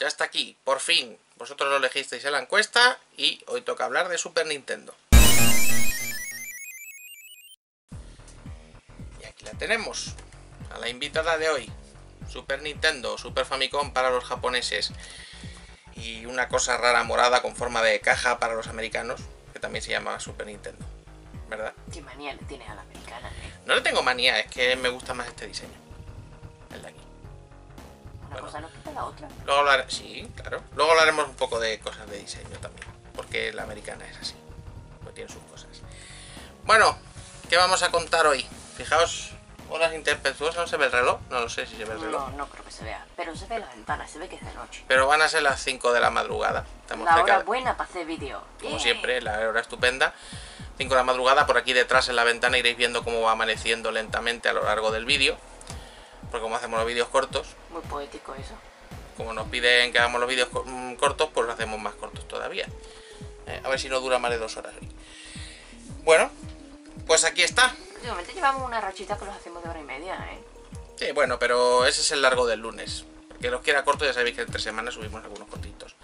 ya está aquí, por fin. Vosotros lo elegisteis en la encuesta y hoy toca hablar de Super Nintendo. Y aquí la tenemos, a la invitada de hoy. Super Nintendo, Super Famicom para los japoneses y una cosa rara morada con forma de caja para los americanos, que también se llama Super Nintendo, ¿verdad? ¿Qué manía le tienes a la americana? eh? No le tengo manía, es que me gusta más este diseño. El de aquí. Una Bueno. cosa no la otra. Luego hablaremos, sí, claro. Luego hablaremos un poco de cosas de diseño también, porque la americana es así, pues tiene sus cosas. Bueno, ¿qué vamos a contar hoy? Fijaos, horas interpetuosas, ¿no se ve el reloj? No lo sé si se ve el reloj. No, no creo que se vea. Pero se ve la ventana, se ve que es de noche. Pero van a ser las 5 de la madrugada. Estamos La cerca hora buena para hacer vídeo. como siempre, la hora estupenda. 5 de la madrugada, por aquí detrás en la ventana iréis viendo cómo va amaneciendo lentamente a lo largo del vídeo. Porque como hacemos los vídeos cortos, Muy poético eso. Como nos piden que hagamos los vídeos mm, cortos, pues los hacemos más cortos todavía. Eh, a ver si no dura más de dos horas. Bueno, pues aquí está. Últimamente llevamos una rachita que los hacemos de hora y media, ¿eh? Sí, bueno, pero ese es el largo del lunes. Que los quiera cortos, ya sabéis que entre semanas subimos algunos cortitos.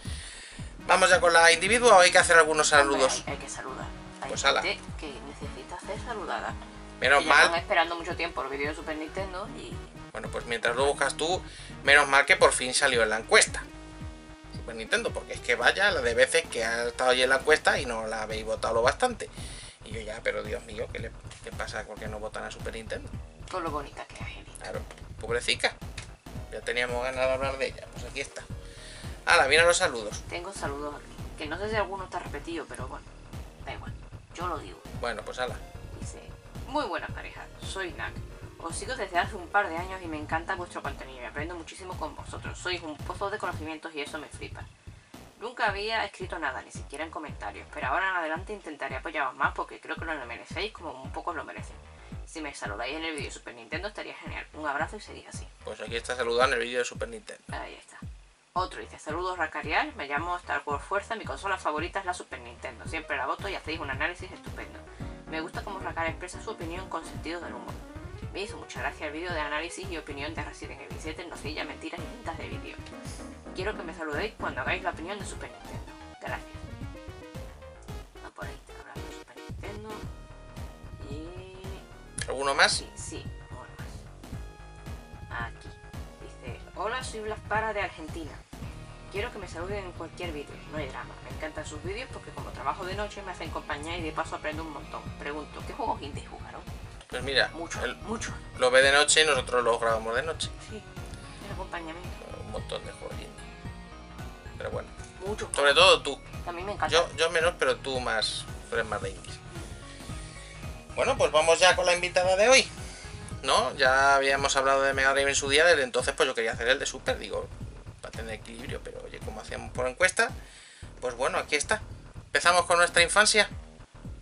Vamos ya con la individua o hay que hacer algunos saludos. Hay, hay que saludar. Hay Pues gente ala. que necesita ser saludada. Menos mal, esperando mucho tiempo los vídeos de Super Nintendo y bueno, pues mientras lo buscas tú, menos mal que por fin salió en la encuesta. Super Nintendo, porque es que vaya la de veces que ha estado ahí en la encuesta y no la habéis votado lo bastante. Y yo ya, pero Dios mío, ¿qué, le, qué pasa? ¿Por qué no votan a Super Nintendo? con lo bonita que es. Claro, pobrecita. Ya teníamos ganas de hablar de ella. Pues aquí está. Ahora, vienen los saludos. Tengo saludos aquí. Que no sé si alguno está repetido, pero bueno, da igual. Yo lo digo. Bueno, pues ala. Dice, muy buena pareja, soy Nak. Os sigo desde hace un par de años y me encanta vuestro contenido y aprendo muchísimo con vosotros. Sois un pozo de conocimientos y eso me flipa. Nunca había escrito nada, ni siquiera en comentarios, pero ahora en adelante intentaré apoyaros más porque creo que lo merecéis como un poco lo merecen. Si me saludáis en el vídeo de Super Nintendo estaría genial. Un abrazo y seguid así. Pues aquí está saludando en el vídeo de Super Nintendo. Ahí está. Otro dice, saludos Racarial, me llamo Star Wars Fuerza, mi consola favorita es la Super Nintendo. Siempre la voto y hacéis un análisis estupendo. Me gusta cómo Racar expresa su opinión con sentido del humor. Me hizo mucha gracia el vídeo de análisis y opinión de Resident Evil 7, Nocilla, Mentiras y Pintas de vídeo. Quiero que me saludéis cuando hagáis la opinión de Super Nintendo. Gracias. Va por ahí, hablando de Super Nintendo. Y... ¿Alguno más? Sí, sí, uno más. Aquí. Dice, hola, soy Blas Para de Argentina. Quiero que me saluden en cualquier vídeo, no hay drama. Me encantan sus vídeos porque como trabajo de noche me hacen compañía y de paso aprendo un montón. Pregunto, ¿qué juegos indie jugaron? Pues mira, Mucho, mucho. lo ve de noche y nosotros lo grabamos de noche. Sí, el acompañamiento. Un montón de juegos. Pero bueno, Mucho. sobre todo tú. También me encanta. Yo, yo menos, pero tú más. Tú eres más de indies. Bueno, pues vamos ya con la invitada de hoy. ¿No? Ya habíamos hablado de Mega Drive en su día, desde entonces pues yo quería hacer el de Super, digo, para tener equilibrio, pero oye, como hacíamos por encuesta, pues bueno, aquí está. Empezamos con nuestra infancia.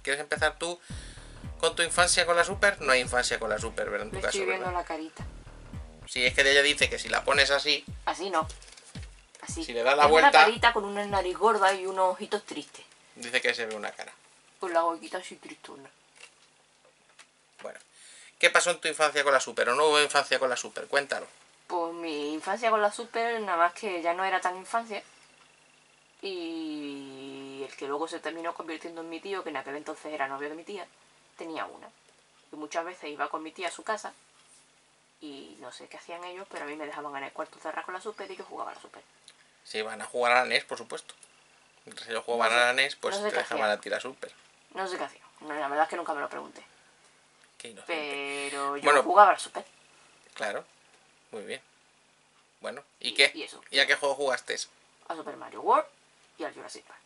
¿Quieres empezar tú con tu infancia con la Super? No hay infancia con la Super, pero en tu Le caso, estoy viendo ¿verdad? la carita. Sí, es que ella dice que si la pones así, Así no. Así. Si le das la Es vuelta- una carita con una nariz gorda y unos ojitos tristes. dice que se ve una cara. Con la boquita así tristona. Bueno, ¿qué pasó en tu infancia con la Super? ¿O no hubo infancia con la Super? Cuéntalo. Pues mi infancia con la Super, nada más que ya no era tan infancia. Y el que luego se terminó convirtiendo en mi tío, que en aquel entonces era novio de mi tía, tenía una. Y muchas veces iba con mi tía a su casa y no sé qué hacían ellos, pero a mí me dejaban en el cuarto cerrado con la Super y yo jugaba a la Super. Si van a jugar a la NES, por supuesto. Mientras ellos jugaban No sé- a la NES, pues no sé te dejaban a ti la Super. No sé qué hacían. No, la verdad es que nunca me lo pregunté. Qué. Pero yo Bueno. jugaba a la Super. Claro, muy bien. Bueno, ¿y qué? y eso. ¿Y a qué juego jugaste? A Super Mario World y al Jurassic Park.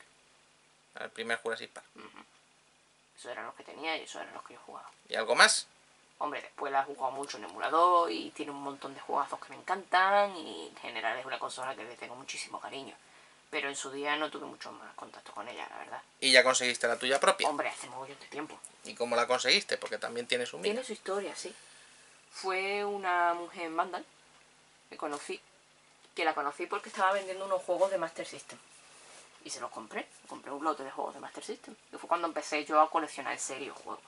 Al primer Jurassic Park. Eso eran los que tenía y eso eran los que yo jugaba. ¿Y algo más? Hombre, después la he jugado mucho en emulador y tiene un montón de juegazos que me encantan y en general es una consola que le tengo muchísimo cariño. Pero en su día no tuve mucho más contacto con ella, la verdad. Y ya conseguiste la tuya propia. Hombre, hace mogollón de tiempo. ¿Y cómo la conseguiste? Porque también tienes un Tiene su historia, sí. Fue una mujer en Vandal que conocí, que la conocí porque estaba vendiendo unos juegos de Master System. Y se los compré. Compré un lote de juegos de Master System. Y fue cuando empecé yo a coleccionar en serio juegos.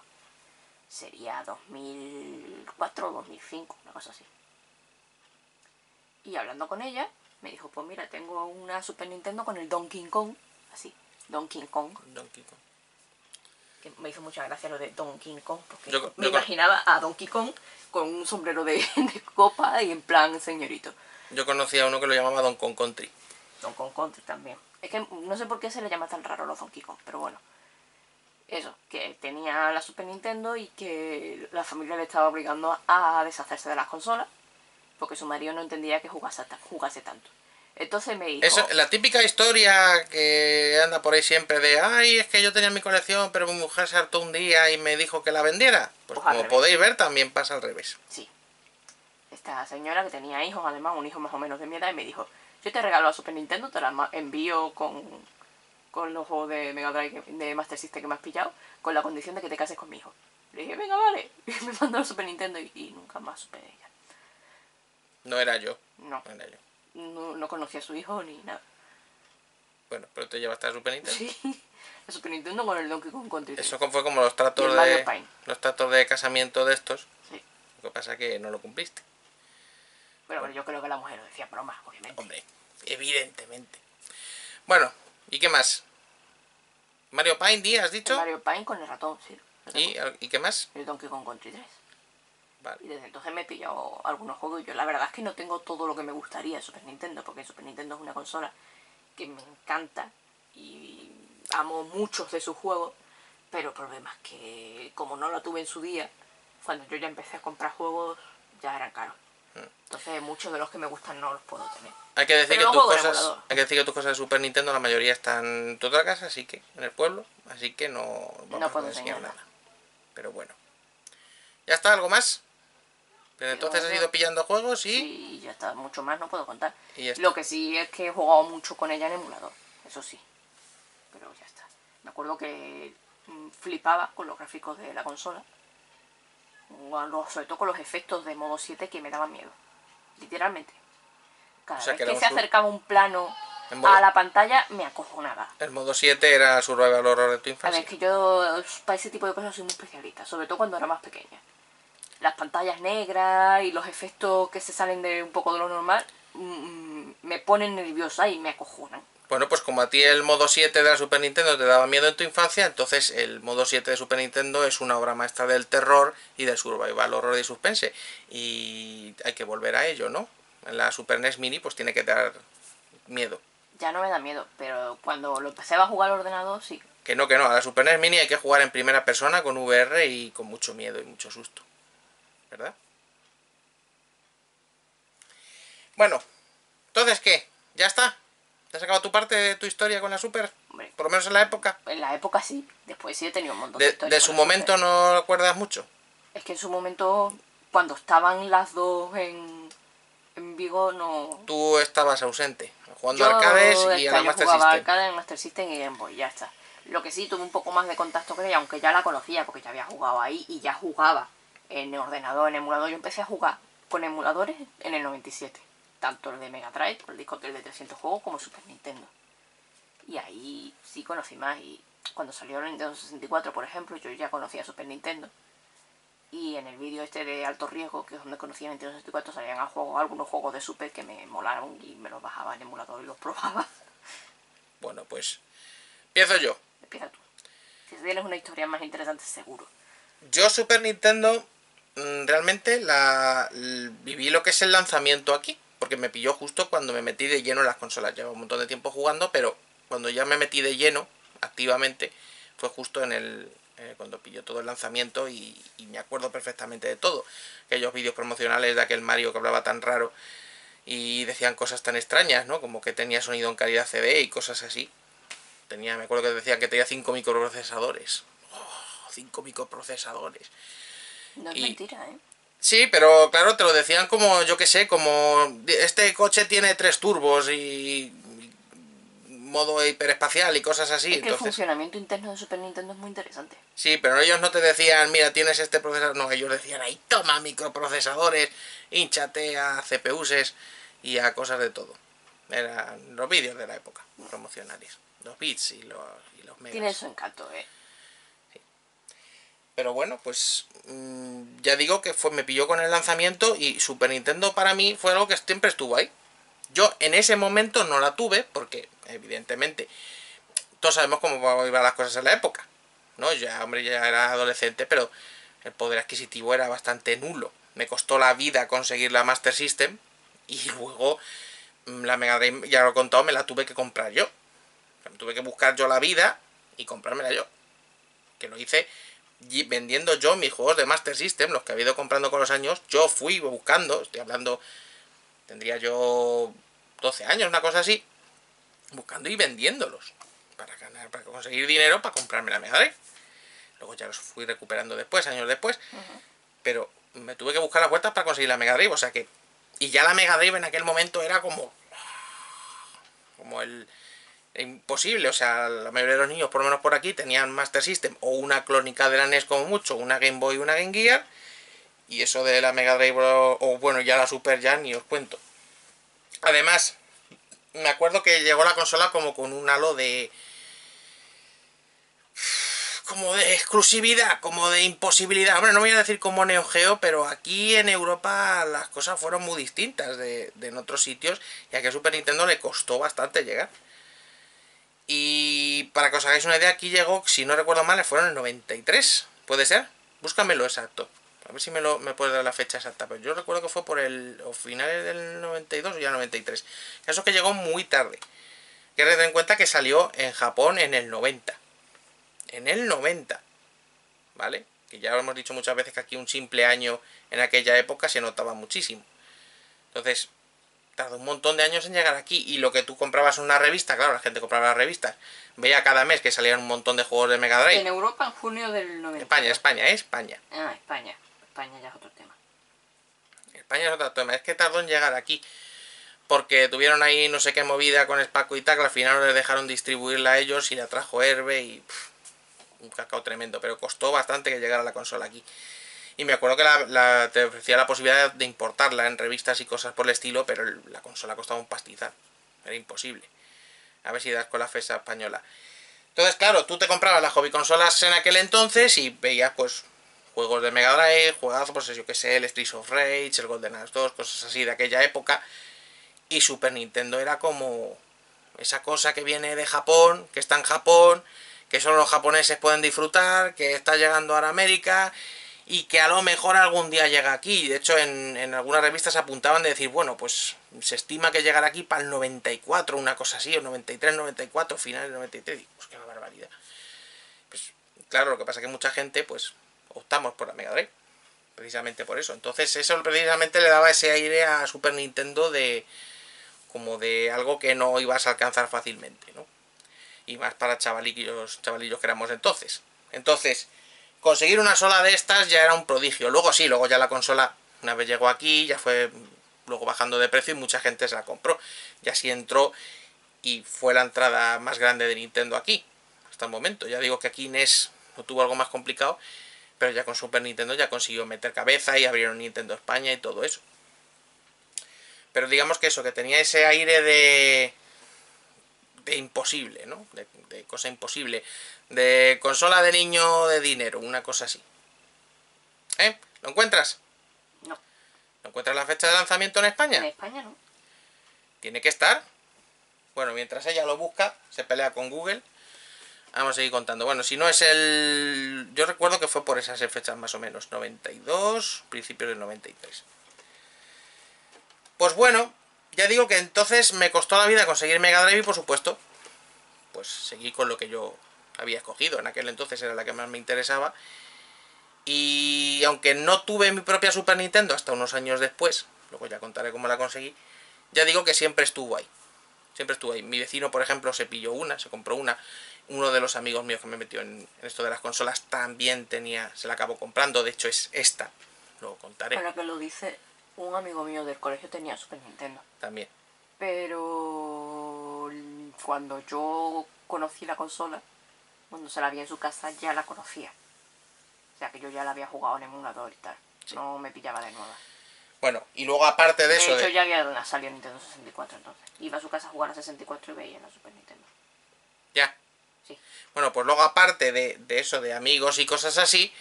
Sería 2004 o 2005, una cosa así. Y hablando con ella, me dijo, pues mira, tengo una Super Nintendo con el Donkey Kong, así, Donkey Kong, Donkey Kong. que me hizo mucha gracia lo de Donkey Kong, porque Yo- me yo imaginaba a Donkey Kong con un sombrero de, de copa y en plan señorito. Yo conocía a uno que lo llamaba Don Kong Country. Donkey Kong Country también. Es que no sé por qué se le llama tan raro los Donkey Kong, pero bueno. Eso, que tenía la Super Nintendo y que la familia le estaba obligando a deshacerse de las consolas porque su marido no entendía que jugase, jugase tanto. Entonces me dijo... Eso, la típica historia que anda por ahí siempre de, ay, es que yo tenía mi colección, pero mi mujer se hartó un día y me dijo que la vendiera. Pues Pues como podéis ver, también pasa al revés. Sí. Esta señora que tenía hijos, además, un hijo más o menos de mi edad, y me dijo, yo te regalo la Super Nintendo, te la envío con, con los juegos de Mega Drive, de Master System que me has pillado, con la condición de que te cases con mi hijo. Le dije, venga, vale. Y me mandó la Super Nintendo y, y nunca más supe de ella. No era yo, No, no era yo. no, no conocía a su hijo ni nada. Bueno, pero te llevaste a Super Nintendo. Sí. La Super Nintendo con el Donkey Kong Country. Eso fue como los tratos de los tratos de casamiento de estos. Sí. Lo que pasa que no lo cumpliste. Pero bueno, yo creo que la mujer lo decía broma, obviamente. Hombre, evidentemente. Bueno, ¿y qué más? Mario Paint, ¿di? ¿Has El dicho? Mario Paint con el ratón, sí. ¿Y, ¿Y qué más? El Donkey Kong Country 3. Vale. Y desde entonces me he pillado algunos juegos y yo la verdad es que no tengo todo lo que me gustaría de Super Nintendo, porque Super Nintendo es una consola que me encanta y amo muchos de sus juegos, pero el problema es que como no la tuve en su día, cuando yo ya empecé a comprar juegos ya eran caros. Entonces muchos de los que me gustan no los puedo tener. Hay que decir Pero que tus cosas, hay que decir que tus cosas de Super Nintendo la mayoría están en tu otra casa, así que en el pueblo, así que no vamos No a puedo poder enseñar nada. Pero bueno. ¿Ya está algo más? Pero entonces has ido pillando juegos y Y ya está, mucho más no puedo contar. Y. Lo que sí es que he jugado mucho con ella en emulador, eso sí. Pero ya está. Me acuerdo que mm, flipaba con los gráficos de la consola. Sobre todo con los efectos de modo 7 que me daban miedo. Literalmente. Cada O sea, vez que que, se acercaba un plano modo- a la pantalla me acojonaba. el modo 7 era Survival Horror de tu A ver, infancia. es que yo para ese tipo de cosas soy muy especialista, sobre todo cuando era más pequeña. Las pantallas negras y los efectos que se salen de un poco de lo normal mm, me ponen nerviosa y me acojonan. Bueno, pues como a ti el modo 7 de la Super Nintendo te daba miedo en tu infancia, entonces el modo 7 de Super Nintendo es una obra maestra del terror y del survival horror y suspense. Y hay que volver a ello, ¿no? La Super NES Mini pues tiene que dar miedo. Ya no me da miedo, pero cuando lo empecé a jugar al ordenador, sí. Que no, que no, a la Super NES Mini hay que jugar en primera persona con VR y con mucho miedo y mucho susto. ¿Verdad? Bueno, entonces ¿qué? ¿Ya está? ¿Te has acabado tu parte de tu historia con la Super? Hombre, Por lo menos en la época. en la época sí, después sí he tenido un montón de, De, historias de su momento Super. no recuerdas mucho. Es que en su momento, cuando estaban las dos en, en Vigo, no... Tú estabas ausente, jugando Yo, arcades y a la yo Master jugaba System. arcade en Master System y Game Boy, ya está. Lo que sí, tuve un poco más de contacto con ella, aunque ya la conocía, porque ya había jugado ahí y ya jugaba en ordenador, en emulador. Yo empecé a jugar con emuladores en el 97. Tanto el de Mega Drive, el disco que el de 300 juegos, como Super Nintendo. Y ahí sí conocí más. Y cuando salió el Nintendo 64, por ejemplo, yo ya conocía Super Nintendo. Y en el vídeo este de alto riesgo, que es donde conocía Nintendo 64, salían a juego, algunos juegos de Super que me molaron y me los bajaba en emulador y los probaba. Bueno, pues empiezo yo. Empieza tú. Si tienes una historia más interesante, seguro. Yo Super Nintendo mm, realmente la viví lo que es el lanzamiento aquí, porque me pilló justo cuando me metí de lleno en las consolas. Llevo un montón de tiempo jugando, pero cuando ya me metí de lleno, activamente, fue justo en el eh, cuando pilló todo el lanzamiento y, y me acuerdo perfectamente de todo. Aquellos vídeos promocionales de aquel Mario que hablaba tan raro y decían cosas tan extrañas, ¿no? Como que tenía sonido en calidad CD y cosas así. Tenía, me acuerdo que decían que tenía 5 microprocesadores. Oh, 5 microprocesadores. No es Y- mentira, ¿eh? Sí, pero claro, te lo decían como, yo qué sé, como este coche tiene tres turbos y modo hiperespacial y cosas así. es que el funcionamiento interno de Super Nintendo es muy interesante. sí, pero ellos no te decían, mira, tienes este procesador. No, ellos decían, ahí toma microprocesadores, hinchate a CPUs y a cosas de todo. Eran los vídeos de la época, promocionales. Los bits y los, y los megas. Tiene su encanto, ¿eh? Pero bueno, pues mm, ya digo que fue, me pilló con el lanzamiento y Super Nintendo para mí fue algo que siempre estuvo ahí. Yo en ese momento no la tuve, porque evidentemente todos sabemos cómo iban las cosas en la época. ¿no? Ya, hombre, ya era adolescente, pero el poder adquisitivo era bastante nulo. Me costó la vida conseguir la Master System y luego mm, la Mega Drive, ya lo he contado, me la tuve que comprar yo. tuve que buscar yo la vida y comprármela yo. Que lo hice vendiendo yo mis juegos de Master System, los que he ido comprando con los años. Yo fui buscando, estoy hablando, tendría yo 12 años, una cosa así, buscando y vendiéndolos. Para ganar, para conseguir dinero para comprarme la Mega Drive. Luego ya los fui recuperando después, años después. Pero me tuve que buscar las puertas para conseguir la Mega Drive. O sea que. Y ya la Mega Drive en aquel momento era como. Como el. Imposible, o sea, la mayoría de los niños, por lo menos por aquí, tenían Master System o una clónica de la NES como mucho, una Game Boy y una Game Gear. Y eso de la Mega Drive o, bueno, ya la Super ya ni os cuento. Además, me acuerdo que llegó la consola como con un halo de como de exclusividad, como de imposibilidad. Hombre, no voy a decir como Neo Geo, pero aquí en Europa las cosas fueron muy distintas de, en otros sitios, ya que a Super Nintendo le costó bastante llegar. Y para que os hagáis una idea, aquí llegó, si no recuerdo mal, fueron el 93, ¿puede ser? Búscamelo exacto. A ver si me, lo, me puede dar la fecha exacta. Pero yo recuerdo que fue por el o finales del 92 o ya 93. Eso que llegó muy tarde. Que tener en cuenta que salió en Japón en el 90 en el 90, ¿vale? Que ya lo hemos dicho muchas veces que aquí un simple año en aquella época se notaba muchísimo. Entonces, tardó un montón de años en llegar aquí y lo que tú comprabas en una revista, claro, la gente compraba las revistas, veía cada mes que salían un montón de juegos de Mega Drive. En Europa en junio del 90. España, España, ¿eh? España. Ah, España. España ya es otro tema. España es otro tema, es que tardó en llegar aquí. Porque tuvieron ahí no sé qué movida con Spaco y tal, al final no les dejaron distribuirla a ellos y la trajo Herbe y un cacao tremendo, pero costó bastante que llegara la consola aquí. Y me acuerdo que la, te ofrecía la posibilidad de importarla en revistas y cosas por el estilo, pero la consola costaba un pastizal. Era imposible. A ver si das con la FESA española. Entonces, claro, tú te comprabas las hobby consolas en aquel entonces y veías, pues, juegos de Mega Drive, juegazos, pues yo que sé, el Streets of Rage, el Golden Axe 2, cosas así de aquella época. Y Super Nintendo era como esa cosa que viene de Japón, que está en Japón, que solo los japoneses pueden disfrutar, que está llegando ahora a América y que a lo mejor algún día llega aquí. De hecho, en, algunas revistas apuntaban de decir, bueno, pues se estima que llegará aquí para el 94, una cosa así, o 93, 94, final del 93. Pues qué barbaridad. Pues claro, lo que pasa es que mucha gente, pues, optamos por la Mega Drive. Precisamente por eso. Entonces, eso precisamente le daba ese aire a Super Nintendo de como de algo que no ibas a alcanzar fácilmente, ¿no? y más para chavalillos, chavalillos que éramos entonces. Entonces, conseguir una sola de estas ya era un prodigio. Luego sí, luego ya la consola, una vez llegó aquí, ya fue luego bajando de precio y mucha gente se la compró. Y así entró y fue la entrada más grande de Nintendo aquí, hasta el momento. Ya digo que aquí NES no tuvo algo más complicado, pero ya con Super Nintendo ya consiguió meter cabeza y abrieron Nintendo España y todo eso. Pero digamos que eso, que tenía ese aire de, de imposible, ¿no? De, cosa imposible. De consola de niño de dinero, una cosa así. ¿Eh? ¿Lo encuentras? No. ¿No encuentras la fecha de lanzamiento en España? En España no. Tiene que estar. Bueno, mientras ella lo busca, se pelea con Google. Vamos a seguir contando. Bueno, si no es el... Yo recuerdo que fue por esas fechas más o menos. 92, principios del 93. Pues bueno, ya digo que entonces me costó la vida conseguir Mega Drive y por supuesto, pues seguí con lo que yo había escogido. En aquel entonces era la que más me interesaba. Y aunque no tuve mi propia Super Nintendo hasta unos años después, luego ya contaré cómo la conseguí, ya digo que siempre estuvo ahí. Siempre estuvo ahí. Mi vecino, por ejemplo, se pilló una, se compró una. Uno de los amigos míos que me metió en, esto de las consolas también tenía, se la acabó comprando. De hecho, es esta. Lo contaré. Ahora que lo dice, un amigo mío del colegio tenía Super Nintendo. También. Pero cuando yo conocí la consola, cuando se la vi en su casa, ya la conocía. O sea que yo ya la había jugado en emulador y tal. No me pillaba de nueva. Bueno, y luego aparte de, eso... De hecho ya había salido Nintendo 64 entonces. Iba a su casa a jugar a 64 y veía la Super Nintendo. Ya. Sí. Bueno, pues luego aparte de, de eso, de amigos y cosas así,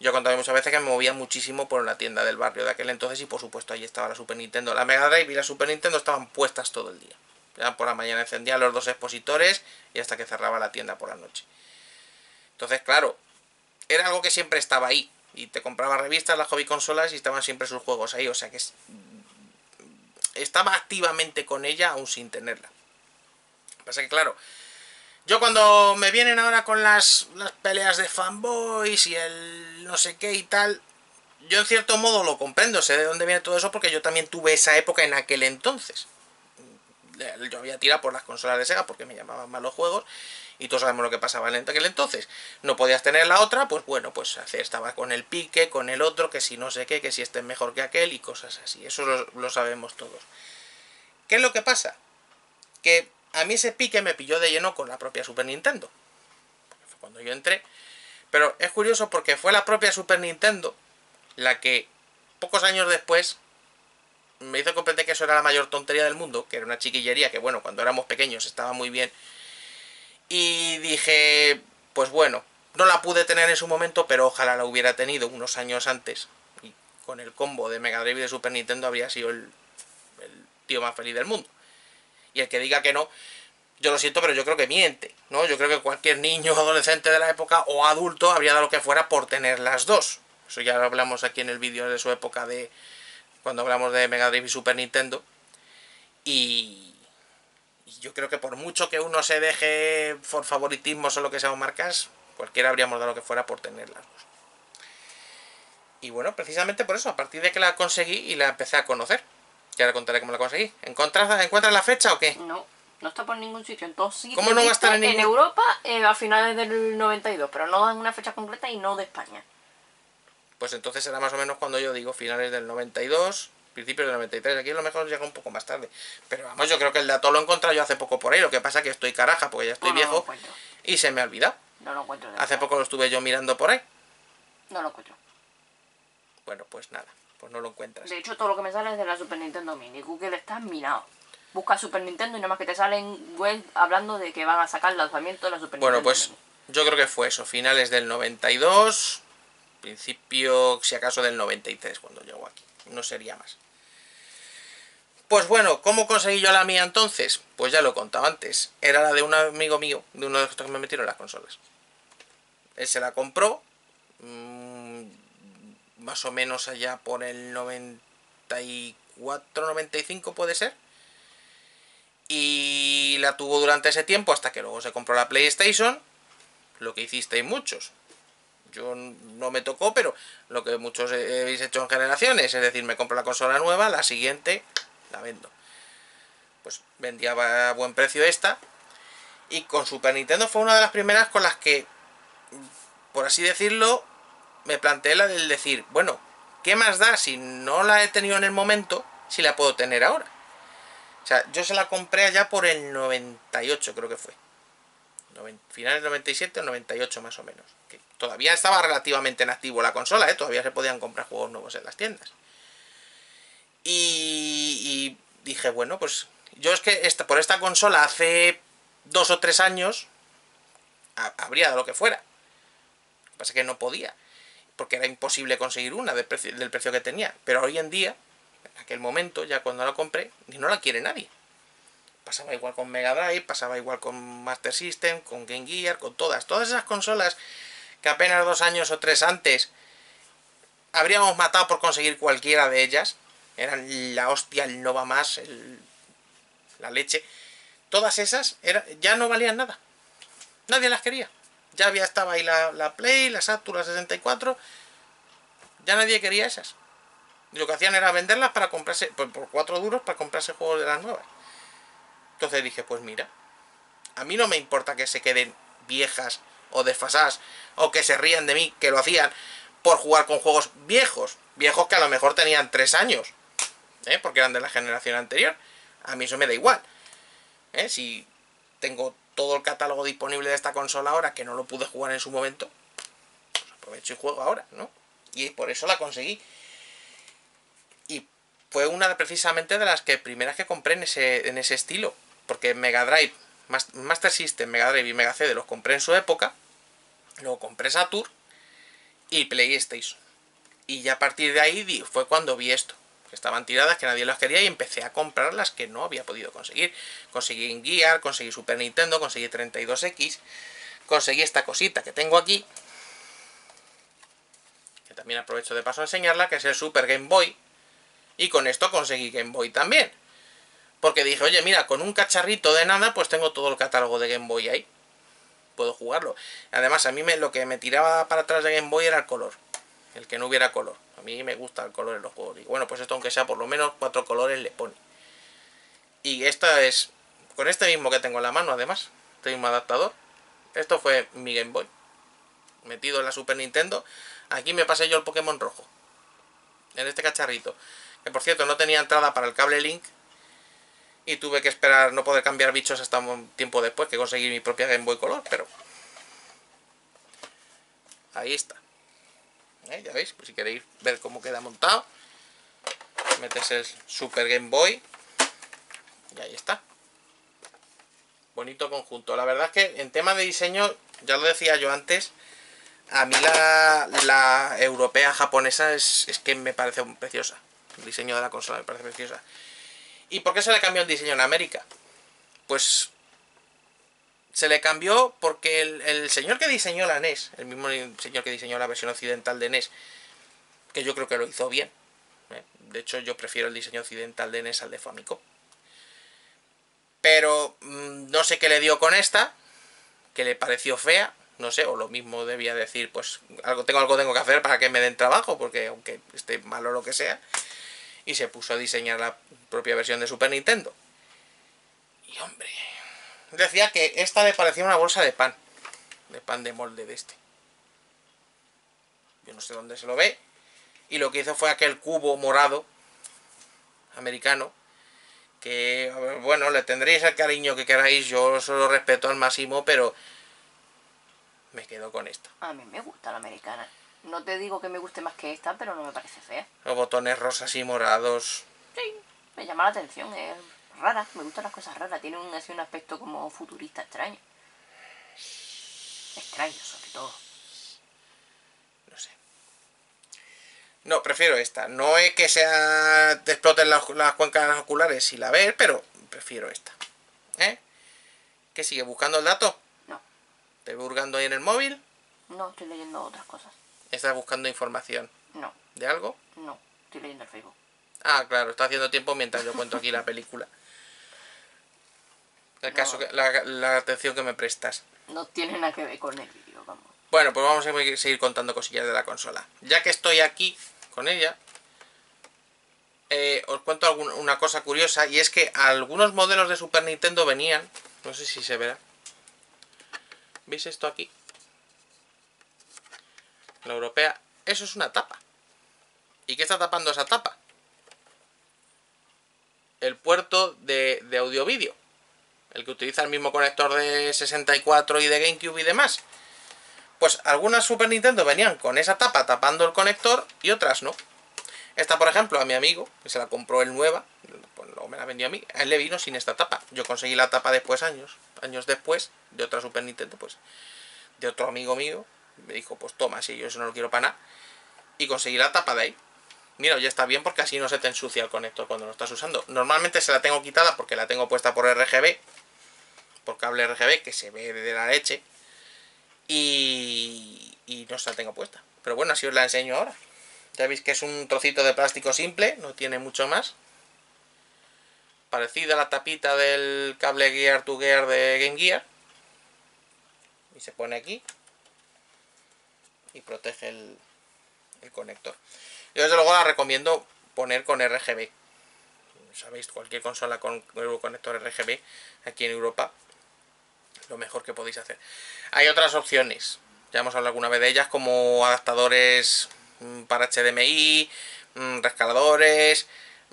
Yo he contado muchas veces que me movía muchísimo por la tienda del barrio de aquel entonces y por supuesto ahí estaba la Super Nintendo. La Mega Drive y la Super Nintendo estaban puestas todo el día. Ya por la mañana encendía los dos expositores y hasta que cerraba la tienda por la noche. Entonces, claro, era algo que siempre estaba ahí. Y te compraba revistas, las hobby consolas y estaban siempre sus juegos ahí. O sea que estaba activamente con ella aún sin tenerla. Pasa que, claro, yo cuando me vienen ahora con las, las peleas de fanboys y el no sé qué y tal, yo en cierto modo lo comprendo, sé de dónde viene todo eso porque yo también tuve esa época en aquel entonces. Yo había tirado por las consolas de Sega porque me llamaban mal los juegos y todos sabemos lo que pasaba en aquel entonces. No podías tener la otra, pues bueno, pues estaba con el pique, con el otro, que si no sé qué, que si este es mejor que aquel y cosas así. Eso lo, lo sabemos todos. ¿Qué es lo que pasa? Que a mí ese pique me pilló de lleno con la propia Super Nintendo. Fue cuando yo entré. Pero es curioso porque fue la propia Super Nintendo la que pocos años después me hizo comprender que eso era la mayor tontería del mundo, que era una chiquillería que bueno, cuando éramos pequeños estaba muy bien. Y dije, pues bueno, no la pude tener en su momento, pero ojalá la hubiera tenido unos años antes. Y con el combo de Mega Drive y de Super Nintendo habría sido el, el tío más feliz del mundo. Y el que diga que no, yo lo siento, pero yo creo que miente, ¿no? Yo creo que cualquier niño o adolescente de la época o adulto habría dado lo que fuera por tener las dos. Eso ya lo hablamos aquí en el vídeo de su época de cuando hablamos de Mega Drive y Super Nintendo. Y, y yo creo que por mucho que uno se deje por favoritismos o lo que sea marcas, cualquiera habríamos dado lo que fuera por tener las dos. Y bueno, precisamente por eso, a partir de que la conseguí y la empecé a conocer. Que ahora contaré cómo la conseguí. ¿Encuentras, ¿Encuentras la fecha o qué? No, no está por ningún sitio. Entonces, ¿Cómo no va a estar en en ningún- Europa eh, a finales del 92, pero no en una fecha concreta y no de España. Pues entonces será más o menos cuando yo digo finales del 92, principios del 93. Aquí a lo mejor llega un poco más tarde. Pero vamos, yo creo que el dato lo he encontrado yo hace poco por ahí. Lo que pasa es que estoy caraja porque ya estoy No, viejo y se me ha olvidado. No lo encuentro. Hace poco lo estuve yo mirando por ahí. No lo encuentro. Bueno, pues nada, pues no lo encuentras. De hecho, todo lo que me sale es de la Super Nintendo Mini. Google está minado. Busca Super Nintendo y nada más que te salen web hablando de que van a sacar el lanzamiento de la Super Bueno, Nintendo pues Mini. yo creo que fue eso, finales del 92, principio, si acaso, del 93 cuando llegó aquí. No sería más. Pues bueno, ¿cómo conseguí yo la mía entonces? Pues ya lo he contado antes. Era la de un amigo mío, de uno de estos que me metieron las consolas. Él se la compró, más o menos allá por el 94, 95 puede ser. Y la tuvo durante ese tiempo hasta que luego se compró la PlayStation. Lo que hicisteis muchos. Yo no me tocó, pero lo que muchos habéis hecho en generaciones. Es decir, me compro la consola nueva, la siguiente la vendo. Pues vendía a buen precio esta. Y con Super Nintendo fue una de las primeras con las que, por así decirlo, me planteé la del decir, bueno, ¿qué más da si no la he tenido en el momento, si la puedo tener ahora? O sea, yo se la compré allá por el 98, creo que fue. Finales del 97 o 98 más o menos. Que todavía estaba relativamente en activo la consola, ¿eh? todavía se podían comprar juegos nuevos en las tiendas. Y, dije, bueno, pues yo es que esta, por esta consola hace dos o tres años ha- habría dado lo que fuera. Lo que pasa es que no podía, porque era imposible conseguir una del precio, del precio que tenía. Pero hoy en día, en aquel momento, ya cuando la compré, ni no la quiere nadie. Pasaba igual con Mega Drive, pasaba igual con Master System, con Game Gear, con todas. Todas esas consolas que apenas dos años o tres antes habríamos matado por conseguir cualquiera de ellas. Eran la hostia, el Nova más, el- la leche. Todas esas era- ya no valían nada. Nadie las quería. Ya había estaba ahí la, la Play, la Saturn, la 64. Ya nadie quería esas. Y lo que hacían era venderlas para comprarse, por, por cuatro duros, para comprarse juegos de las nuevas. Entonces dije, pues mira, a mí no me importa que se queden viejas o desfasadas o que se rían de mí, que lo hacían por jugar con juegos viejos, viejos que a lo mejor tenían tres años, ¿eh? porque eran de la generación anterior. A mí eso me da igual. ¿eh? Si tengo todo el catálogo disponible de esta consola ahora que no lo pude jugar en su momento, pues aprovecho y juego ahora, ¿no? Y por eso la conseguí. Y fue una de, precisamente de las que primeras que compré en ese, en ese estilo. Porque Mega Drive, Mas- Master System, Mega Drive y Mega CD los compré en su época. Luego compré Saturn. y PlayStation. Y ya a partir de ahí fue cuando vi esto. Estaban tiradas, que nadie las quería y empecé a comprar las que no había podido conseguir. Conseguí Gear, conseguí Super Nintendo, conseguí 32X, conseguí esta cosita que tengo aquí. Que también aprovecho de paso a enseñarla, que es el Super Game Boy. Y con esto conseguí Game Boy también. Porque dije, oye, mira, con un cacharrito de nada, pues tengo todo el catálogo de Game Boy ahí. Puedo jugarlo. Además, a mí me, lo que me tiraba para atrás de Game Boy era el color. El que no hubiera color. Mí me gusta el color en los juegos. Y bueno, pues esto aunque sea por lo menos cuatro colores le pone. Y esta es... Con este mismo que tengo en la mano, además. Este mismo adaptador. Esto fue mi Game Boy. Metido en la Super Nintendo. Aquí me pasé yo el Pokémon rojo. En este cacharrito. Que por cierto no tenía entrada para el cable Link. Y tuve que esperar no poder cambiar bichos hasta un tiempo después que conseguí mi propia Game Boy Color. Pero... Ahí está. ¿Eh? Ya veis, pues si queréis ver cómo queda montado. Metes el Super Game Boy. Y ahí está. Bonito conjunto. La verdad es que en tema de diseño, ya lo decía yo antes, a mí la, la europea japonesa es, es que me parece preciosa. El diseño de la consola me parece preciosa. ¿Y por qué se le cambió el diseño en América? Pues se le cambió porque el, señor que diseñó la NES, el mismo señor que diseñó la versión occidental de NES, que yo creo que lo hizo bien. ¿eh? De hecho, yo prefiero el diseño occidental de NES al de Famicom. Pero mm, no sé qué le dio con esta, que le pareció fea, no sé, o lo mismo debía decir, pues algo tengo algo tengo que hacer para que me den trabajo, porque aunque esté malo lo que sea, y se puso a diseñar la propia versión de Super Nintendo. Y hombre, decía que esta le parecía una bolsa de pan. De pan de molde de este. Yo no sé dónde se lo ve. Y lo que hizo fue aquel cubo morado americano. Que, bueno, le tendréis el cariño que queráis. Yo solo respeto al máximo, pero me quedo con esta. A mí me gusta la americana. No te digo que me guste más que esta, pero no me parece fea. Los botones rosas y morados. Sí, me llama la atención. Es rara, me gustan las cosas raras, tiene un, así un aspecto como futurista extraño. Extraño, sobre todo. No sé. No, prefiero esta. No es que sea te exploten las, cuencas oculares si la ves, pero prefiero esta. ¿Eh? ¿Qué sigue? ¿Buscando el dato? No. ¿Te buscando ahí en el móvil? No, estoy leyendo otras cosas. ¿Estás buscando información? No. ¿De algo? No, estoy leyendo el Facebook. Ah, claro, está haciendo tiempo mientras yo cuento aquí la película. El caso, que, la, atención que me prestas. No tiene nada que ver con el vídeo, vamos. Bueno, pues vamos a seguir contando cosillas de la consola. Ya que estoy aquí con ella, eh, os cuento alguna, una cosa curiosa y es que algunos modelos de Super Nintendo venían, no sé si se verá. ¿Veis esto aquí? La europea, eso es una tapa. ¿Y qué está tapando esa tapa? El puerto de, de audio-vídeo el que utiliza el mismo conector de 64 y de GameCube y demás. Pues algunas Super Nintendo venían con esa tapa tapando el conector y otras no. Esta, por ejemplo, a mi amigo, que se la compró él nueva, pues luego me la vendió a mí, a él le vino sin esta tapa. Yo conseguí la tapa después, años, años después, de otra Super Nintendo, pues, de otro amigo mío. Me dijo, pues toma, si yo eso no lo quiero para nada. Y conseguí la tapa de ahí. Mira, ya está bien porque así no se te ensucia el conector cuando lo estás usando. Normalmente se la tengo quitada porque la tengo puesta por RGB, por cable RGB que se ve de la leche y, no se la tengo puesta. Pero bueno, así os la enseño ahora. Ya veis que es un trocito de plástico simple, no tiene mucho más. Parecida a la tapita del cable Gear to Gear de Game Gear. Y se pone aquí. Y protege el, el conector. Yo desde luego la recomiendo poner con RGB. Sabéis, cualquier consola con conector RGB aquí en Europa lo mejor que podéis hacer. Hay otras opciones, ya hemos hablado alguna vez de ellas, como adaptadores mm, para HDMI, mm, rescaladores,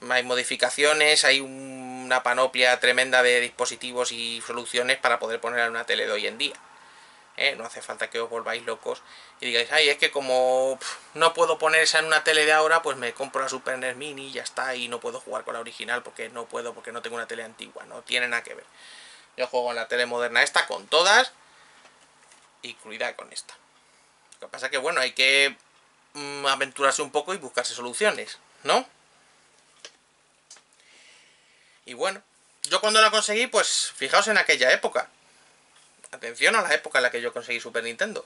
hay modificaciones, hay una panoplia tremenda de dispositivos y soluciones para poder poner en una tele de hoy en día. ¿eh? No hace falta que os volváis locos y digáis, ay, es que como no puedo poner esa en una tele de ahora, pues me compro la Super NES Mini y ya está, y no puedo jugar con la original porque no puedo, porque no tengo una tele antigua, no tiene nada que ver. Yo juego en la tele moderna esta con todas, incluida con esta. Lo que pasa que, bueno, hay que mm, aventurarse un poco y buscarse soluciones, ¿no? Y bueno, yo cuando la conseguí, pues fijaos en aquella época. Atención a la época en la que yo conseguí Super Nintendo.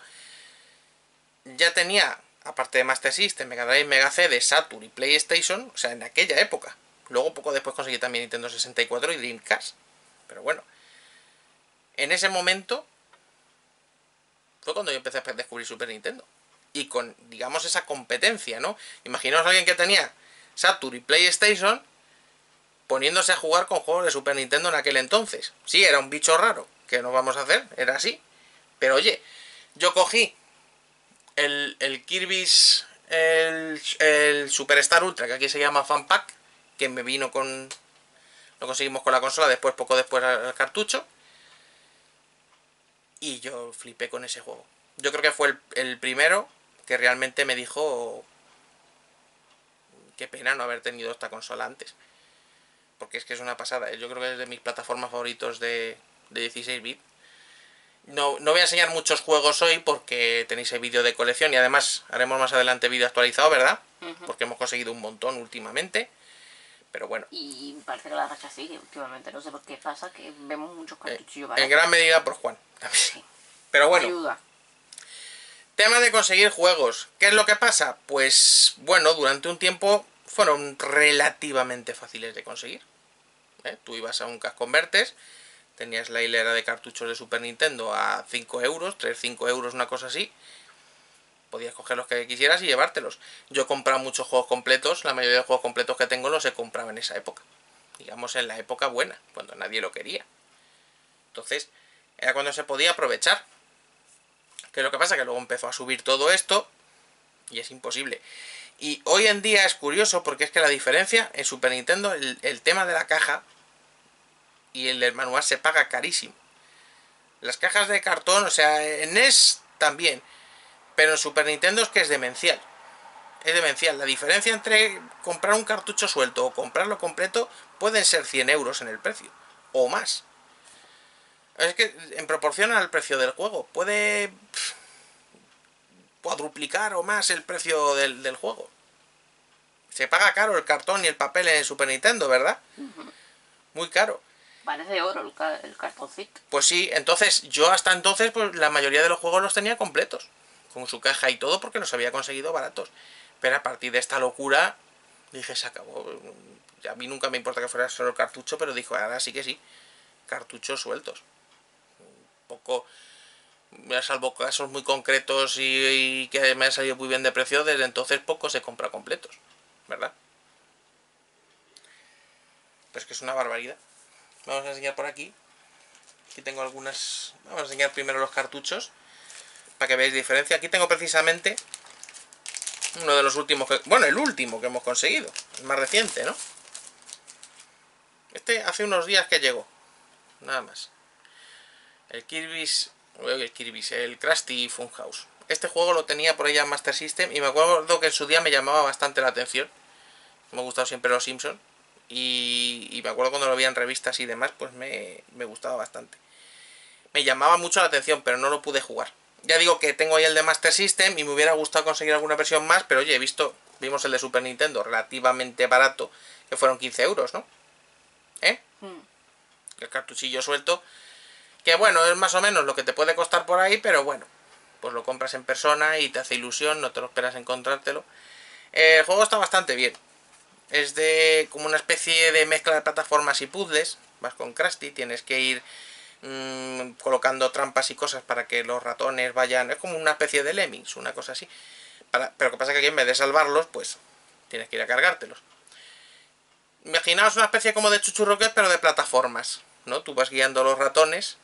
Ya tenía, aparte de Master System, Mega Drive, Mega CD, Saturn y PlayStation, o sea, en aquella época. Luego poco después conseguí también Nintendo 64 y Dreamcast. Pero bueno, en ese momento fue cuando yo empecé a descubrir Super Nintendo. Y con, digamos, esa competencia, ¿no? Imaginaos a alguien que tenía Saturn y PlayStation poniéndose a jugar con juegos de Super Nintendo en aquel entonces. Sí, era un bicho raro, que no vamos a hacer, era así. Pero oye, yo cogí el, el Kirby's, el, el Superstar Ultra, que aquí se llama Fan Pack, que me vino con... Lo conseguimos con la consola, después, poco después, el cartucho. Y yo flipé con ese juego. Yo creo que fue el, el primero que realmente me dijo... Qué pena no haber tenido esta consola antes porque es que es una pasada. Yo creo que es de mis plataformas favoritos de, de 16 bits. No, no voy a enseñar muchos juegos hoy porque tenéis el vídeo de colección y además haremos más adelante vídeo actualizado, ¿verdad? Porque hemos conseguido un montón últimamente. Pero bueno. Y parece que la racha sigue últimamente. No sé por qué pasa, que vemos muchos Eh, cartuchillos en gran medida por Juan. también. Pero bueno, Ayuda. tema de conseguir juegos. ¿Qué es lo que pasa? Pues bueno, durante un tiempo fueron relativamente fáciles de conseguir. ¿eh? Tú ibas a un Cash Converters, tenías la hilera de cartuchos de Super Nintendo a 5 euros, 3, 5 euros, una cosa así. Podías coger los que quisieras y llevártelos. Yo he comprado muchos juegos completos, la mayoría de juegos completos que tengo los he comprado en esa época. Digamos en la época buena, cuando nadie lo quería. Entonces, era cuando se podía aprovechar. Que lo que pasa que luego empezó a subir todo esto y es imposible. Y hoy en día es curioso porque es que la diferencia en Super Nintendo, el, el tema de la caja y el del manual se paga carísimo. Las cajas de cartón, o sea, en NES también, pero en Super Nintendo es que es demencial. Es demencial. La diferencia entre comprar un cartucho suelto o comprarlo completo pueden ser 100 euros en el precio o más. Es que en proporción al precio del juego puede pff, cuadruplicar o más el precio del, del juego. Se paga caro el cartón y el papel en Super Nintendo, ¿verdad? Muy caro. Parece oro el, el cartoncito. Pues sí, entonces yo hasta entonces pues la mayoría de los juegos los tenía completos, con su caja y todo porque los había conseguido baratos. Pero a partir de esta locura dije, se acabó. A mí nunca me importa que fuera solo cartucho, pero dijo, ahora sí que sí, cartuchos sueltos. Poco, salvo casos muy concretos y, y que me han salido muy bien de precio, desde entonces poco se compra completos, ¿verdad? Pero es que es una barbaridad. Vamos a enseñar por aquí. Aquí tengo algunas. Vamos a enseñar primero los cartuchos. Para que veáis diferencia. Aquí tengo precisamente uno de los últimos que. Bueno, el último que hemos conseguido. El más reciente, ¿no? Este hace unos días que llegó. Nada más. El Kirby's. El Kirby's, el Krusty Funhouse. Este juego lo tenía por allá en Master System. Y me acuerdo que en su día me llamaba bastante la atención. Me ha gustado siempre los Simpsons. Y, y me acuerdo cuando lo veía en revistas y demás, pues me, me gustaba bastante. Me llamaba mucho la atención, pero no lo pude jugar. Ya digo que tengo ahí el de Master System y me hubiera gustado conseguir alguna versión más, pero oye, he visto, vimos el de Super Nintendo relativamente barato, que fueron 15 euros, ¿no? ¿Eh? Hmm. El cartuchillo suelto, que bueno, es más o menos lo que te puede costar por ahí, pero bueno, pues lo compras en persona y te hace ilusión, no te lo esperas encontrártelo. El juego está bastante bien. Es de como una especie de mezcla de plataformas y puzzles. Vas con Krusty, tienes que ir mm, colocando trampas y cosas para que los ratones vayan. Es como una especie de lemmings, una cosa así. Para- pero lo que pasa es que en vez de salvarlos, pues tienes que ir a cargártelos. Imaginaos una especie como de chuchurroques, pero de plataformas. ¿no? Tú vas guiando a los ratones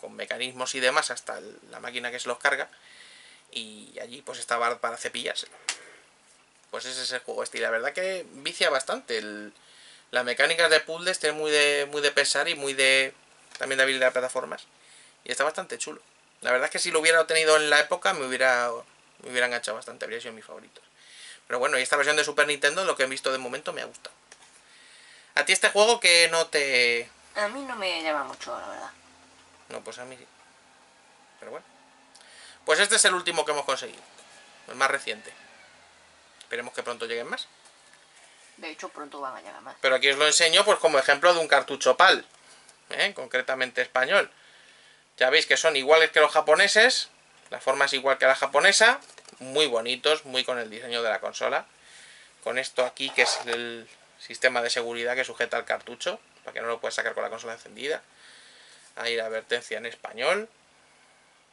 con mecanismos y demás hasta la máquina que se los carga. Y allí pues estaba para cepillarse pues ese es el juego este. Y la verdad que vicia bastante. El, las mecánicas de puzzles tiene muy de, muy de pesar y muy de. También de habilidad de plataformas. Y está bastante chulo. La verdad es que si lo hubiera tenido en la época me hubiera. me hubiera enganchado bastante, habría sido mi favorito. Pero bueno, y esta versión de Super Nintendo, lo que he visto de momento me ha gustado. A ti este juego que no te. A mí no me llama mucho, la verdad. No, pues a mí sí. Pero bueno. Pues este es el último que hemos conseguido, el más reciente. Esperemos que pronto lleguen más. De hecho, pronto van a llegar más. Pero aquí os lo enseño pues como ejemplo de un cartucho PAL, ¿eh? concretamente español. Ya veis que son iguales que los japoneses, la forma es igual que la japonesa, muy bonitos, muy con el diseño de la consola. Con esto aquí que es el sistema de seguridad que sujeta el cartucho, para que no lo puedas sacar con la consola encendida. Ahí la advertencia en español,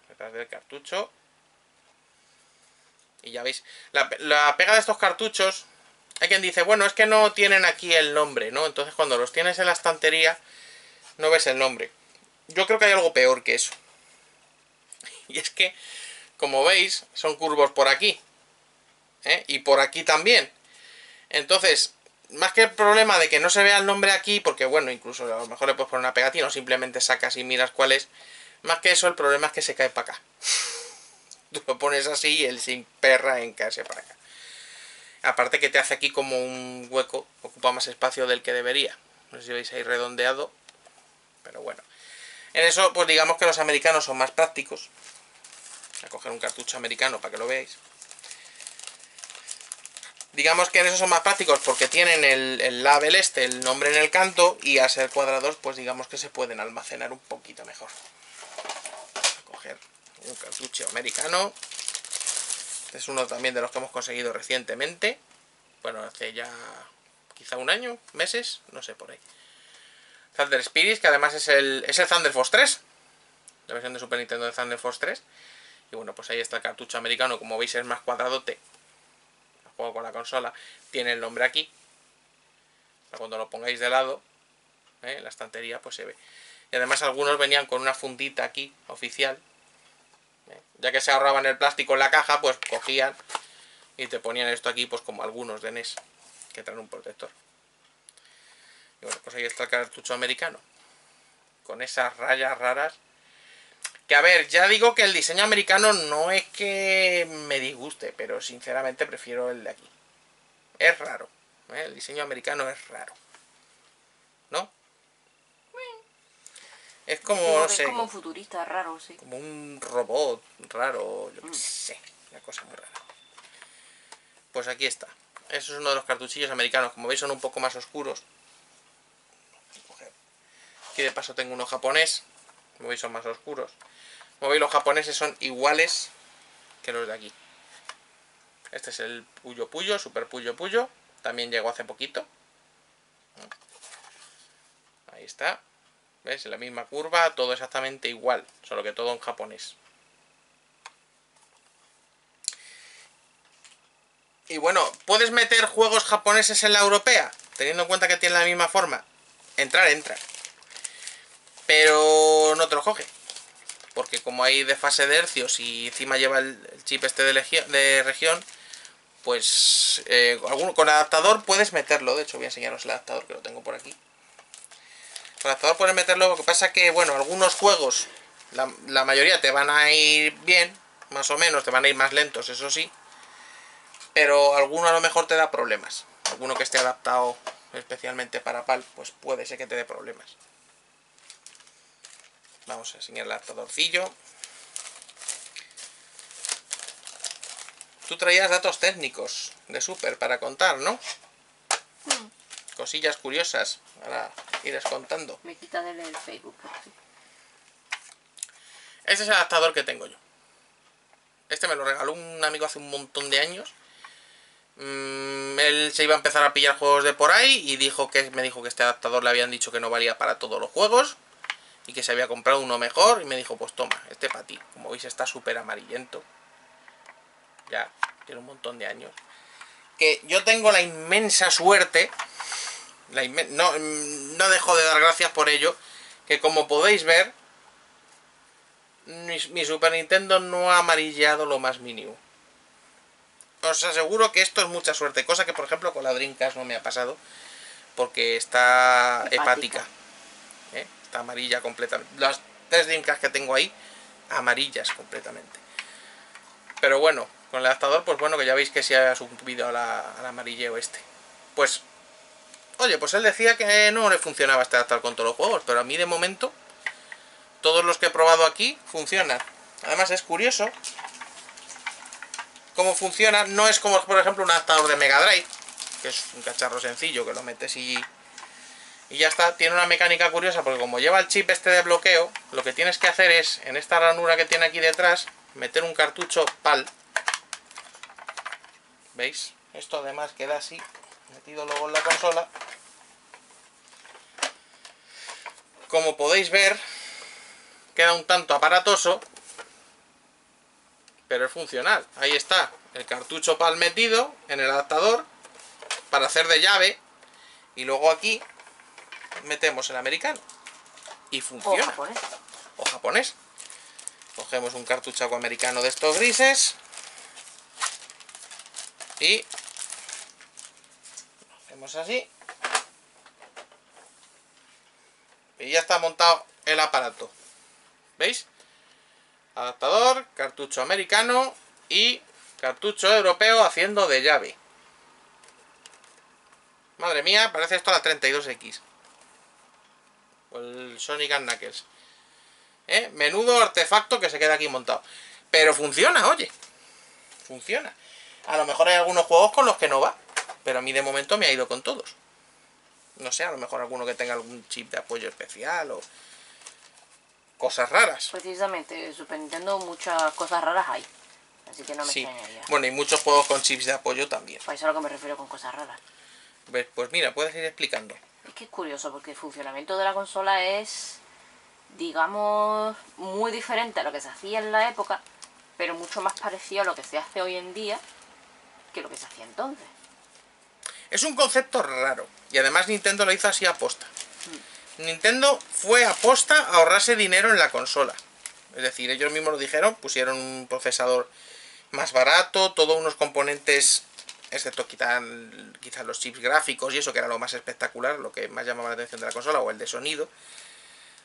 detrás del cartucho. Y ya veis, la, la pega de estos cartuchos hay quien dice, bueno, es que no tienen aquí el nombre, ¿no? Entonces cuando los tienes en la estantería, no ves el nombre. Yo creo que hay algo peor que eso. Y es que, como veis, son curvos por aquí. ¿eh? Y por aquí también. Entonces, más que el problema de que no se vea el nombre aquí, porque bueno, incluso a lo mejor le puedes poner una pegatina o simplemente sacas y miras cuál es. Más que eso, el problema es que se cae para acá. Tú lo pones así y él sin perra en caerse para acá. Aparte que te hace aquí como un hueco, ocupa más espacio del que debería. No sé si veis ahí redondeado, pero bueno. En eso, pues digamos que los americanos son más prácticos. Voy a coger un cartucho americano para que lo veáis. Digamos que en eso son más prácticos porque tienen el, el label este, el nombre en el canto, y a ser cuadrados, pues digamos que se pueden almacenar un poquito mejor. Voy a coger un cartucho americano. Este es uno también de los que hemos conseguido recientemente. Bueno, hace ya quizá un año, meses, no sé por ahí. Thunder Spirits, que además es el, es el Thunder Force 3. La versión de Super Nintendo de Thunder Force 3. Y bueno, pues ahí está el cartucho americano. Como veis es más cuadradote. Juego con la consola. Tiene el nombre aquí. Cuando lo pongáis de lado, ¿eh? la estantería, pues se ve. Y además algunos venían con una fundita aquí, oficial, ya que se ahorraban el plástico en la caja, pues cogían y te ponían esto aquí, pues como algunos de NES, que traen un protector. Y bueno, pues ahí está el cartucho americano. Con esas rayas raras. Que a ver, ya digo que el diseño americano no es que me disguste, pero sinceramente prefiero el de aquí. Es raro. ¿eh? El diseño americano es raro. ¿No? Es como, no es sé, como un futurista raro, sí. como un robot raro, yo qué sé, una cosa muy rara. Pues aquí está. Eso es uno de los cartuchillos americanos. Como veis son un poco más oscuros. De paso tengo uno japonés. Como veis son más oscuros. Como veis los japoneses son iguales que los de aquí. Este es el Puyo Puyo, Super Puyo Puyo. También llegó hace poquito. Ahí está. ¿Ves? La misma curva, todo exactamente igual, solo que todo en japonés. Y bueno, ¿puedes meter juegos japoneses en la europea? Teniendo en cuenta que tiene la misma forma. Entrar, entra. Pero no te lo coge. Porque como hay de fase de hercios y encima lleva el, chip este de, región, pues eh, con adaptador puedes meterlo. De hecho, voy a enseñaros el adaptador que lo tengo por aquí. Con adaptador puedes meterlo, lo que pasa que, bueno, algunos juegos, la mayoría te van a ir bien, más o menos, te van a ir más lentos, eso sí. Pero alguno a lo mejor te da problemas. Alguno que esté adaptado especialmente para PAL, pues puede ser que te dé problemas. Vamos a enseñar el adaptadorcillo. Tú traías datos técnicos de Super para contar, ¿no? Cosillas curiosas. Ahora irás contando. Me quita del el Facebook. Este es el adaptador que tengo yo. Este me lo regaló un amigo hace un montón de años. Mm, él se iba a empezar a pillar juegos de por ahí y dijo que me dijo que este adaptador le habían dicho que no valía para todos los juegos y que se había comprado uno mejor y me dijo pues toma, este para ti. Como veis está súper amarillento. Ya tiene un montón de años. Que yo tengo la inmensa suerte, la inmen- no, no dejo de dar gracias por ello, que como podéis ver, mi, mi Super Nintendo no ha amarillado lo más mínimo. Os aseguro que esto es mucha suerte, cosa que por ejemplo con la Dreamcast no me ha pasado, porque está Hepática. hepática. ¿eh? Está amarilla completamente. Las tres Dreamcast que tengo ahí, amarillas completamente. Pero bueno, con el adaptador, pues bueno, que ya veis que se ha subido a la- al amarilleo este. Pues, oye, pues él decía que no le funcionaba este adaptador con todos los juegos, pero a mí de momento todos los que he probado aquí funcionan. Además es curioso cómo funciona. No es como, por ejemplo, un adaptador de Mega Drive, que es un cacharro sencillo que lo metes y, y ya está. Tiene una mecánica curiosa porque como lleva el chip este de bloqueo, lo que tienes que hacer es, en esta ranura que tiene aquí detrás, meter un cartucho PAL. ¿Veis? Esto además queda así, metido luego en la consola. Como podéis ver, queda un tanto aparatoso, pero es funcional. Ahí está, el cartucho PAL metido en el adaptador para hacer de llave y luego aquí metemos el americano y funciona. O japonés. O japonés. Cogemos un cartucho americano de estos grises y lo hacemos así y ya está montado el aparato. ¿Veis? Adaptador, cartucho americano y cartucho europeo haciendo de llave. Madre mía, parece esto la 32X. O el Sonic and Knuckles. ¿Eh? Menudo artefacto que se queda aquí montado. Pero funciona, oye. Funciona. A lo mejor hay algunos juegos con los que no va. Pero a mí de momento me ha ido con todos. No sé, a lo mejor alguno que tenga algún chip de apoyo especial o cosas raras. Precisamente, en Super Nintendo muchas cosas raras hay. Así que no me Sí. extrañaría. Bueno, y muchos juegos con chips de apoyo también. Pues eso es a lo que me refiero con cosas raras. Ves, Pues mira, puedes ir explicando. Es que es curioso porque el funcionamiento de la consola es, digamos, muy diferente a lo que se hacía en la época, pero mucho más parecido a lo que se hace hoy en día que lo que se hacía entonces. Es un concepto raro. Y además Nintendo lo hizo así a posta. Nintendo fue a posta a ahorrarse dinero en la consola. Es decir, ellos mismos lo dijeron, pusieron un procesador más barato, todos unos componentes, excepto quizás quizás los chips gráficos y eso, que era lo más espectacular, lo que más llamaba la atención de la consola, o el de sonido.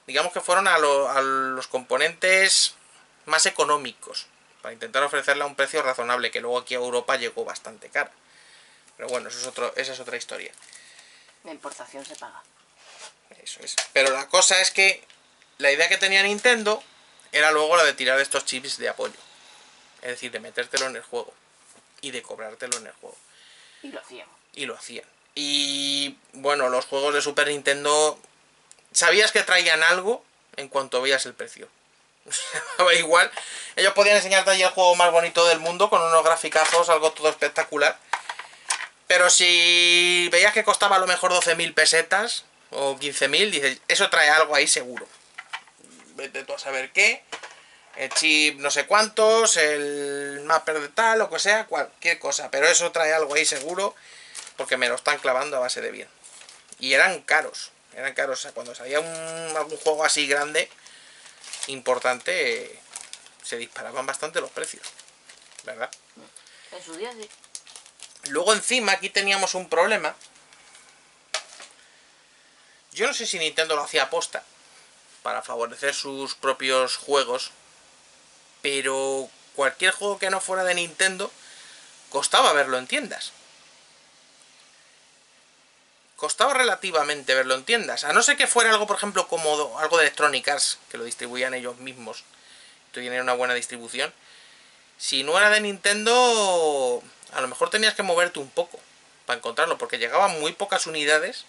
Digamos que fueron a, lo- a los componentes más económicos, para intentar ofrecerle a un precio razonable, que luego aquí a Europa llegó bastante cara. Pero bueno, eso es otro, esa es otra historia. La importación se paga. Eso es. Pero la cosa es que la idea que tenía Nintendo era luego la de tirar estos chips de apoyo. Es decir, de metértelo en el juego. Y de cobrártelo en el juego. Y lo hacíamos. Y lo hacían. Y bueno, los juegos de Super Nintendo... Sabías que traían algo en cuanto veías el precio. Igual. Ellos podían enseñarte allí el juego más bonito del mundo con unos graficazos, algo todo espectacular. Pero si veías que costaba a lo mejor 12.000 pesetas o 15.000, dices, eso trae algo ahí seguro. Vete tú a saber qué. El chip no sé cuántos, el mapper de tal, o que sea, cualquier cosa. Pero eso trae algo ahí seguro porque me lo están clavando a base de bien. Y eran caros, eran caros. O sea, cuando salía un, algún juego así grande, importante, eh, se disparaban bastante los precios. ¿Verdad? En su día sí. Luego encima aquí teníamos un problema. Yo no sé si Nintendo lo hacía aposta para favorecer sus propios juegos, pero cualquier juego que no fuera de Nintendo costaba verlo en tiendas. Costaba relativamente verlo en tiendas, a no ser que fuera algo, por ejemplo, como algo de Electronic Arts, que lo distribuían ellos mismos, tuvieran una buena distribución. Si no era de Nintendo, a lo mejor tenías que moverte un poco para encontrarlo, porque llegaban muy pocas unidades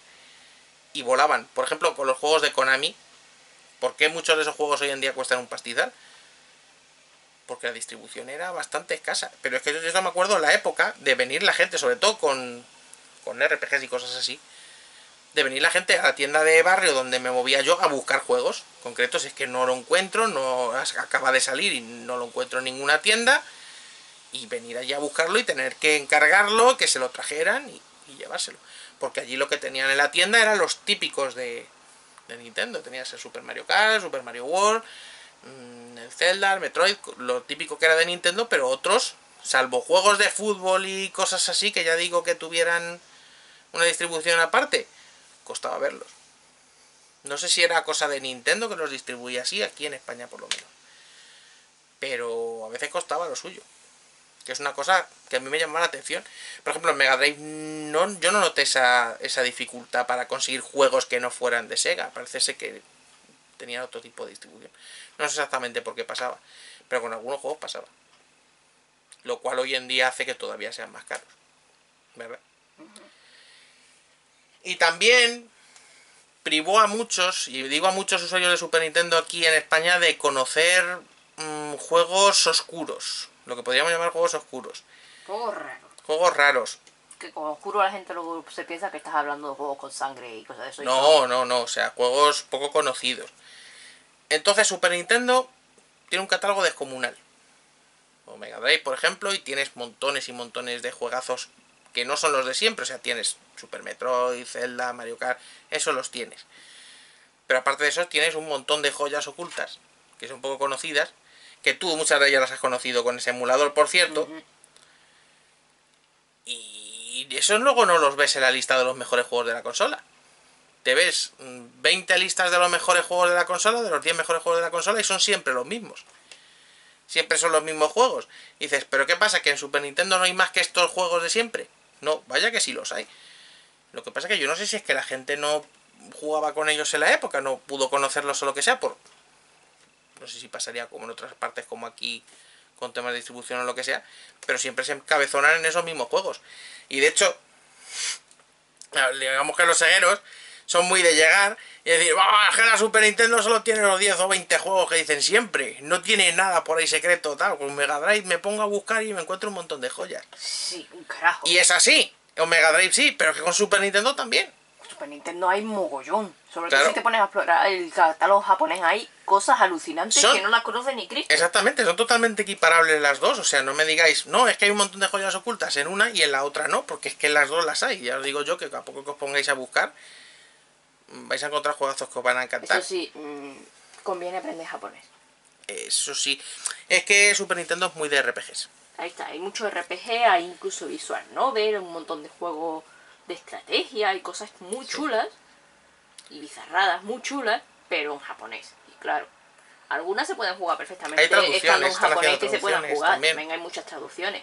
y volaban. Por ejemplo, con los juegos de Konami, ¿por qué muchos de esos juegos hoy en día cuestan un pastizal? Porque la distribución era bastante escasa. Pero es que yo, yo me acuerdo en la época de venir la gente, sobre todo con, con RPGs y cosas así, de venir la gente a la tienda de barrio donde me movía yo a buscar juegos concretos. Es que no lo encuentro, no acaba de salir y no lo encuentro en ninguna tienda. Y venir allí a buscarlo y tener que encargarlo, que se lo trajeran y, y llevárselo. Porque allí lo que tenían en la tienda eran los típicos de, de Nintendo. Tenías el Super Mario Kart, Super Mario World, mm, el Zelda, el Metroid, lo típico que era de Nintendo, pero otros, salvo juegos de fútbol y cosas así, que ya digo que tuvieran una distribución aparte, costaba verlos. No sé si era cosa de Nintendo que los distribuía así, aquí en España por lo menos. Pero a veces costaba lo suyo. Que es una cosa que a mí me llamaba la atención. Por ejemplo, en Mega Drive no, yo no noté esa, esa dificultad para conseguir juegos que no fueran de Sega. Parece ser que tenían otro tipo de distribución. No sé exactamente por qué pasaba. Pero con algunos juegos pasaba. Lo cual hoy en día hace que todavía sean más caros. ¿Verdad? Y también privó a muchos, y digo a muchos usuarios de Super Nintendo aquí en España, de conocer mm, juegos oscuros. Lo que podríamos llamar juegos oscuros. Juegos raros. Juegos raros. Que con oscuro la gente luego se piensa que estás hablando de juegos con sangre y cosas de eso. No, no, no, o sea, juegos poco conocidos. Entonces Super Nintendo tiene un catálogo descomunal. O Mega Drive, por ejemplo, y tienes montones y montones de juegazos que no son los de siempre. O sea, tienes Super Metroid, Zelda, Mario Kart, eso los tienes. Pero aparte de eso, tienes un montón de joyas ocultas, que son poco conocidas, que tú muchas de ellas las has conocido con ese emulador, por cierto. Y eso luego no los ves en la lista de los mejores juegos de la consola. Te ves mm, 20 listas de los mejores juegos de la consola, de los 10 mejores juegos de la consola, y son siempre los mismos. Siempre son los mismos juegos. Y dices, ¿pero qué pasa? ¿Que en Super Nintendo no hay más que estos juegos de siempre? No, vaya que sí los hay. Lo que pasa es que yo no sé si es que la gente no jugaba con ellos en la época, no pudo conocerlos o lo que sea, por... No sé si pasaría como en otras partes como aquí, con temas de distribución o lo que sea, pero siempre se encabezonan en esos mismos juegos. Y de hecho, digamos que los cegueros son muy de llegar y decir, "Bah, es que la Super Nintendo solo tiene los 10 o 20 juegos que dicen siempre, no tiene nada por ahí secreto, tal. Con Mega Drive me pongo a buscar y me encuentro un montón de joyas. Sí, un carajo. Y es así, en Mega Drive sí, pero que con Super Nintendo también. Super Nintendo hay mogollón. Sobre Claro. todo si te pones a explorar el catálogo japonés, hay cosas alucinantes Son- que no las conoce ni Cristo. Exactamente, son totalmente equiparables las dos. O sea, no me digáis, no, es que hay un montón de joyas ocultas en una y en la otra no, porque es que en las dos las hay. Ya os digo yo que a poco que os pongáis a buscar, vais a encontrar juegazos que os van a encantar. Eso sí, mm, conviene aprender japonés. Eso sí. Es que Super Nintendo es muy de RPGs. Ahí está, hay mucho RPG, hay incluso visual novel, un montón de juegos de estrategia, hay cosas muy chulas y bizarradas muy chulas, pero en japonés. Y claro, algunas se pueden jugar perfectamente Hay traducciones, en japonés que se puedan traducciones jugar. también. También hay muchas traducciones,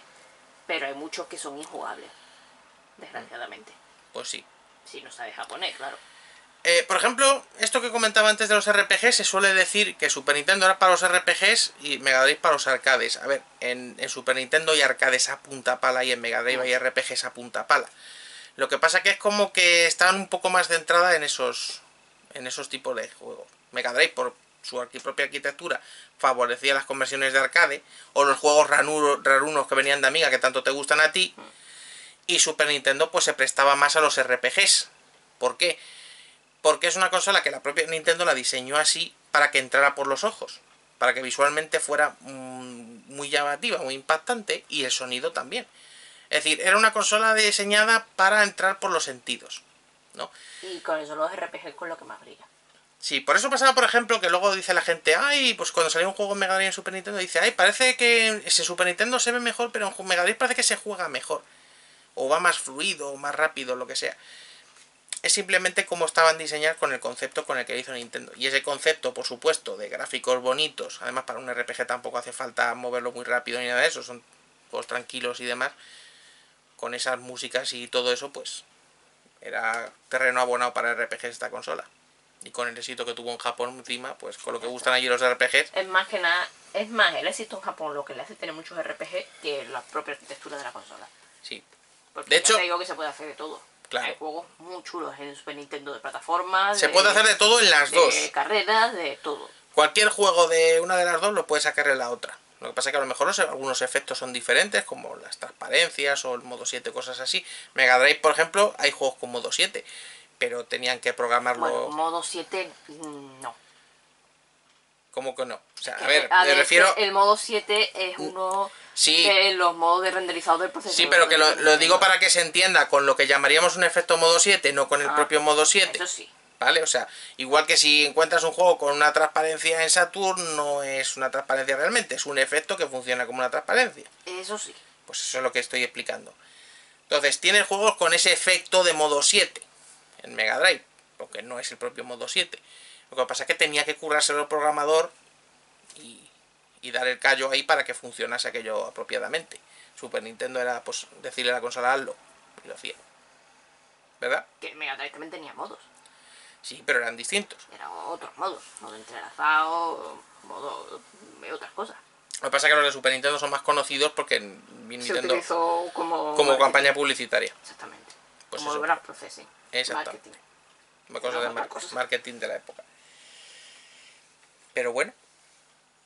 pero hay muchos que son injugables, desgraciadamente. Pues sí. Si no sabes japonés, claro. Eh, por ejemplo, esto que comentaba antes de los RPGs, se suele decir que Super Nintendo era para los RPGs y Mega Drive para los arcades. A ver, en, Super Nintendo hay arcades a punta pala y en Mega Drive hay RPGs a punta pala. Lo que pasa que es como que estaban un poco más centradas en esos, en esos tipos de juegos. Mega Drive, por su propia arquitectura, favorecía las conversiones de arcade o los juegos ranuro- rarunos que venían de Amiga que tanto te gustan a ti. Y Super Nintendo pues se prestaba más a los RPGs. ¿Por qué? Porque es una consola que la propia Nintendo la diseñó así para que entrara por los ojos. Para que visualmente fuera mm, muy llamativa, muy impactante y el sonido también. Es decir, era una consola diseñada para entrar por los sentidos. ¿no? Y con eso los RPG con lo que más brilla. Sí, por eso pasaba, por ejemplo, que luego dice la gente, ay, pues cuando salió un juego en Mega Drive en Super Nintendo, dice, ay, parece que ese Super Nintendo se ve mejor, pero en Mega Drive parece que se juega mejor. O va más fluido, o más rápido, lo que sea. Es simplemente como estaban diseñados con el concepto con el que hizo Nintendo. Y ese concepto, por supuesto, de gráficos bonitos, además para un RPG tampoco hace falta moverlo muy rápido ni nada de eso, son juegos tranquilos y demás. Con esas músicas y todo eso, pues era terreno abonado para RPGs esta consola. Y con el éxito que tuvo en Japón encima, pues con lo que gustan allí los RPGs, Es más que nada, es más el éxito en Japón lo que le hace tener muchos RPG que la propia arquitectura de la consola. sí. Porque De hecho- te digo que se puede hacer de todo. Claro. Hay juegos muy chulos en Super Nintendo de plataformas. Se de- puede hacer de todo en las de dos. carreras, de todo. Cualquier juego de una de las dos lo puede sacar en la otra. Lo que pasa es que a lo mejor algunos efectos son diferentes, como las transparencias o el modo 7, cosas así. Mega Drive, por ejemplo, hay juegos con modo 7, pero tenían que programarlo. Bueno, modo 7, mm, no. ¿Cómo que no? O sea, a ver, A me ver, refiero. El modo 7 es uno Sí. de los modos de renderizado del procesador. Sí, pero que lo, digo para que se entienda con lo que llamaríamos un efecto modo 7, no con el Ah, propio modo 7. Eso sí. ¿Vale? O sea, igual que si encuentras un juego con una transparencia en Saturn, no es una transparencia realmente, es un efecto que funciona como una transparencia. Eso sí. Pues eso es lo que estoy explicando. Entonces, tienes juegos con ese efecto de modo 7 en Mega Drive, porque no es el propio modo 7. Lo que pasa es que tenía que currárselo el programador y, y dar el callo ahí para que funcionase aquello apropiadamente. Super Nintendo era pues decirle a la consola hazlo y lo hacía. ¿Verdad? Que Mega Drive también tenía modos. Sí, pero eran distintos. Eran otros modos. Modo entrelazado, modo de otras cosas. Lo que pasa es que los de Super Nintendo son más conocidos porque Se Nintendo utilizó como... como campaña publicitaria. Exactamente. Pues como el Graph Processing. Exacto. Marketing. Cosas No, de mar- cosa. marketing de la época. Pero bueno,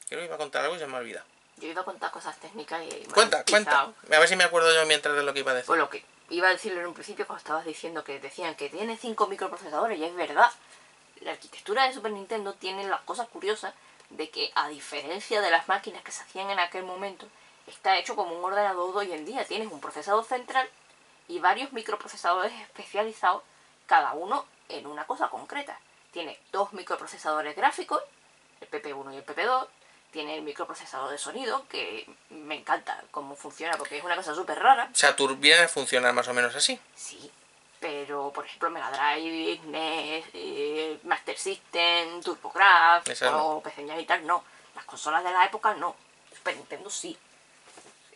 creo que iba a contar algo y se me ha olvidado. Yo iba a contar cosas técnicas y... Cuenta, cuenta. A ver si me acuerdo yo mientras de lo que iba a decir. Pues lo que iba a decirlo en un principio cuando estabas diciendo que decían que tiene cinco microprocesadores y es verdad. La arquitectura de Super Nintendo tiene las cosas curiosas de que a diferencia de las máquinas que se hacían en aquel momento, está hecho como un ordenador de hoy en día. Tienes un procesador central y varios microprocesadores especializados, cada uno en una cosa concreta. Tiene dos microprocesadores gráficos, el PP1 y el PP2. Tiene el microprocesador de sonido, que me encanta cómo funciona porque es una cosa súper rara. Saturn viene a funcionar más o menos así. Sí, pero por ejemplo Mega Drive, NES, eh, Master System, TurboGrafx no. o PC y tal, no. Las consolas de la época no. Super Nintendo sí.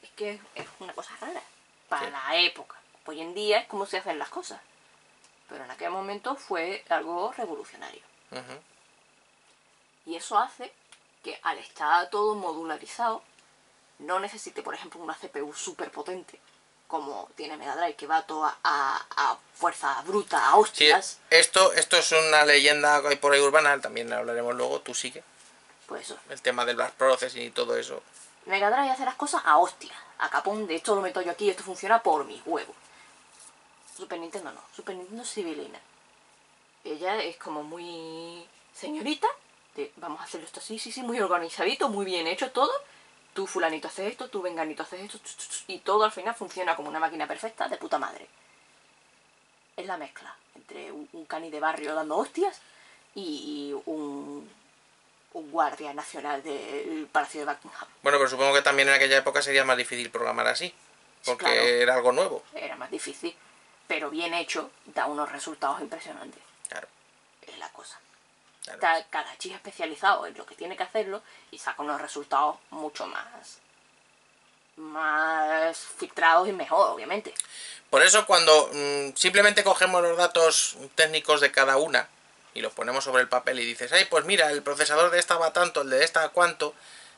Es que es una cosa rara. Para Sí. la época. Hoy en día es como se hacen las cosas. Pero en aquel momento fue algo revolucionario. Y eso hace que al estar todo modularizado, no necesite, por ejemplo, una CPU súper potente, como tiene Mega Drive, que va toda a, a fuerza bruta, a Sí, hostias. esto, esto es una leyenda que hay por ahí urbana, también hablaremos luego, tú sigue. Pues eso. El tema del Blast Processing y todo eso. Mega Drive hace las cosas a hostias, a capón de esto lo meto yo aquí, esto funciona por mis huevos. Super Nintendo no, Super Nintendo es civilina. Ella es como muy señorita, de vamos a hacerlo esto así, sí, sí, muy organizadito, muy bien hecho todo. Tú fulanito haces esto, tú venganito haces esto, y todo al final funciona como una máquina perfecta de puta madre. Es la mezcla entre un, un cani de barrio dando hostias y, y un, un guardia nacional del Palacio de Buckingham. Bueno, pero supongo que también en aquella época sería más difícil programar así. Porque claro. era algo nuevo. era más difícil, pero bien hecho da unos resultados impresionantes. Claro. Es la cosa. Claro. Cada chico especializado en lo que tiene que hacerlo y saca unos resultados mucho más más filtrados y mejor, obviamente. Por eso cuando mm, simplemente cogemos los datos técnicos de cada una y los ponemos sobre el papel y dices, ay, pues mira, el procesador de esta va tanto, el de esta cuánto,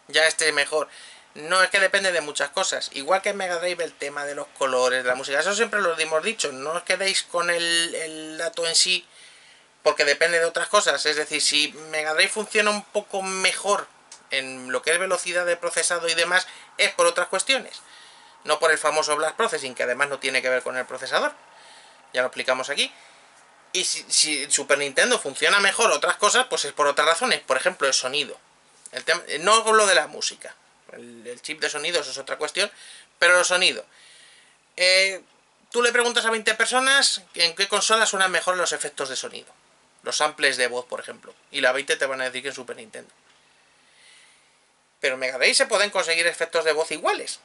ya esté mejor. No, es que depende de muchas cosas. Igual que en Mega Drive el tema de los colores, de la música, eso siempre lo hemos dicho. No os quedéis con el, el dato en sí, porque depende de otras cosas. Es decir, si Mega Drive funciona un poco mejor en lo que es velocidad de procesado y demás, es por otras cuestiones. No por el famoso Blast Processing, que además no tiene que ver con el procesador. Ya lo explicamos aquí. Y si, Super Nintendo funciona mejor otras cosas, pues es por otras razones. Por ejemplo, el sonido. El tema, no lo de la música. El, el chip de sonido eso es otra cuestión. Pero el sonido. Eh, tú le preguntas a 20 personas en qué consola suenan mejor los efectos de sonido. Los samples de voz, por ejemplo. Y la 20 te van a decir que en Super Nintendo. Pero en Mega Drive se pueden conseguir efectos de voz iguales.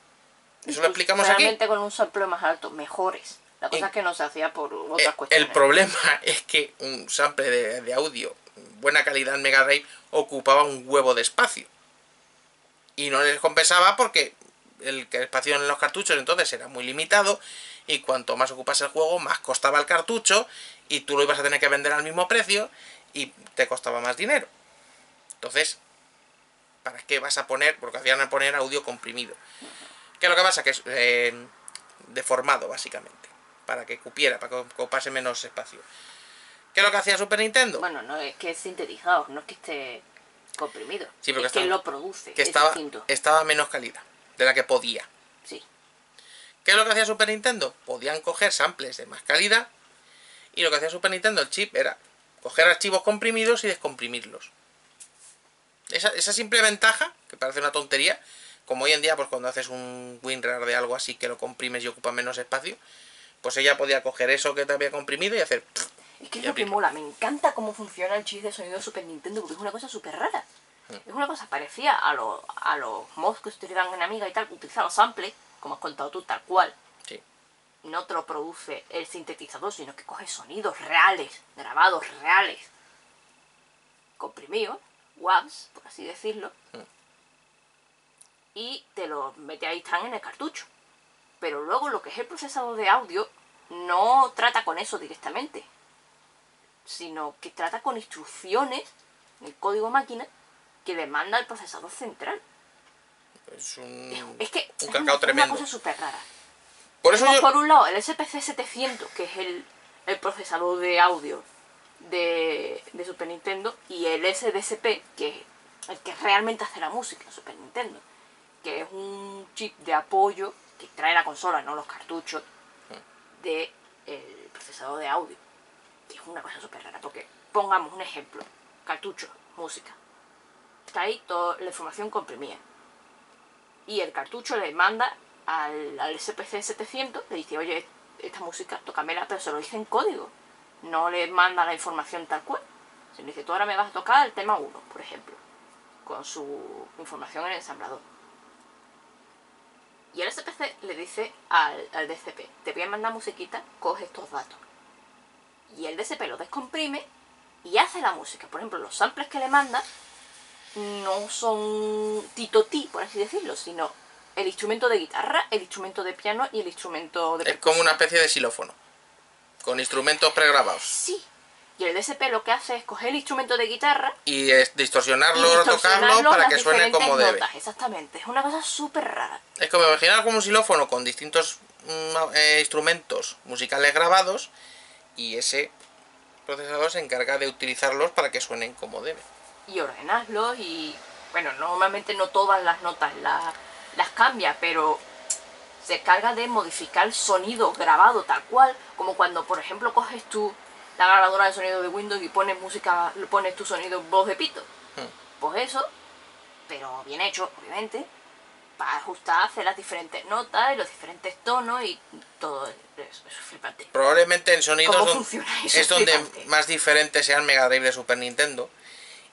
Eso lo explicamos aquí. Realmente con un sample más alto, mejores. La cosa es que no se hacía por Eh, otras cuestiones. El problema es que un sample de, de audio, buena calidad en Mega Drive, ocupaba un huevo de espacio. Y no les compensaba porque el espacio en los cartuchos entonces era muy limitado y cuanto más ocupas el juego, más costaba el cartucho y tú lo ibas a tener que vender al mismo precio y te costaba más dinero. Entonces, ¿para qué vas a poner? Porque hacían poner audio comprimido. ¿Qué es lo que pasa? Que es eh, deformado, básicamente. Para que cupiera, para que ocupase menos espacio. ¿Qué es lo que hacía Super Nintendo? Bueno, no es que es sintetizado, no es que esté comprimido. Sí, porque es que lo produce, que es estaba, distinto. estaba a menos calidad de la que podía. Sí. ¿Qué es lo que hacía Super Nintendo? Podían coger samples de más calidad. Y lo que hacía Super Nintendo, el chip, era coger archivos comprimidos y descomprimirlos. Esa, esa simple ventaja, que parece una tontería, como hoy en día, pues cuando haces un WinRAR de algo así que lo comprimes y ocupa menos espacio, pues ella podía coger eso que te había comprimido y hacer. Es que es lo que mola, me encanta cómo funciona el chip de sonido de Super Nintendo porque es una cosa súper rara. Mm. Es una cosa parecida a, los a los mods que utilizaban en Amiga y tal, utilizar los samples, como has contado tú, tal cual. No te lo produce el sintetizador, sino que coge sonidos reales, grabados reales, comprimidos, WAVs, por así decirlo, Mm. y te los mete ahí, están en el cartucho. Pero luego lo que es el procesador de audio no trata con eso directamente, sino que trata con instrucciones, el código máquina, que le manda el procesador central. Es un, Es que un es cacao una, tremendo. una cosa súper rara. Por eso yo... por un lado el SPC 700, que es el, el procesador de audio de, de Super Nintendo, y el SDSP, que es el que realmente hace la música en Super Nintendo, que es un chip de apoyo que trae la consola, no los cartuchos, de el procesador de audio. Que es una cosa súper rara, porque pongamos un ejemplo, cartucho, música. Está ahí toda la información comprimida y el cartucho le manda al, al SPC 700, le dice, oye, esta música, tócamela, pero se lo dice en código. No le manda la información tal cual. Se le dice, tú ahora me vas a tocar el tema 1, por ejemplo, con su información en el ensamblador. Y el SPC le dice al, al DCP, te voy a mandar musiquita, coge estos datos. Y el DCP lo descomprime y hace la música. Por ejemplo, los samples que le manda no son tito ti, por así decirlo, sino el instrumento de guitarra, el instrumento de piano y el instrumento de Es como una especie de xilófono. Con instrumentos pregrabados. Sí. Y el DSP lo que hace es coger el instrumento de guitarra Y es y distorsionarlo, tocarlo distorsionarlo para las que suene como debe. Exactamente. Es una cosa súper rara. Es como imaginar como un xilófono con distintos mm, eh, instrumentos musicales grabados y ese procesador se encarga de utilizarlos para que suenen como debe. Y ordenarlos y... Bueno, normalmente no todas las notas la- las cambia, pero se carga de modificar el sonido grabado tal cual, como cuando, por ejemplo, coges tú la grabadora de sonido de Windows y pones música, pones tu sonido voz de pito. Pues eso, pero bien hecho, obviamente, para ajustar, hacer las diferentes notas y los diferentes tonos y todo eso. Eso es flipante. Probablemente en sonidos ¿Cómo don- funciona eso? es donde Flipante. más diferente sea el Mega Drive de Super Nintendo.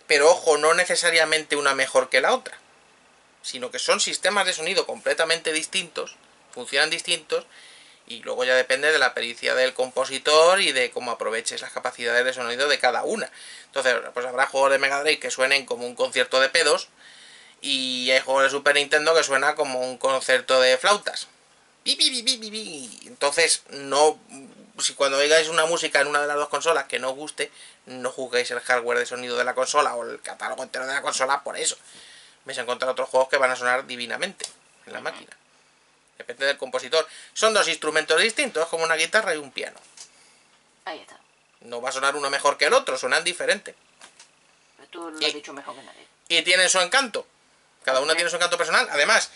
Pero ojo, no necesariamente una mejor que la otra. Sino que son sistemas de sonido completamente distintos, funcionan distintos, y luego ya depende de la pericia del compositor y de cómo aproveches las capacidades de sonido de cada una. Entonces, pues habrá juegos de Mega Drive que suenen como un concierto de pedos, y hay juegos de Super Nintendo que suena como un concierto de flautas. Entonces, no. Si cuando oigáis una música en una de las dos consolas que no os guste, no juguéis el hardware de sonido de la consola o el catálogo entero de la consola por eso. Vais a encontrar otros juegos que van a sonar divinamente en la máquina. Depende del compositor. Son dos instrumentos distintos, es como una guitarra y un piano. Ahí está. No va a sonar uno mejor que el otro, suenan diferente. Pero Tú lo Y- has dicho mejor que nadie. y tienen su encanto. Cada una tiene su encanto personal. Además,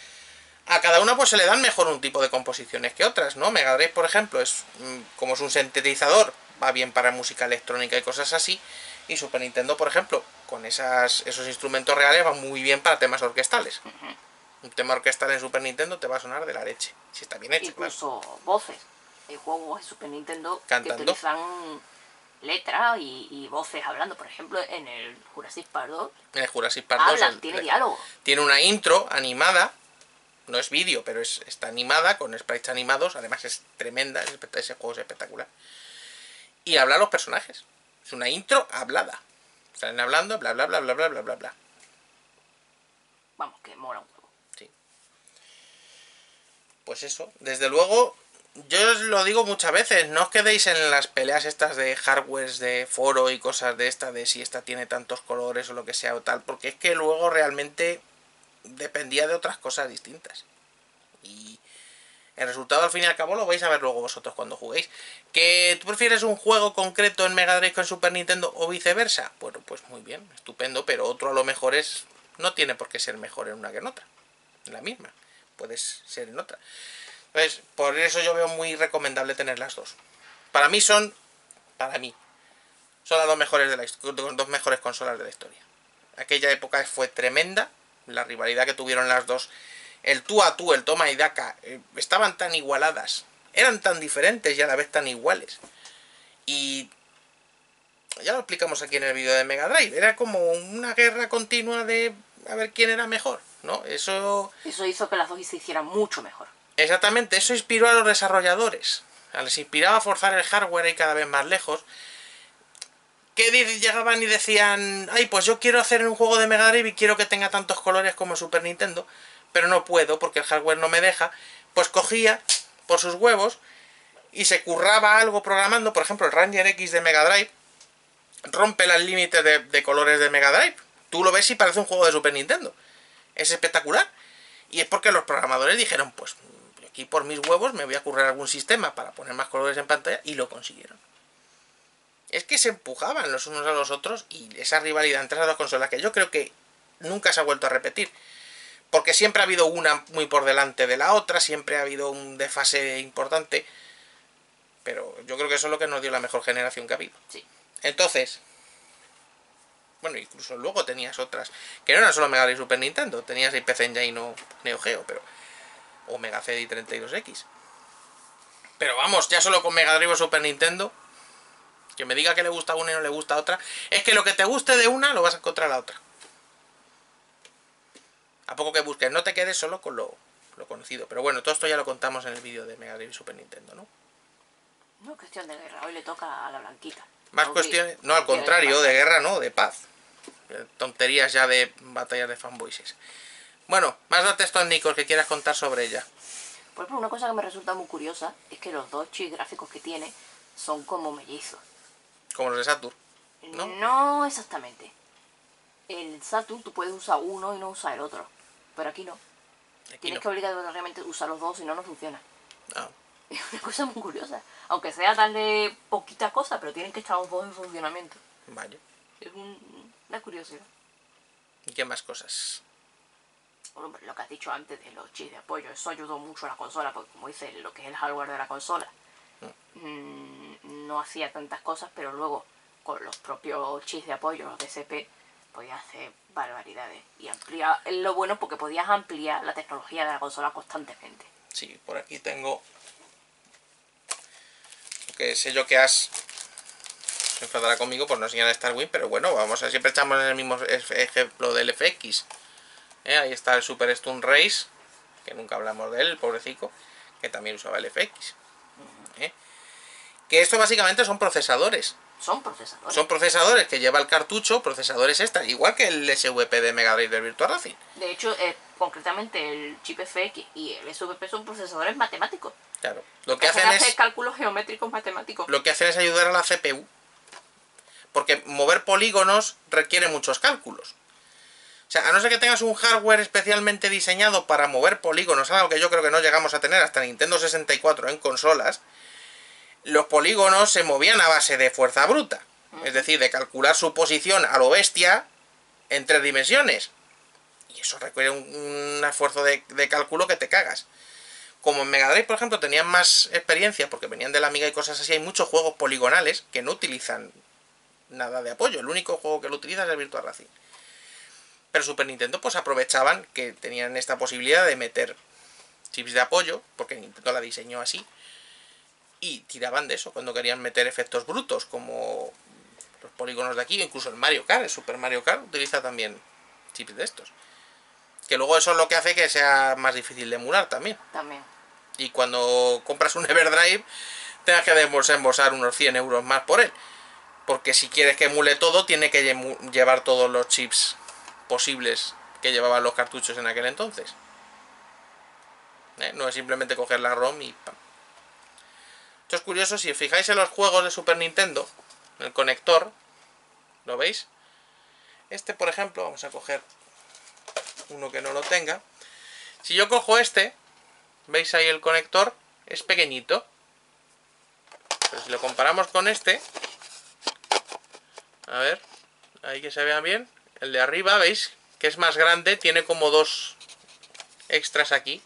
a cada una pues se le dan mejor un tipo de composiciones que otras, ¿no? Mega Drive, por ejemplo, es mm, como es un sintetizador, va bien para música electrónica y cosas así. Y Super Nintendo, por ejemplo, con esas, esos instrumentos reales va muy bien para temas orquestales. Un tema orquestal en Super Nintendo te va a sonar de la leche, si está bien hecho, claro. Incluso voces. Hay juegos de Super Nintendo Cantando. que utilizan letras y, y voces hablando. Por ejemplo, en el Jurassic Park 2 En el Jurassic Park 2 hablan, el- tiene le- diálogo. tiene una intro animada, no es vídeo, pero es, está animada, con sprites animados, además es tremenda, ese juego es espectacular. Y habla a los personajes. Es una intro hablada. Salen hablando, bla bla bla bla bla bla bla bla. Vamos, que mola un juego. Pues eso, desde luego, yo os lo digo muchas veces, no os quedéis en las peleas estas de hardwares de foro y cosas de esta, de si esta tiene tantos colores o lo que sea o tal, porque es que luego realmente dependía de otras cosas distintas. Y el resultado al fin y al cabo lo vais a ver luego vosotros cuando juguéis. ¿Que tú prefieres un juego concreto en Mega Drive que en Super Nintendo o viceversa? Bueno, pues muy bien, estupendo, pero otro a lo mejor es... no tiene por qué ser mejor en una que en otra. En la misma. Puedes ser en otra. Entonces, por eso yo veo muy recomendable tener las dos. Para mí son... Para mí. Son las dos mejores, de la, dos mejores consolas de la historia. Aquella época fue tremenda. La rivalidad que tuvieron las dos. El tú a tú, el toma y daca. eh, estaban tan igualadas. Eran tan diferentes y a la vez tan iguales. Y ya lo explicamos aquí en el vídeo de Mega Drive. Era como una guerra continua de a ver quién era mejor, ¿no? Eso Eso hizo que las dos se hicieran mucho mejor. exactamente, eso inspiró a los desarrolladores. Les inspiraba a forzar el hardware ahí cada vez más lejos. Que llegaban y decían, ay, pues yo quiero hacer un juego de Mega Drive y quiero que tenga tantos colores como Super Nintendo, pero no puedo porque el hardware no me deja. Pues cogía por sus huevos y se curraba algo programando, por ejemplo, el Ranger X de Mega Drive rompe los límites de, colores de Mega Drive. Tú lo ves y parece un juego de Super Nintendo. Es espectacular. Y es porque los programadores dijeron, pues aquí por mis huevos me voy a currar algún sistema para poner más colores en pantalla y lo consiguieron. Es que se empujaban los unos a los otros y esa rivalidad entre las dos consolas que yo creo que nunca se ha vuelto a repetir. Porque siempre ha habido una muy por delante de la otra, siempre ha habido un desfase importante. Pero yo creo que eso es lo que nos dio la mejor generación que ha habido. Sí. Entonces, bueno, incluso luego tenías otras, que no eran solo Mega Drive y Super Nintendo, tenías el PC Engine o Neo Geo, pero o Mega CD y 32X. Pero vamos, ya solo con Mega Drive o Super Nintendo, que me diga que le gusta una y no le gusta otra, es que lo que te guste de una lo vas a encontrar a la otra. A poco que busques, no te quedes solo con lo, lo conocido. Pero bueno, todo esto ya lo contamos en el vídeo de Mega Drive y Super Nintendo, ¿no? No es cuestión de guerra, hoy le toca a la blanquita. Más Aunque- cuestiones, no, al contrario, de guerra no, de paz. Tonterías ya de batallas de fanboys. Bueno, más datos técnicos que quieras contar sobre ella. Por ejemplo, una cosa que me resulta muy curiosa es que los dos chips gráficos que tiene son como mellizos. Como los de Saturn. ¿No? ¿No? exactamente. El Saturn tú puedes usar uno y no usar el otro. Pero aquí no. Aquí Tienes no. que obligatoriamente usar los dos, si no, no funciona. Ah, Es una cosa muy curiosa. Aunque sea darle poquita cosa, pero tienen que estar los dos en funcionamiento. vaya. Es un- una curiosidad. ¿Y qué más cosas? Lo que has dicho antes de los chips de apoyo, eso ayudó mucho a la consola, porque como dice, lo que es el hardware de la consola, mm, no hacía tantas cosas, pero luego con los propios chips de apoyo, los DCP, podías hacer barbaridades. Y ampliar, lo bueno porque podías ampliar la tecnología de la consola constantemente. Sí, por aquí tengo. Que sé yo que has. Se conmigo por no enseñar Starwing, pero bueno, vamos a siempre echamos en el mismo ej- ejemplo del FX. ¿Eh? Ahí está el Super Stun Race, que nunca hablamos de él, el pobrecico, que también usaba el FX. ¿Eh? Que esto básicamente son procesadores. Son procesadores. Son procesadores que lleva el cartucho, procesadores extras, igual que el SVP de Mega Drive del Virtua Racing. De hecho, eh, concretamente el chip FX y el SVP son procesadores matemáticos. Claro. Lo que hacen hacen hacer es. cálculos geométricos matemáticos. lo que hacen es ayudar a la CPU. Porque mover polígonos requiere muchos cálculos. O sea, a no ser que tengas un hardware especialmente diseñado para mover polígonos, algo que yo creo que no llegamos a tener hasta Nintendo 64 en consolas, los polígonos se movían a base de fuerza bruta. Es decir, de calcular su posición a lo bestia en tres dimensiones. Y eso requiere un, esfuerzo de, cálculo que te cagas. Como en Mega Drive, por ejemplo, tenían más experiencia porque venían de la Amiga y cosas así, hay muchos juegos poligonales que no utilizan nada de apoyo. El único juego que lo utiliza es el Virtua Racing. Pero Super Nintendo pues aprovechaban que tenían esta posibilidad de meter chips de apoyo, porque Nintendo la diseñó así, y tiraban de eso cuando querían meter efectos brutos, como los polígonos de aquí, incluso el Mario Kart, el Super Mario Kart utiliza también chips de estos. Que luego eso es lo que hace que sea más difícil de emular también. También. Y cuando compras un Everdrive, tengas que desembolsar unos 100 euros más por él. Porque si quieres que emule todo, tiene que lle- llevar todos los chips posibles que llevaban los cartuchos en aquel entonces. ¿Eh? No es simplemente coger la ROM y pam. Esto es curioso, si fijáis en los juegos de Super Nintendo, en el conector, ¿lo veis? Este, por ejemplo, vamos a coger uno que no lo tenga. Si yo cojo este, ¿Veis ahí el conector? Es pequeñito. Pero si lo comparamos con este, a ver, ahí que se vea bien. El de arriba, ¿veis? Que es más grande, tiene como dos extras aquí.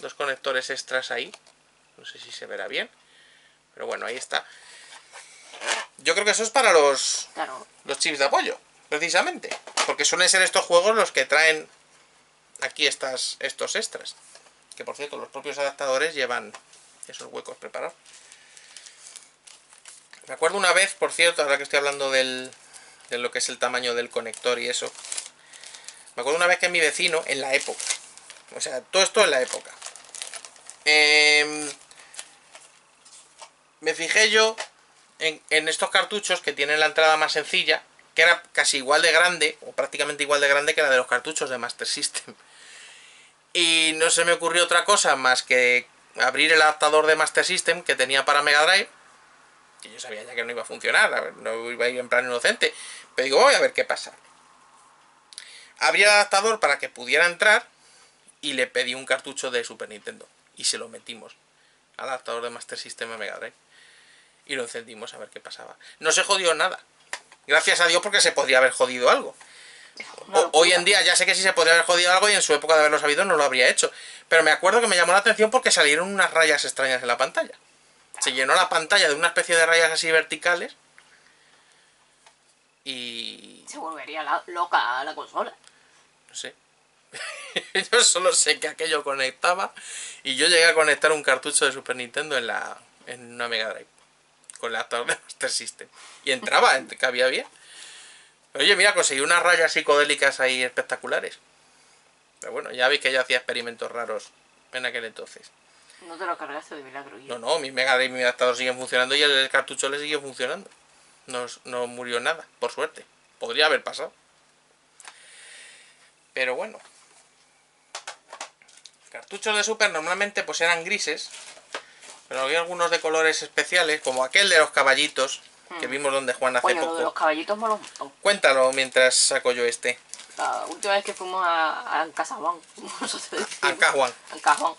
Dos conectores extras ahí. No sé si se verá bien. Pero bueno, ahí está. Yo creo que eso es para los, Claro. los chips de apoyo, precisamente. Porque suelen ser estos juegos los que traen aquí estas, estos extras. Que por cierto, los propios adaptadores llevan esos huecos preparados. Me acuerdo una vez, por cierto, ahora que estoy hablando del, de lo que es el tamaño del conector y eso. Me acuerdo una vez que mi vecino, en la época, o sea, todo esto en la época. em, me fijé yo en, estos cartuchos que tienen la entrada más sencilla, que era casi igual de grande, o prácticamente igual de grande que la de los cartuchos de Master System. Y no se me ocurrió otra cosa más que abrir el adaptador de Master System que tenía para Mega Drive, que yo sabía ya que no iba a funcionar, no iba a ir en plan inocente, pero digo, voy a ver qué pasa. Abrí el adaptador para que pudiera entrar y le pedí un cartucho de Super Nintendo. Y se lo metimos al adaptador de Master System a Mega Drive. Y lo encendimos a ver qué pasaba. No se jodió nada. Gracias a Dios porque se podría haber jodido algo. O- hoy en día ya sé que sí se podría haber jodido algo y en su época de haberlo sabido no lo habría hecho. Pero me acuerdo que me llamó la atención porque salieron unas rayas extrañas en la pantalla. Se llenó la pantalla de una especie de rayas así verticales. Y... Se volvería la- loca la consola. no sé. yo solo sé que aquello conectaba y yo llegué a conectar un cartucho de Super Nintendo en la en una Mega Drive con el adaptador de Master System y entraba, ent- cabía bien. Oye, mira, conseguí unas rayas psicodélicas ahí espectaculares. Pero bueno, ya veis que yo hacía experimentos raros en aquel entonces. No te lo cargaste de milagro. Guille. No, no, mi Mega Drive y mi adaptador siguen funcionando y el, el cartucho le sigue funcionando. No, no murió nada, por suerte. Podría haber pasado. Pero bueno. Cartuchos de Super normalmente pues eran grises. Pero había algunos de colores especiales, como aquel de los caballitos, que vimos donde Juan hace Coño, lo poco. de los caballitos un montón. Cuéntalo mientras saco yo este. La última vez que fuimos a, a Casa Juan, nosotros A decimos, Juan, a Casa Juan,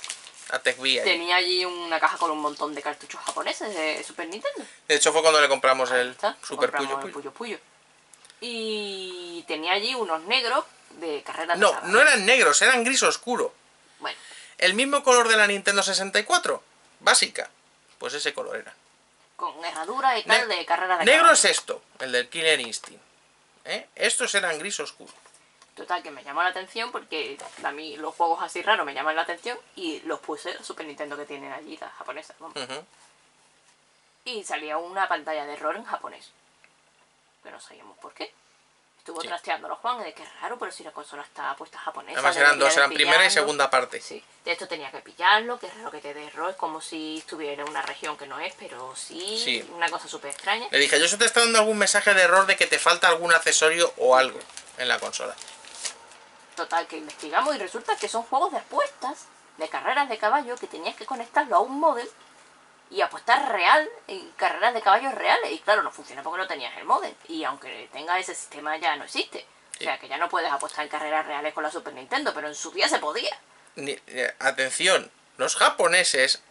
a Tecvía. tenía allí una caja con un montón de cartuchos japoneses de Super Nintendo. De hecho fue cuando le compramos Ahí el está, Super compramos Puyo el Puyo. Y tenía allí unos negros de carreras de No, no eran negros, eran gris oscuro. Bueno, El mismo color de la Nintendo 64, básica. Pues ese color era. con herradura y tal Ne- de carreras de Negro es esto, el del Killer Instinct. ¿eh? Estos eran gris oscuro. Total, que me llamó la atención porque a mí los juegos así raros me llaman la atención y los puse en la Super Nintendo que tienen allí, las japonesas. vamos. Y salía una pantalla de error en japonés. Que no sabíamos por qué. Estuvo Sí. trasteándolo Juan, de que raro, pero si la consola está puesta japonesa. Además eran dos, eran primera y segunda parte. Sí, de esto tenía que pillarlo, que raro que te dé error, es como si estuviera en una región que no es, pero sí, Sí. una cosa súper extraña. Le dije, yo se te está dando algún mensaje de error de que te falta algún accesorio o algo en la consola. Total, que investigamos y resulta que son juegos de apuestas, de carreras de caballo, que tenías que conectarlo a un modem y apostar real en carreras de caballos reales. Y claro, no funciona porque no tenías el modem. Y aunque tenga ese sistema ya no existe. O sea, que ya no puedes apostar en carreras reales con la Super Nintendo, pero en su día se podía. Ni- eh, atención, los japoneses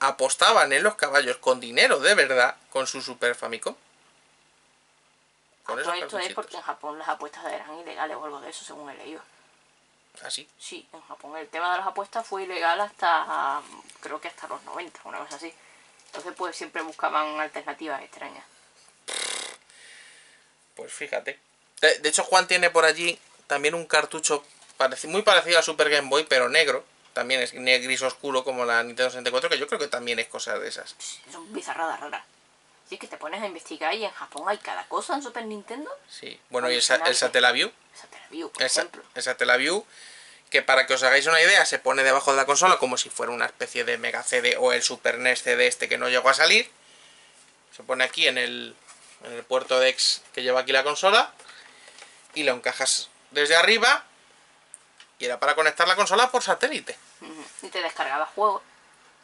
apostaban en los caballos con dinero de verdad con su Super Famicom. Con esos esto es porque en Japón las apuestas eran ilegales o algo de eso, según he leído. Así. Sí, en Japón el tema de las apuestas fue ilegal hasta, creo que hasta los 90, una cosa así. Entonces pues siempre buscaban alternativas extrañas. Pues fíjate. De, de hecho, Juan tiene por allí también un cartucho muy parecido a Super Game Boy, pero negro. También es gris oscuro como la Nintendo 64, que yo creo que también es cosa de esas. Son bizarradas raras. Es que te pones a investigar y en Japón hay cada cosa en Super Nintendo. Sí. Bueno, y el, el. Satellaview. Satellaview, por El, ejemplo. el Satellaview, que para que os hagáis una idea, se pone debajo de la consola como si fuera una especie de Mega CD o el Super NES CD este que no llegó a salir. Se pone aquí en el, en el puerto DEX que lleva aquí la consola. Y lo encajas desde arriba. Y era para conectar la consola por satélite. Y te descargabas juegos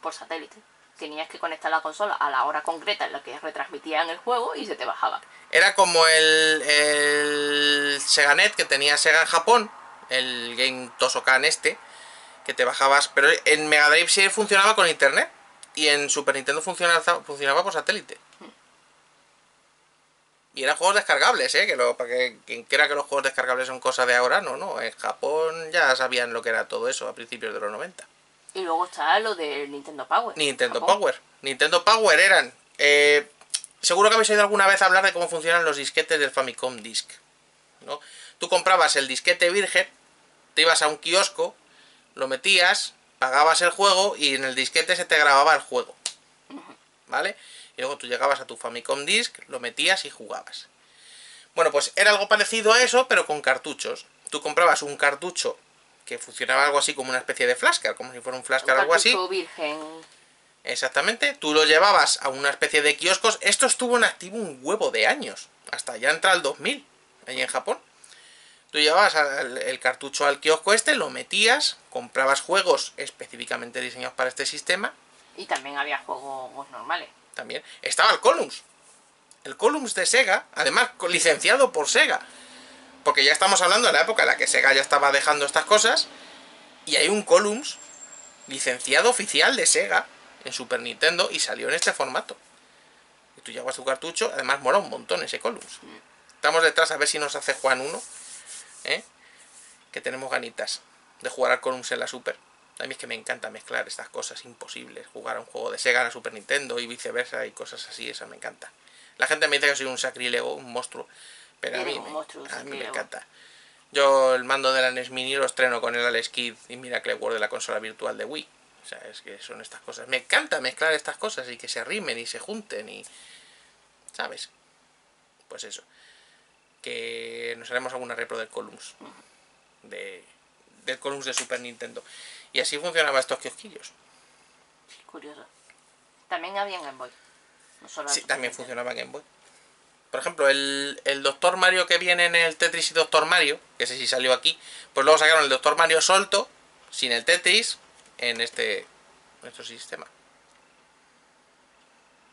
por satélite. Tenías que conectar la consola a la hora concreta en la que retransmitían el juego y se te bajaba. Era como el, el Seganet que tenía Sega en Japón, el Game Tosokan este, que te bajabas, pero en Mega Drive sí funcionaba con internet y en Super Nintendo funcionaba, funcionaba por satélite. Y eran juegos descargables, ¿eh? Que lo, para que quien quiera que los juegos descargables son cosas de ahora, no, no. En Japón ya sabían lo que era todo eso a principios de los 90. Y luego está lo del Nintendo Power. Nintendo Japón. Power. Nintendo Power eran. eh, seguro que habéis oído alguna vez hablar de cómo funcionan los disquetes del Famicom Disk. ¿no? Tú comprabas el disquete virgen, te ibas a un kiosco, lo metías, pagabas el juego y en el disquete se te grababa el juego. ¿Vale? Y luego tú llegabas a tu Famicom Disk, lo metías y jugabas. Bueno, pues era algo parecido a eso, pero con cartuchos. Tú comprabas un cartucho que funcionaba algo así como una especie de flashcard, como si fuera un flashcard o algo así. virgen. Exactamente, tú lo llevabas a una especie de kioscos. Esto estuvo en activo un huevo de años, hasta ya entra el 2000, allí en Japón. Tú llevabas el cartucho al kiosco este, lo metías, comprabas juegos específicamente diseñados para este sistema. Y también había juegos normales. También estaba el Columns. El Columns de Sega, además licenciado por Sega. Porque ya estamos hablando de la época en la que Sega ya estaba dejando estas cosas. Y hay un Columns licenciado oficial de Sega en Super Nintendo y salió en este formato. Y tú llevas tu cartucho, además mola un montón ese Columns. Estamos detrás a ver si nos hace Juan uno, ¿eh? que tenemos ganitas de jugar al Columns en la Super. A mí es que me encanta mezclar estas cosas imposibles, jugar a un juego de Sega a la Super Nintendo y viceversa y cosas así, eso me encanta. La gente me dice que soy un sacrílego, un monstruo, pero a mí, me- a mí encanta. Yo el mando de la NES Mini lo estreno con el Alex Kidd y Miracle World de la consola virtual de Wii. O sea, es que son estas cosas. Me encanta mezclar estas cosas y que se arrimen y se junten y... ¿Sabes? Pues eso. Que nos haremos alguna repro del Columns. De, del Columns de Super Nintendo. Y así funcionaban estos kiosquillos. Curioso. También había en Game Boy. No solo Sí, también funcionaba en Game Boy. Por ejemplo, el, el Doctor Mario que viene en el Tetris y Doctor Mario, que ese sí salió aquí, pues luego sacaron el Doctor Mario solto, sin el Tetris, en este nuestro sistema.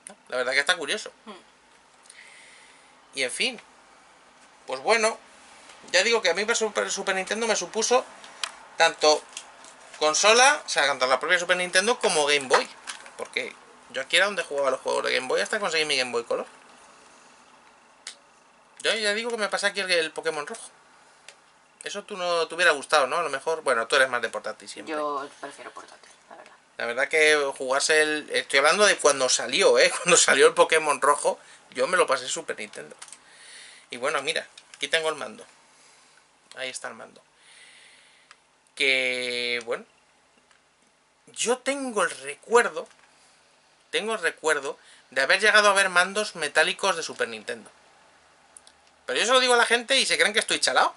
¿No? La verdad que está curioso. Y en fin, pues bueno, ya digo que a mí para Super, Super Nintendo me supuso tanto consola, o sea, tanto la propia Super Nintendo como Game Boy. Porque yo aquí era donde jugaba los juegos de Game Boy hasta conseguir mi Game Boy Color. Yo ya digo que me pasa aquí el, el Pokémon rojo. Eso tú no te hubiera gustado, ¿no? A lo mejor, bueno, tú eres más de portátil siempre. Yo prefiero portátil, la verdad. La verdad que jugarse el... Estoy hablando de cuando salió, ¿eh? Cuando salió el Pokémon rojo, yo me lo pasé Super Nintendo. Y bueno, mira, aquí tengo el mando. Ahí está el mando. Que, bueno, yo tengo el recuerdo, tengo el recuerdo de haber llegado a ver mandos metálicos de Super Nintendo. Pero yo se lo digo a la gente y se creen que estoy chalado.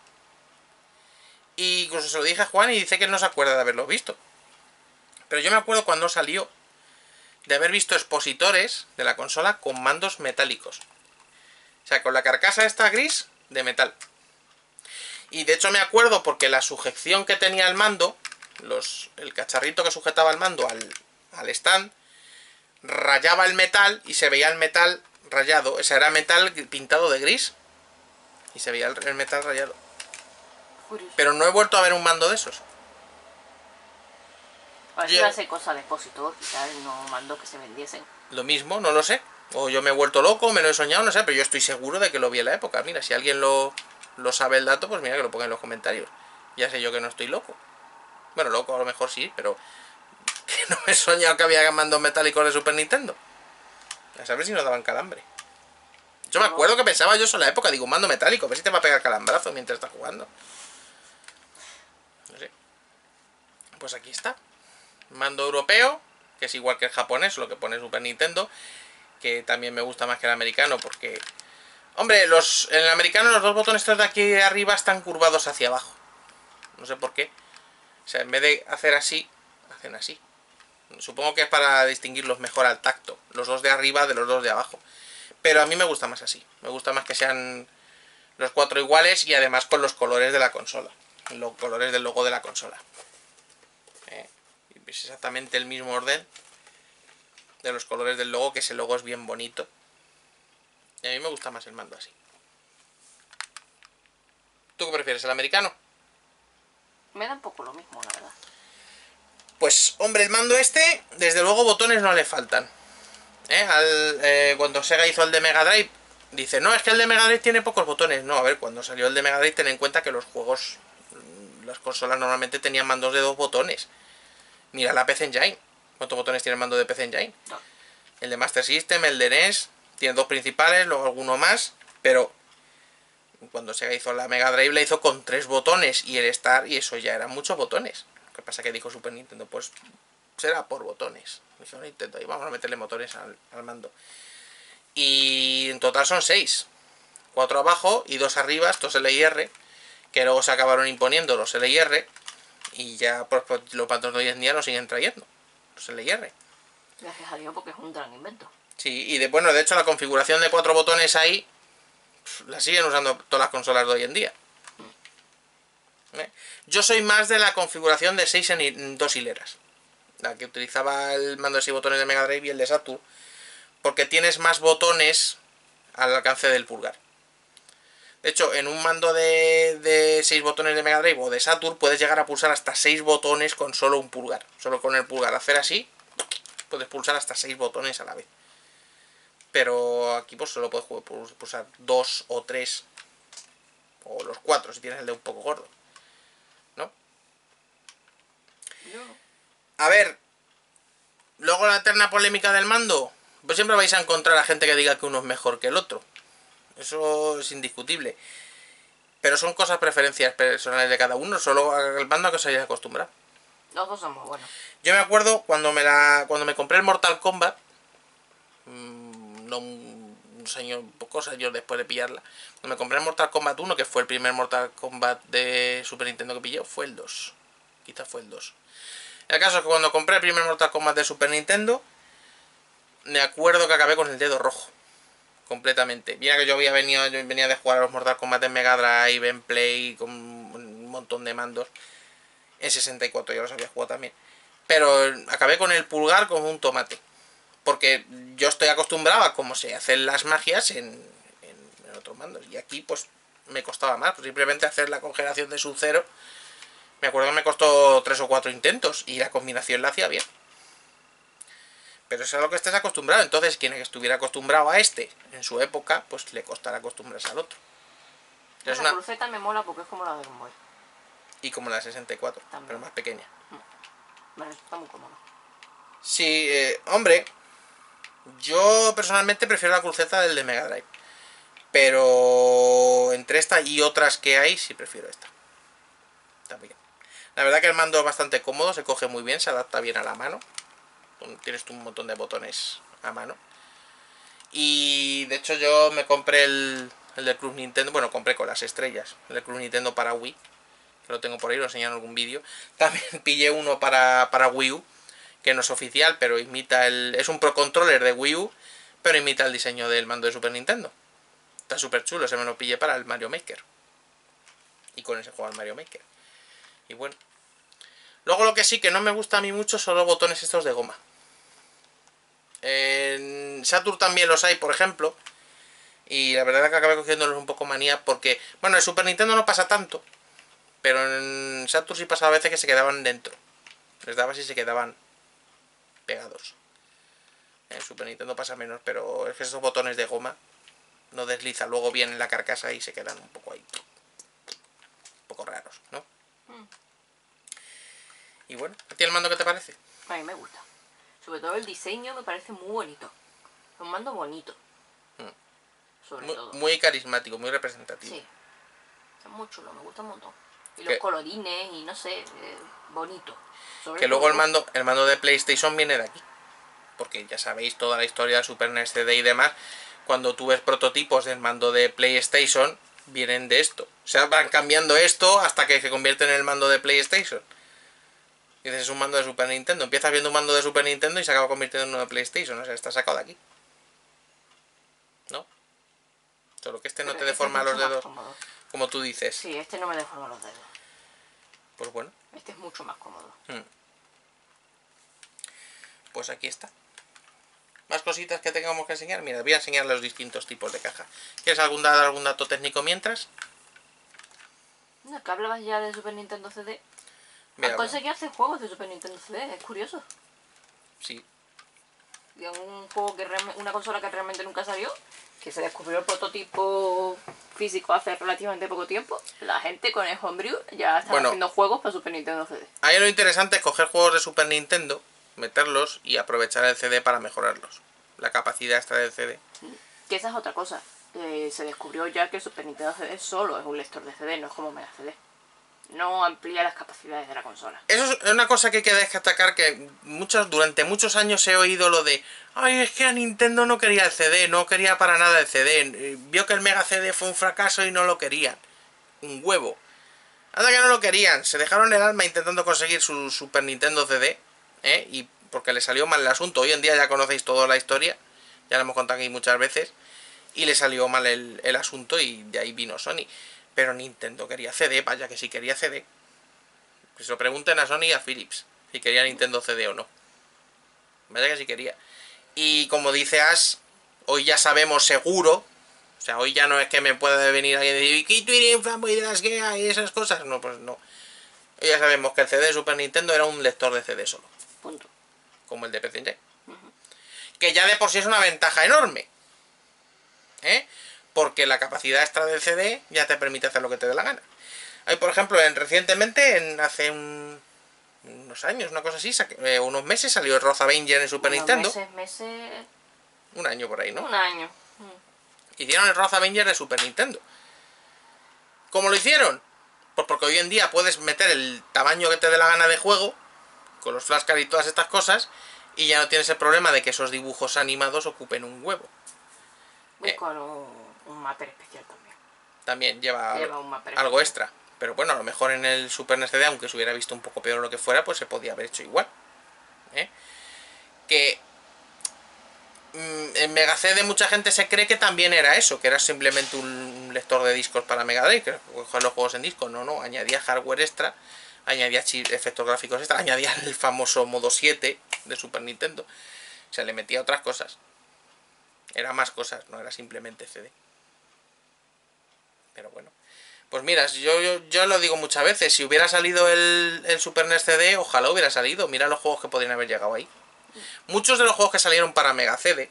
Y incluso se lo dije a Juan y dice que no se acuerda de haberlo visto. Pero yo me acuerdo cuando salió de haber visto expositores de la consola con mandos metálicos. O sea, con la carcasa esta gris de metal. Y de hecho me acuerdo porque la sujeción que tenía el mando, los, el cacharrito que sujetaba el mando al, al stand, rayaba el metal y se veía el metal rayado. O sea, era metal pintado de gris. Y se veía el, el metal rayado. Curioso. Pero no he vuelto a ver un mando de esos. A ver si yo- va a ser cosa de expositor y tal, no mandó que se vendiesen. Lo mismo, no lo sé. O yo me he vuelto loco, me lo he soñado, no sé, pero yo estoy seguro de que lo vi en la época. Mira, si alguien lo, lo sabe el dato, pues mira que lo ponga en los comentarios. Ya sé yo que no estoy loco. Bueno, loco a lo mejor sí, pero que no me he soñado que había mandos metálicos de Super Nintendo. A saber si nos daban calambre. Yo me acuerdo que pensaba yo eso en la época, digo, mando metálico, a ver si te va a pegar calambrazo mientras estás jugando. No sé. Pues aquí está. Mando europeo, que es igual que el japonés, lo que pone Super Nintendo, que también me gusta más que el americano porque... Hombre, los, en el americano los dos botones estos de aquí arriba están curvados hacia abajo. No sé por qué. O sea, en vez de hacer así, hacen así. Supongo que es para distinguirlos mejor al tacto. Los dos de arriba de los dos de abajo. Pero a mí me gusta más así. Me gusta más que sean los cuatro iguales y además con los colores de la consola. Los colores del logo de la consola. Eh, es exactamente el mismo orden de los colores del logo, que ese logo es bien bonito. Y a mí me gusta más el mando así. ¿Tú qué prefieres, el americano? Me da un poco lo mismo, la verdad. Pues, hombre, el mando este, desde luego botones no le faltan. ¿Eh? Al, eh, cuando Sega hizo el de Mega Drive, dice, no, es que el de Mega Drive tiene pocos botones. No, a ver, cuando salió el de Mega Drive, ten en cuenta que los juegos, mm, las consolas normalmente tenían mandos de dos botones. Mira la PC Engine. ¿Cuántos botones tiene el mando de PC Engine? No. El de Master System, el de NES, tiene dos principales, luego alguno más, pero cuando Sega hizo la Mega Drive la hizo con tres botones y el Star, y eso ya eran muchos botones. Lo que pasa que dijo Super Nintendo, pues será por botones. Y vamos a meterle motores al, al mando. Y en total son seis. Cuatro abajo y dos arriba, estos LIR, que luego se acabaron imponiendo los LIR, y ya pues, pues, los patrones de hoy en día los siguen trayendo, los LIR. Gracias a Dios porque es un gran invento. Sí, y de, bueno, de hecho la configuración de cuatro botones ahí la siguen usando todas las consolas de hoy en día. ¿Eh? Yo soy más de la configuración de 6 en, hi- en dos hileras. La que utilizaba el mando de 6 botones de Mega Drive y el de Saturn. Porque tienes más botones al alcance del pulgar. De hecho, en un mando de, de 6 botones de Mega Drive o de Saturn puedes llegar a pulsar hasta 6 botones con solo un pulgar. Solo con el pulgar hacer así, puedes pulsar hasta 6 botones a la vez. Pero aquí pues solo puedes pulsar 2 o 3 o los 4 si tienes el de un poco gordo. ¿No? A ver, luego la eterna polémica del mando. Pues siempre vais a encontrar a gente que diga que uno es mejor que el otro. Eso es indiscutible. Pero son cosas, preferencias personales de cada uno, solo el mando a que os hayáis acostumbrado. Los dos son muy buenos. Yo me acuerdo cuando me la cuando me compré el Mortal Kombat, mmm, no unos años, pocos años después de pillarla, cuando me compré el Mortal Kombat 1, que fue el primer Mortal Kombat de Super Nintendo que pillé, fue el 2. Quizás fue el 2. El caso es que cuando compré el primer Mortal Kombat de Super Nintendo, me acuerdo que acabé con el dedo rojo completamente. Mira que yo había venido, venía de jugar a los Mortal Kombat en Mega Drive, en Play, con un montón de mandos. En 64 yo los había jugado también. Pero acabé con el pulgar como un tomate. Porque yo estoy acostumbrado a cómo se hacen las magias en, en, otros mandos. Y aquí pues me costaba más. Pues, simplemente hacer la congelación de su cero. Me acuerdo que me costó tres o cuatro intentos. Y la combinación la hacía bien. Pero eso es a lo que estés acostumbrado. Entonces, quien estuviera acostumbrado a este en su época, pues le costará acostumbrarse al otro. la una... cruceta me mola porque es como la de Game Boy. Y como la de 64, pero más pequeña. Vale, está muy cómodo. Sí, eh, hombre, yo personalmente prefiero la cruceta del de Mega Drive. Pero entre esta y otras que hay, sí prefiero esta. La verdad que el mando es bastante cómodo, se coge muy bien, se adapta bien a la mano tienes un montón de botones a mano. Y de hecho yo me compré el, el de Club Nintendo, bueno, compré con las estrellas, el de Club Nintendo para Wii, que lo tengo por ahí, lo enseño en algún vídeo. También pillé uno para, para Wii U, que no es oficial, pero imita el... es un Pro Controller de Wii U, pero imita el diseño del mando de Super Nintendo. Está súper chulo, se me lo pillé para el Mario Maker. Y con ese juego al Mario Maker. Y bueno. Luego lo que sí que no me gusta a mí mucho son los botones estos de goma. En Saturn también los hay, por ejemplo. Y la verdad es que acabé cogiéndolos un poco manía porque, bueno, en Super Nintendo no pasa tanto. Pero en Saturn sí pasaba a veces que se quedaban dentro. Les daba y se quedaban pegados. En Super Nintendo pasa menos, pero es que esos botones de goma no desliza luego bien en la carcasa y se quedan un poco ahí. Un poco raros, ¿no? Y bueno, ¿a ti el mando qué te parece? A mí me gusta. Sobre todo el diseño me parece muy bonito. Es un mando bonito. Mm. Sobre muy, todo. Muy carismático, muy representativo. Sí. Es muy chulo, me gusta un montón. Y los colorines y no sé, eh, bonito. que luego el mando, el mando de PlayStation viene de aquí. Porque ya sabéis toda la historia de Super NES CD y demás. Cuando tú ves prototipos del mando de PlayStation, vienen de esto. O sea, van cambiando esto hasta que se convierte en el mando de PlayStation. Y dices, es un mando de Super Nintendo. Empiezas viendo un mando de Super Nintendo y se acaba convirtiendo en uno de PlayStation. O sea, está sacado de aquí. ¿No? Solo que este no te este deforma los dedos. Como tú dices. Sí, este no me deforma los dedos. Pues bueno. Este es mucho más cómodo. Hmm. Pues aquí está. Más cositas que tengamos que enseñar. Mira, voy a enseñar los distintos tipos de caja. ¿Quieres algún, dar algún dato técnico mientras? No, que hablabas ya de Super Nintendo CD. Mira, conseguido hacer juegos de Super Nintendo CD, es curioso. Sí. Y un juego que una consola que realmente nunca salió, que se descubrió el prototipo físico hace relativamente poco tiempo, la gente con el homebrew ya está haciendo juegos para Super Nintendo CD. Ahí lo interesante es coger juegos de Super Nintendo, meterlos y aprovechar el CD para mejorarlos. La capacidad extra del CD. Que esa es otra cosa. Eh, se descubrió ya que el Super Nintendo CD solo es un lector de CD, no es como Mega CD no amplía las capacidades de la consola. Eso es una cosa que hay que destacar que muchos, durante muchos años he oído lo de ay, es que a Nintendo no quería el CD, no quería para nada el CD, vio que el Mega CD fue un fracaso y no lo querían. Un huevo. Hasta que no lo querían, se dejaron el alma intentando conseguir su Super Nintendo CD, ¿eh? y porque le salió mal el asunto. Hoy en día ya conocéis toda la historia, ya lo hemos contado aquí muchas veces, y le salió mal el asunto y de ahí vino Sony. Pero Nintendo quería CD, vaya que sí quería CD. Pues lo pregunten a Sony y a Philips si quería Nintendo CD o no. Vaya que sí quería. Y como dice Ash, hoy ya sabemos seguro, sea, hoy ya no es que me pueda venir alguien y decir, ¿qué tú eres fanboy de las que hay esas cosas? No, pues no. Hoy ya sabemos que el CD de Super Nintendo era un lector de CD solo, Punto. como el de PC Engine. Que ya de por sí es una ventaja enorme. ¿Eh? Porque la capacidad extra del CD ya te permite hacer lo que te dé la gana. Hay, por ejemplo, en, recientemente, en, hace un- unos años, una cosa así, saque- eh, unos meses salió el Roth Avenger en Super Unos Nintendo. Meses, meses, Un año por ahí, ¿no? un año. Mm. Hicieron el Roth Avenger de Super Nintendo. ¿Cómo lo hicieron? Pues porque hoy en día puedes meter el tamaño que te dé la gana de juego, con los flashcards y todas estas cosas, y ya no tienes el problema de que esos dibujos animados ocupen un huevo. Eh. Un, mapper especial también. También lleva, Lleva un mapper algo especial. extra. Pero bueno, a lo mejor en el Super NES CD, aunque se hubiera visto un poco peor o lo que fuera, pues se podía haber hecho igual. ¿eh? Que mm, en Mega CD mucha gente se cree que también era eso, que era simplemente un lector de discos para Mega Drive, que coger los juegos en disco. No, no, añadía hardware extra, añadía efectos gráficos extra, añadía el famoso modo 7 de Super Nintendo. Se le metía otras cosas. Era más cosas, no era simplemente CD. Pero bueno. Pues mira, yo, yo, yo lo digo muchas veces, si hubiera salido el, el Super NES CD, ojalá hubiera salido. Mira los juegos que podrían haber llegado ahí. Muchos de los juegos que salieron para Mega CD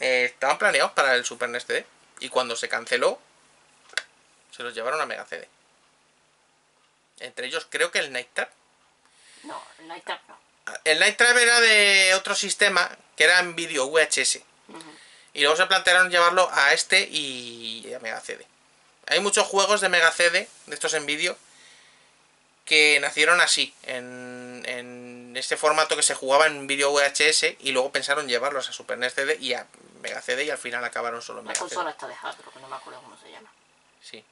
eh, estaban planeados para el Super NES CD. Y cuando se canceló, se los llevaron a Mega CD. Entre ellos creo que el Night Trap. No, el Night Trap no. El Night Trap era de otro sistema que era en vídeo VHS. Y luego se plantearon llevarlo a este y a Mega CD. Hay muchos juegos de Mega CD, de estos en vídeo, que nacieron así, en, en este formato que se jugaba en vídeo VHS y luego pensaron llevarlos a Super NES CD y a Mega CD y al final acabaron solo en La Mega consola CD. está de Hasbro, que no me acuerdo cómo se llama. Sí.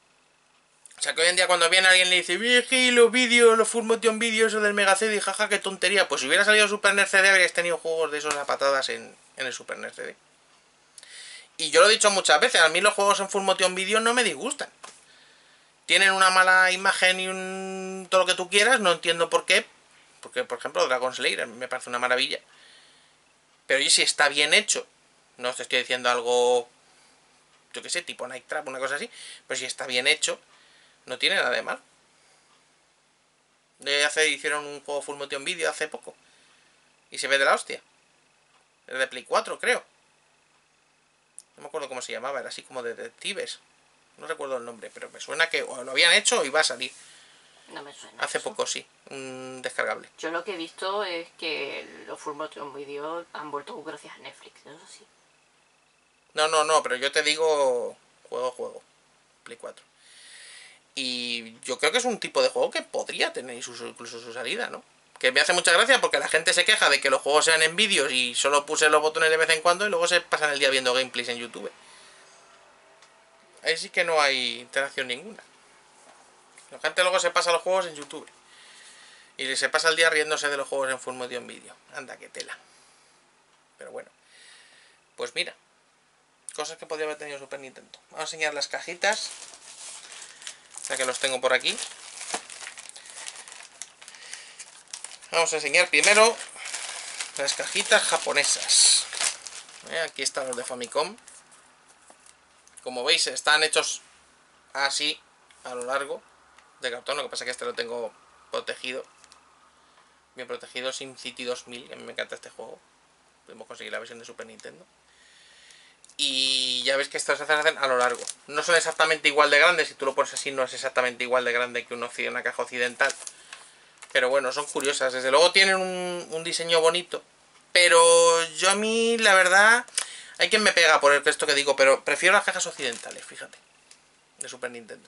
O sea que hoy en día cuando viene alguien y le dice, "Vieji, los vídeos, los full motion vídeos, eso del Mega CD, jaja, qué tontería. Pues si hubiera salido Super NES CD habríais tenido juegos de esos a patadas en, en el Super NES CD. Y yo lo he dicho muchas veces, a mí los juegos en full motion video no me disgustan. Tienen una mala imagen y un todo lo que tú quieras, no entiendo por qué. Porque, por ejemplo, Dragon Slayer me parece una maravilla. Pero y si está bien hecho, no te estoy diciendo algo, yo qué sé, tipo Night Trap, una cosa así, pero si está bien hecho, no tiene nada de mal. De hace, hicieron un juego full motion video hace poco. Y se ve de la hostia. Es de Play 4, creo. No me acuerdo cómo se llamaba, era así como de detectives. No recuerdo el nombre, pero me suena que o lo habían hecho o iba a salir. No me suena. Hace eso. poco sí, un descargable. Yo lo que he visto es que los full motion video han vuelto gracias a Netflix, eso sí. No, no, no, pero yo te digo juego, juego. Play 4. Y yo creo que es un tipo de juego que podría tener incluso su salida, ¿no? Que me hace mucha gracia porque la gente se queja de que los juegos sean en vídeos y solo puse los botones de vez en cuando y luego se pasan el día viendo gameplays en YouTube. Ahí sí que no hay interacción ninguna. La gente luego se pasa los juegos en YouTube. Y se pasa el día riéndose de los juegos en full motion video. Anda, que tela. Pero bueno. Pues mira. Cosas que podría haber tenido Super Nintendo. Vamos a enseñar las cajitas. Ya que los tengo por aquí. Vamos a enseñar primero las cajitas japonesas. Eh, Aquí están los de Famicom. Como veis, están hechos así a lo largo de cartón. Lo que pasa es que este lo tengo protegido. Bien protegido, SimCity 2000. A mí me encanta este juego. Podemos conseguir la versión de Super Nintendo. Y ya ves que estos se hacen a lo largo. No son exactamente igual de grandes. Si tú lo pones así, no es exactamente igual de grande que una caja occidental. Pero bueno, son curiosas. Desde luego tienen un, un diseño bonito. Pero yo a mí, la verdad, hay quien me pega por esto que digo, pero prefiero las cajas occidentales, fíjate. De Super Nintendo.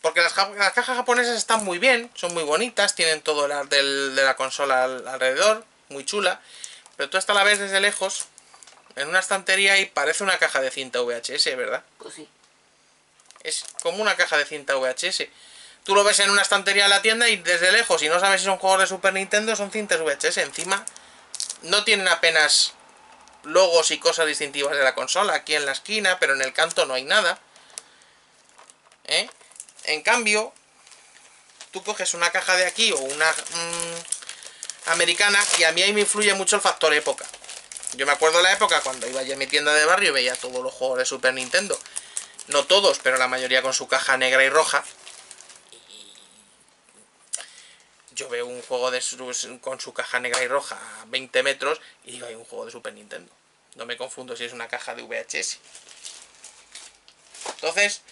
Porque las, ja- las cajas japonesas están muy bien, son muy bonitas, tienen todo el arte de la consola al- alrededor, muy chula. Pero tú esta la ves desde lejos, en una estantería y parece una caja de cinta VHS, ¿verdad? Pues sí. Es como una caja de cinta VHS. Tú lo ves en una estantería de la tienda y desde lejos, y no sabes si son juegos de Super Nintendo, son cintas VHS. Encima, no tienen apenas logos y cosas distintivas de la consola aquí en la esquina, pero en el canto no hay nada. ¿Eh? En cambio, tú coges una caja de aquí o una mm, americana y a mí ahí me influye mucho el factor época. Yo me acuerdo de la época cuando iba ya a mi tienda de barrio y veía todos los juegos de Super Nintendo. No todos, pero la mayoría con su caja negra y roja. Yo veo un juego de con su caja negra y roja a 20 metros y digo, hay un juego de Super Nintendo. No me confundo si es una caja de VHS. Entonces,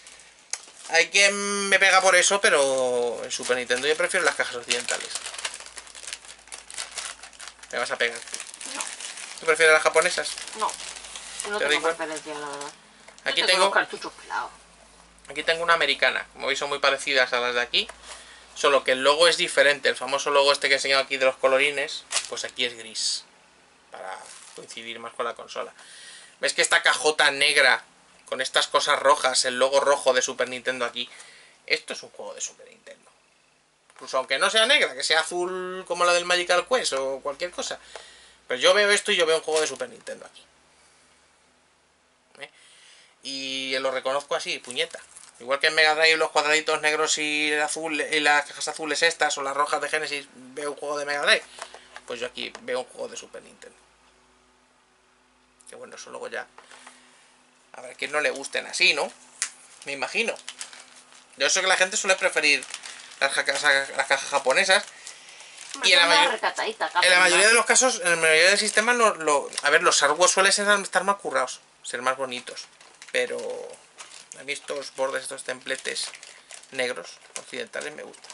hay quien me pega por eso, pero en Super Nintendo yo prefiero las cajas occidentales. ¿Me vas a pegar? No. ¿Tú prefieres las japonesas? No. No ¿Te da tengo preferencia, la verdad. Aquí Yo tengo, aquí tengo una americana. Como veis son muy parecidas a las de aquí. Solo que el logo es diferente. El famoso logo este que he enseñado aquí de los colorines, pues aquí es gris. Para coincidir más con la consola. ¿Ves que esta cajota negra con estas cosas rojas, el logo rojo de Super Nintendo aquí? Esto es un juego de Super Nintendo. Incluso aunque no sea negra, que sea azul como la del Magical Quest o cualquier cosa. Pero yo veo esto y yo veo un juego de Super Nintendo aquí. ¿Eh? Y lo reconozco así, puñeta. Igual que en Mega Drive los cuadraditos negros y el azul y las cajas azules estas o las rojas de Genesis veo un juego de Mega Drive. Pues yo aquí veo un juego de Super Nintendo. Que bueno, eso luego ya. A ver, que no le gusten así, ¿no? Me imagino. Yo sé que la gente suele preferir las, ja- las cajas japonesas. Y en la mayor- En la mayoría de los casos, en la mayoría de sistemas, lo, lo- a ver, los hardware suelen ser- estar más currados, ser más bonitos. Pero a mí estos bordes, estos templetes negros, occidentales, me gustan.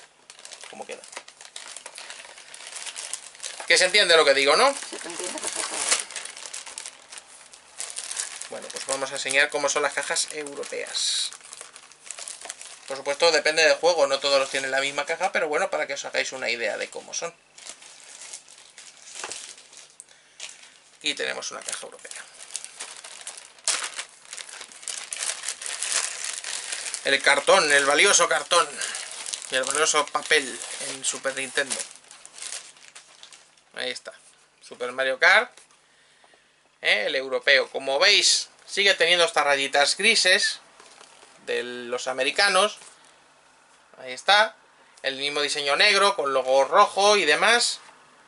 Como queda. Que se entiende lo que digo, ¿no? Te. Bueno, pues vamos a enseñar cómo son las cajas europeas. Por supuesto, depende del juego, no todos los tienen la misma caja, pero bueno, para que os hagáis una idea de cómo son. Aquí tenemos una caja europea. El cartón, el valioso cartón y el valioso papel en Super Nintendo. Ahí está. Super Mario Kart, ¿eh? el europeo. Como veis, sigue teniendo estas rayitas grises de los americanos. Ahí está. El mismo diseño negro con logo rojo y demás.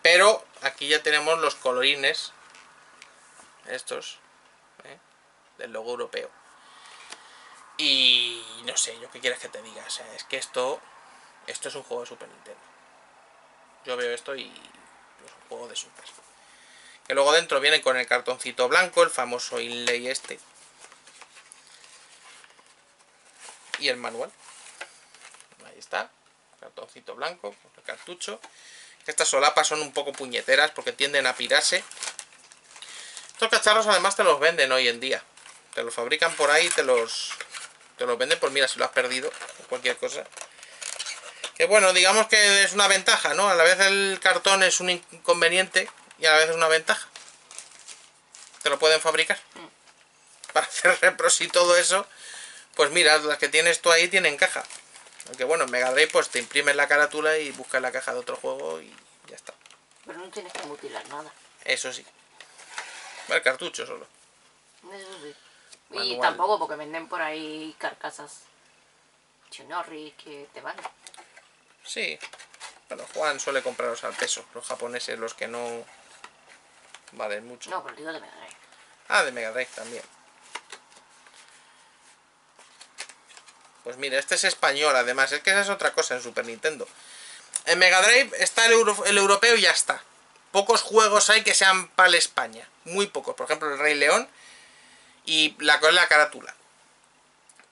Pero aquí ya tenemos los colorines. Estos. ¿eh? Del logo europeo. Y no sé, yo qué quieres que te diga. O sea, es que esto. Esto es un juego de Super Nintendo. Yo veo esto y. Es un juego de Super. Que luego dentro viene con el cartoncito blanco, el famoso inlay este. Y el manual. Ahí está. Cartoncito blanco, el cartucho. Estas solapas son un poco puñeteras porque tienden a pirarse. Estos cacharros además te los venden hoy en día. Te los fabrican por ahí y te los, te los venden por mira si lo has perdido o cualquier cosa. Que bueno, digamos que es una ventaja, ¿no? A la vez el cartón es un inconveniente y a la vez es una ventaja. Te lo pueden fabricar. Para hacer repros y todo eso, pues mira, las que tienes tú ahí tienen caja. Aunque bueno, en Mega Drive pues te imprimes la carátula y buscas la caja de otro juego y ya está. Pero no tienes que mutilar nada. Eso sí. El cartucho solo. Eso sí. Y tampoco porque venden por ahí carcasas chinorri que te valen. Sí. Pero Juan suele comprarlos al peso. Los japoneses, los que no valen mucho. No, pero digo de Mega Drive. Ah, de Mega Drive también. Pues mira, este es español además. Es que esa es otra cosa en Super Nintendo. En Mega Drive está el, euro- el europeo y ya está. Pocos juegos hay que sean PAL España. Muy pocos. Por ejemplo, el Rey León y la, la carátula.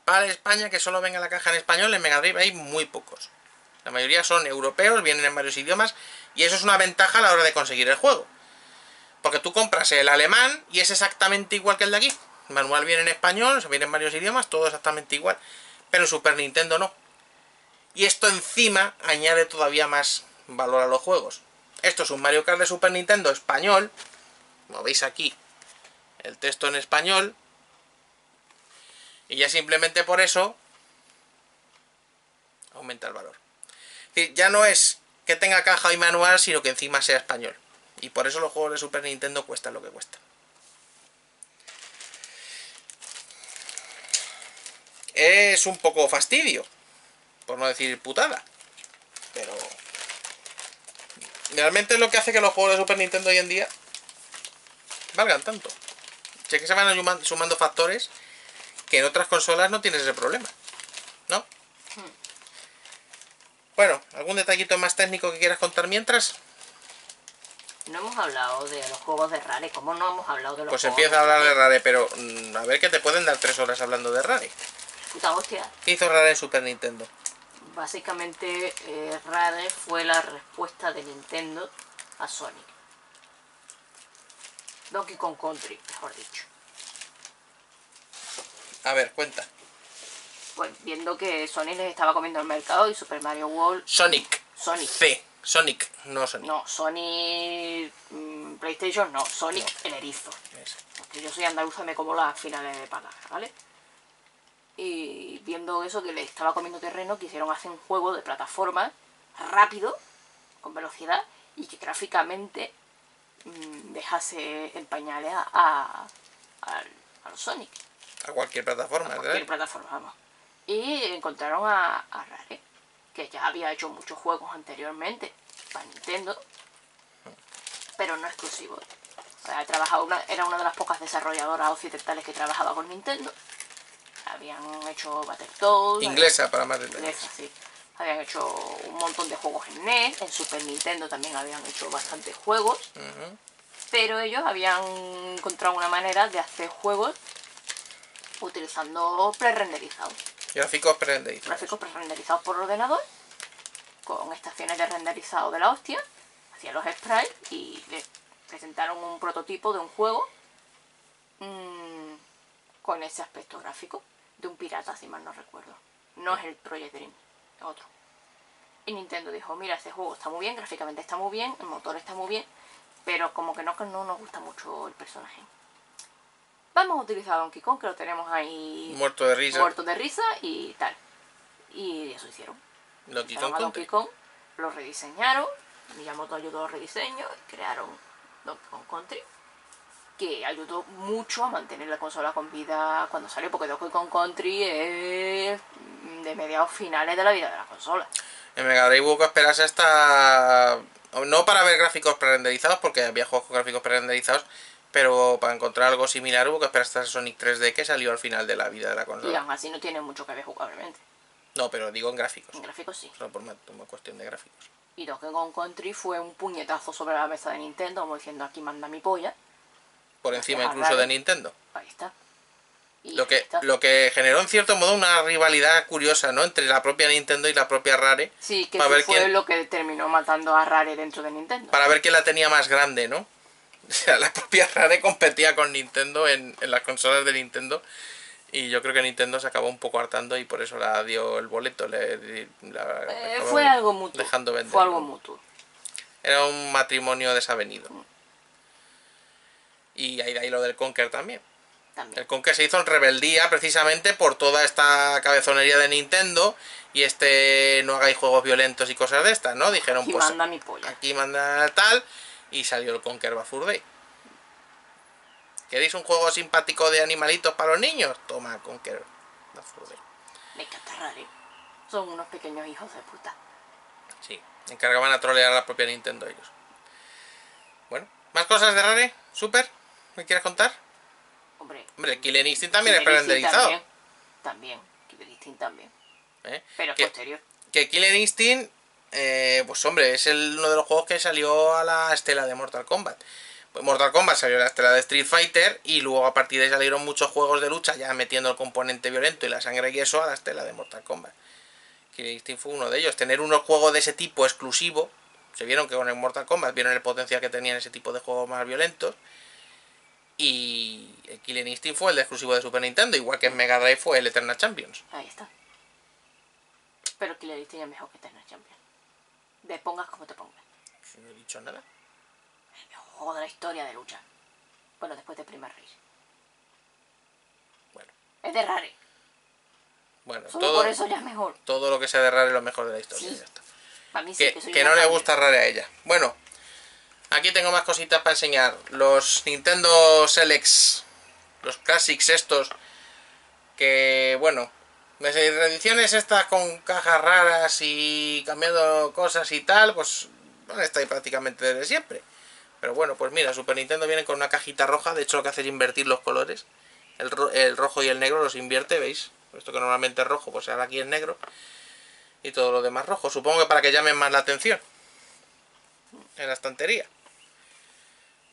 PAL España que solo venga la caja en español, en Mega Drive hay muy pocos. La mayoría son europeos, vienen en varios idiomas y eso es una ventaja a la hora de conseguir el juego. Porque tú compras el alemán y es exactamente igual que el de aquí. El manual viene en español, se viene en varios idiomas, todo exactamente igual. Pero en Super Nintendo no. Y esto encima añade todavía más valor a los juegos. Esto es un Mario Kart de Super Nintendo español. Como veis aquí, el texto en español. Y ya simplemente por eso aumenta el valor. Ya no es que tenga caja y manual, sino que encima sea español. Y por eso los juegos de Super Nintendo cuestan lo que cuestan. Es un poco fastidio, por no decir putada. Pero realmente es lo que hace que los juegos de Super Nintendo hoy en día valgan tanto. Sé que se van suma- sumando factores que en otras consolas no tienes ese problema. ¿No? Bueno, ¿algún detallito más técnico que quieras contar mientras? No hemos hablado de los juegos de Rare. ¿Cómo no hemos hablado de los Pues juegos empieza a hablar de Rare, pero mm, a ver que te pueden dar tres horas hablando de Rare. Puta hostia. ¿Qué hizo Rare en Super Nintendo? Básicamente, eh, Rare fue la respuesta de Nintendo a Sonic. Donkey Kong Country, mejor dicho. A ver, cuenta. Pues viendo que Sonic les estaba comiendo el mercado y Super Mario World, Sonic. Sonic. C. Sonic, no Sonic. No, Sonic mm, PlayStation no, Sonic el erizo. Porque yo soy andaluza y me como las finales de palabras, ¿vale? Y viendo eso que le estaba comiendo terreno, quisieron hacer un juego de plataforma rápido, con velocidad, y que gráficamente mm, dejase en pañales a, a, a los Sonic, A cualquier plataforma, a cualquier plataforma, vamos. Y encontraron a, a Rare, que ya había hecho muchos juegos anteriormente para Nintendo, pero no exclusivos. Ha trabajado una- era una de las pocas desarrolladoras occidentales que trabajaba con Nintendo. Habían hecho Battletoads. Inglesa, para más detalles. Inglesa, sí. Habían hecho un montón de juegos en NES. En Super Nintendo también habían hecho bastantes juegos. Pero ellos habían encontrado una manera de hacer juegos utilizando pre-renderizados. Gráficos pre-renderizados. Gráficos pre-renderizados por ordenador. Con estaciones de renderizado de la hostia. Hacían los sprites y les presentaron un prototipo de un juego mm, con ese aspecto gráfico. De un pirata, si mal no recuerdo. No es el Project Dream, es otro. Y Nintendo dijo, mira, este juego está muy bien, gráficamente está muy bien, el motor está muy bien, pero como que no, que no nos gusta mucho el personaje. Vamos a utilizar a Donkey Kong, que lo tenemos ahí Muerto de risa. muerto de risa y tal. Y eso hicieron. Donkey Kong a Donkey. Kong, lo rediseñaron, Miyamoto ayudó al rediseño y crearon Donkey Kong Country, que ayudó mucho a mantener la consola con vida cuando salió, porque Donkey Kong Country es de mediados finales de la vida de la consola. En Mega Drive hubo que esperarse hasta... No para ver gráficos pre-renderizados, porque había juegos con gráficos pre-renderizados, pero para encontrar algo similar hubo que esperar hasta Sonic 3D que salió al final de la vida de la Y consola. aún así no tiene mucho que ver jugablemente. No, pero digo en gráficos. En gráficos sí. Solo por una, una cuestión de gráficos. Y Donkey Kong Country fue un puñetazo sobre la mesa de Nintendo, como diciendo aquí manda mi polla. Por encima incluso de Nintendo. Ahí está. Y Lo que, está. lo que generó en cierto modo una rivalidad curiosa, ¿no? Entre la propia Nintendo y la propia Rare. Sí, que para eso ver fue quién- lo que terminó matando a Rare dentro de Nintendo. Para ver quién la tenía más grande, ¿no? O sea, la propia Rare competía con Nintendo en, en las consolas de Nintendo. Y yo creo que Nintendo se acabó un poco hartando y por eso la dio el boleto. Le, di- la- Eh, fue algo mutuo. Dejando vender. Fue algo mutuo. Era un matrimonio desavenido. Y ahí de ahí lo del Conker también. También. El Conker se hizo en rebeldía precisamente por toda esta cabezonería de Nintendo y este no hagáis juegos violentos y cosas de estas, ¿no? Dijeron, Aquí pues manda mi polla. aquí manda tal y salió el Conker Bafur Day. ¿Queréis un juego simpático de animalitos para los niños? Toma, Conker Bafur Day. Me encanta Rare. Son unos pequeños hijos de puta. Sí, encargaban a trolear a la propia Nintendo ellos. Bueno, ¿más cosas de Rare? ¿Super? ¿Me quieres contar? Hombre. Hombre, Killer Instinct también es Killer pre-renderizado. También. También. Killer Instinct también. ¿eh? Pero es posterior. que Killer Instinct, eh, pues hombre, es uno de los juegos que salió a la estela de Mortal Kombat. Pues Mortal Kombat salió a la estela de Street Fighter y luego a partir de ahí salieron muchos juegos de lucha ya metiendo el componente violento y la sangre y eso a la estela de Mortal Kombat. Killer Instinct fue uno de ellos. Tener unos juegos de ese tipo exclusivo, se vieron que con el Mortal Kombat vieron el potencial que tenían ese tipo de juegos más violentos. Y el Killer Instinct fue el exclusivo de Super Nintendo, igual que en Mega Drive fue el Eternal Champions. Ahí está. Pero Killer Instinct es mejor que Eternal Champion. Te pongas como te pongas. No he dicho nada. Juego de la historia de lucha. Bueno, después de Primer Rage. Bueno, Es de Rare. bueno, Solo todo, por eso ya es mejor. todo lo que sea de Rare es lo mejor de la historia. Sí. ya está. Para mí sí, Que, que soy que no le gusta Rare a ella. Bueno, aquí tengo más cositas para enseñar. Los Nintendo Selects, los Classics estos, que bueno, las reediciones estas con cajas raras y cambiando cosas y tal, pues van a estar prácticamente desde siempre. Pero bueno, pues mira, Super Nintendo viene con una cajita roja, de hecho lo que hace es invertir los colores. El, ro- el rojo y el negro los invierte, ¿veis? Esto que normalmente es rojo, pues ahora aquí es negro. Y todo lo demás rojo. Supongo que para que llamen más la atención. En la estantería.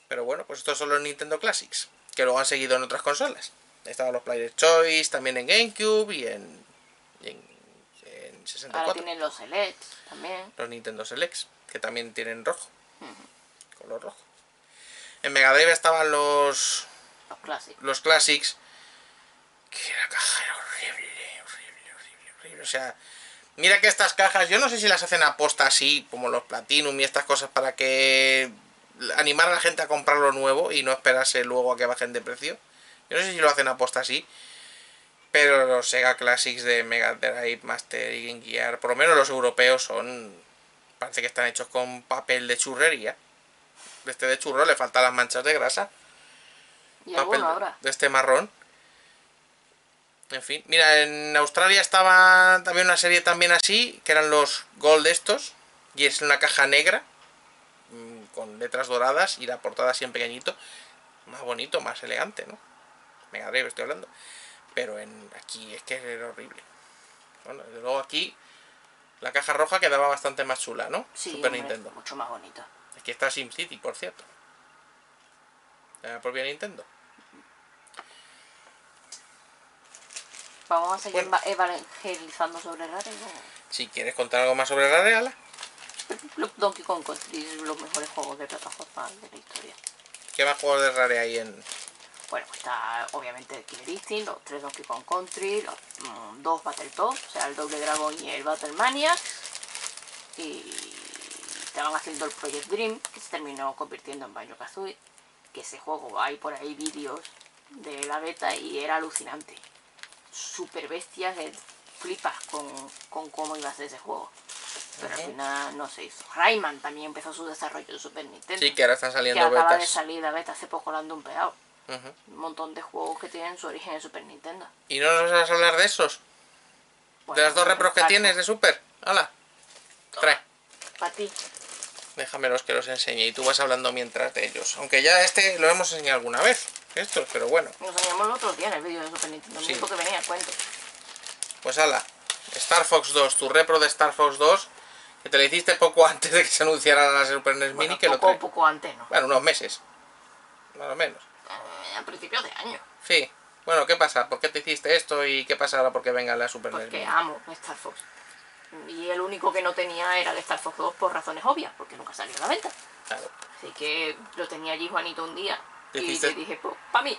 Pero bueno, pues estos son los Nintendo Classics. Que luego han seguido en otras consolas. Estaban los Player's Choice, también en GameCube y en, y en, en Ahora 64. tienen los Selects también. Los Nintendo Selects, que también tienen rojo. Color rojo. En Mega Drive estaban los, Los clásicos. los Classics. Que la caja era horrible, horrible, horrible, horrible. O sea, mira que estas cajas, yo no sé si las hacen aposta así, como los Platinum y estas cosas, para que animar a la gente a comprar lo nuevo y no esperarse luego a que bajen de precio. Yo no sé si lo hacen aposta así. Pero los Sega Classics de Mega Drive, Master y Game Gear, por lo menos los europeos, son. Parece que están hechos con papel de churrería. De este de churro le faltan las manchas de grasa. Y Papel ahora. de este marrón. En fin, mira, en Australia estaba también una serie también así, que eran los Gold estos, y es una caja negra, mm, con letras doradas y la portada así en pequeñito, más bonito, más elegante, ¿no? Mega Drive estoy hablando. Pero en aquí es que era horrible. Bueno, desde luego aquí la caja roja quedaba bastante más chula, ¿no? Sí, Super hombre, Nintendo. mucho más bonito. Aquí está SimCity, por cierto. De la propia Nintendo. Vamos a seguir Bueno. evangelizando sobre Rare. ¿no? Si quieres contar algo más sobre la Reala, Los Donkey Kong Country es los mejores juegos de plataforma de la historia. ¿qué más juegos de Rare hay en, Bueno, pues está obviamente el Killer Instinct, los tres Donkey Kong Country, los mm, dos Battletoads, o sea, el Doble Dragon y el Battlemania. Y estaban haciendo el Project Dream, que se terminó convirtiendo en Banjo Kazooie. Que ese juego, hay por ahí vídeos de la beta y era alucinante. Super bestia que flipas con, con cómo iba a ser ese juego. Pero al final no se hizo. Rayman también empezó su desarrollo en Super Nintendo. Sí, que ahora están que saliendo acaba de betas. salir la beta hace poco la han dumpeado Un montón de juegos que tienen su origen en Super Nintendo. ¿Y no nos vas a hablar de esos? Bueno, ¿De las dos repros que tienes de Super? ¡Hala! Trae. Para ti. Déjamelos que los enseñe y tú vas hablando mientras de ellos. Aunque ya este lo hemos enseñado alguna vez. Estos, pero bueno. Nos enseñamos el otro día en el vídeo de Super Nintendo. Sí. Que venía cuento. Pues hala. Star Fox 2, tu repro de Star Fox 2, que te lo hiciste poco antes de que se anunciara la Super NES Mini, que lo poco, trae. poco antes, ¿no? Bueno, unos meses. Más o menos. A principios de año. Sí. Bueno, ¿qué pasa? ¿Por qué te hiciste esto y qué pasa ahora porque venga la Super Porque amo Star Fox. Y el único que no tenía era el Star Fox 2 por razones obvias, porque nunca salió a la venta. Claro. Así que lo tenía allí Juanito un día y le dije, pues, para mí.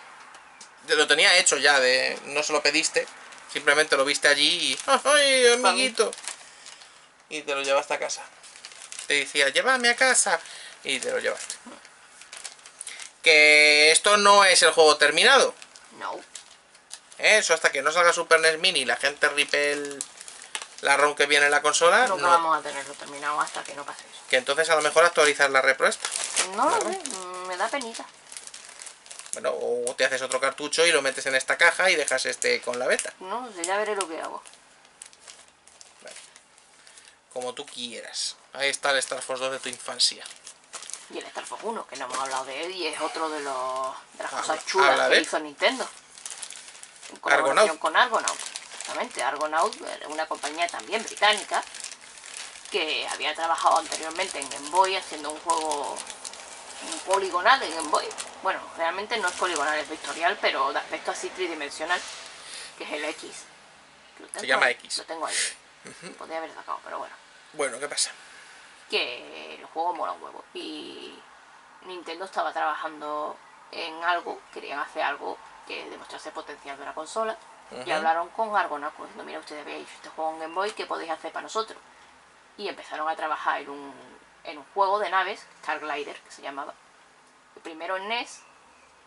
Lo tenía hecho ya, de no se lo pediste, simplemente lo viste allí y ¡ay, amiguito! Y te lo llevaste a casa. Te decía, llévame a casa y te lo llevaste. Que esto no es el juego terminado. No. ¿eh? Eso hasta que no salga Super NES Mini y la gente ripe el, la ROM que viene en la consola, Nunca no. vamos a tenerlo terminado hasta que no pase eso. que entonces a lo mejor actualizar la repro esta. No lo sé, me da penita. Bueno, o te haces otro cartucho y lo metes en esta caja y dejas este con la beta. No ya veré lo que hago. Como tú quieras. Ahí está el Star Fox 2 de tu infancia. Y el Star Fox 1, que no hemos hablado de él y es otro de, los, de las Habla- cosas chulas de que hizo Nintendo. En colaboración Argonaut. con Argonaut. Exactamente, Argonaut era una compañía también británica que había trabajado anteriormente en Game Boy haciendo un juego poligonal en Game Boy. Bueno, realmente no es poligonal, es vectorial, pero de aspecto así tridimensional, que es el X. Lo tengo- llama X. Lo tengo ahí. Podría haber sacado, pero bueno Bueno, ¿qué pasa? Que el juego mola un huevo. Y Nintendo estaba trabajando en algo, querían hacer algo que demostrase potencial de la consola. Y hablaron con Argonaut, diciendo, mira, ustedes habéis hecho este juego en Game Boy, ¿qué podéis hacer para nosotros? Y empezaron a trabajar en un, en un juego de naves, Star Glider, que se llamaba. Primero en NES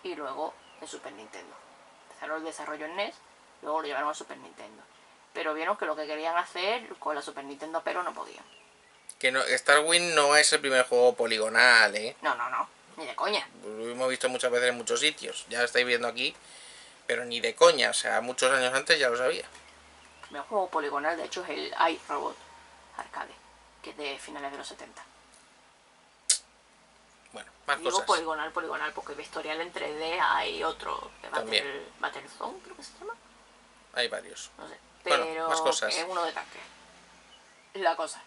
y luego en Super Nintendo. Empezaron el desarrollo en NES, luego lo llevaron a Super Nintendo. Pero vieron que lo que querían hacer con la Super Nintendo, pero no podían. Que no, Star Wing no es el primer juego poligonal, ¿eh? No, no, no, ni de coña. Lo hemos visto muchas veces en muchos sitios. Ya lo estáis viendo aquí. Pero ni de coña. O sea, muchos años antes ya lo sabía. El primer juego poligonal, de hecho, es el iRobot Arcade, que es de finales de los 70. Bueno, más Digo cosas. poligonal, poligonal, porque vectorial en 3D hay otro, que También. Battle, Battlezone, creo que se llama. Hay varios. No sé. Bueno, Pero más cosas. es uno de tanque. La cosa.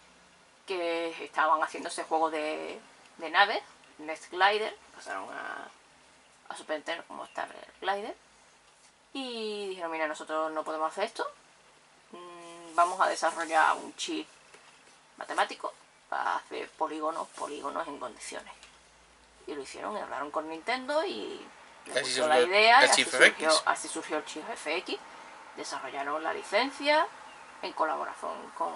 Que estaban haciendo ese juego de, de naves, Next Glider, pasaron a, a Super Nintendo como Star Glider. Y dijeron, mira, nosotros no podemos hacer esto. Mm, Vamos a desarrollar un chip matemático para hacer polígonos, polígonos en condiciones. Y lo hicieron y hablaron con Nintendo y les gustó la idea y el así surgió, así surgió el chip FX. Desarrollaron la licencia en colaboración con,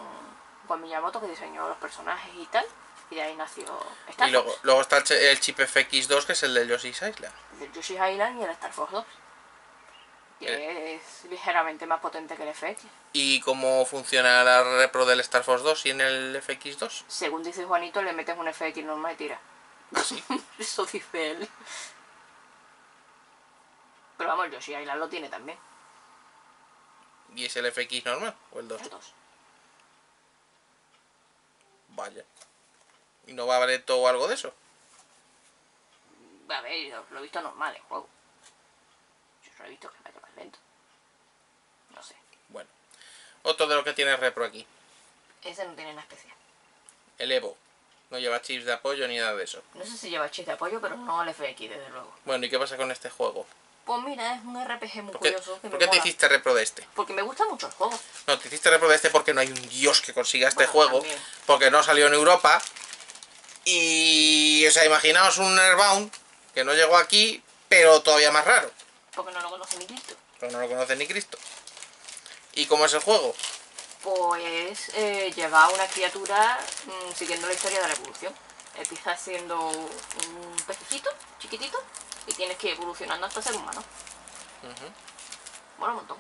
con Miyamoto que diseñó los personajes y tal. Y de ahí nació Star Y luego, Fox, luego está el, ch- el chip FX2, que es el de Yoshi's Island. el Yoshi Island y el Star Fox 2. Que Eh. es ligeramente más potente que el FX. ¿Y cómo funciona la repro del Star Fox 2 y en el FX2? Según dice Juanito, le metes un FX normal y tira. Así. Eso dice él. Pero vamos, el Yoshi Island lo tiene también. ¿Y es el FX normal o el 2? El 2. Vaya. ¿Y no va a valer todo algo de eso? A ver, lo he visto normal el juego. Yo lo he visto que vaya más lento. No sé. Bueno. Otro de lo que tiene repro aquí. Ese no tiene nada especial. El Evo. No lleva chips de apoyo ni nada de eso. No sé si lleva chip de apoyo, pero no el FX, desde luego. Bueno, ¿y qué pasa con este juego? Pues mira, es un RPG muy ¿Por qué, curioso. Que por qué te hiciste repro de este? Porque me gusta mucho el juego. No, te hiciste repro de este porque no hay un dios que consiga este Bueno, juego. también. Porque no salió en Europa. Y, o sea, imaginaos un Airbound que no llegó aquí, pero todavía más raro. Porque no lo conoce ni Cristo. Porque no lo conoce ni Cristo. ¿Y cómo es el juego? Pues eh, lleva a una criatura mm, siguiendo la historia de la evolución. Empieza siendo un pececito chiquitito y tienes que ir evolucionando hasta ser humano. Mola un montón.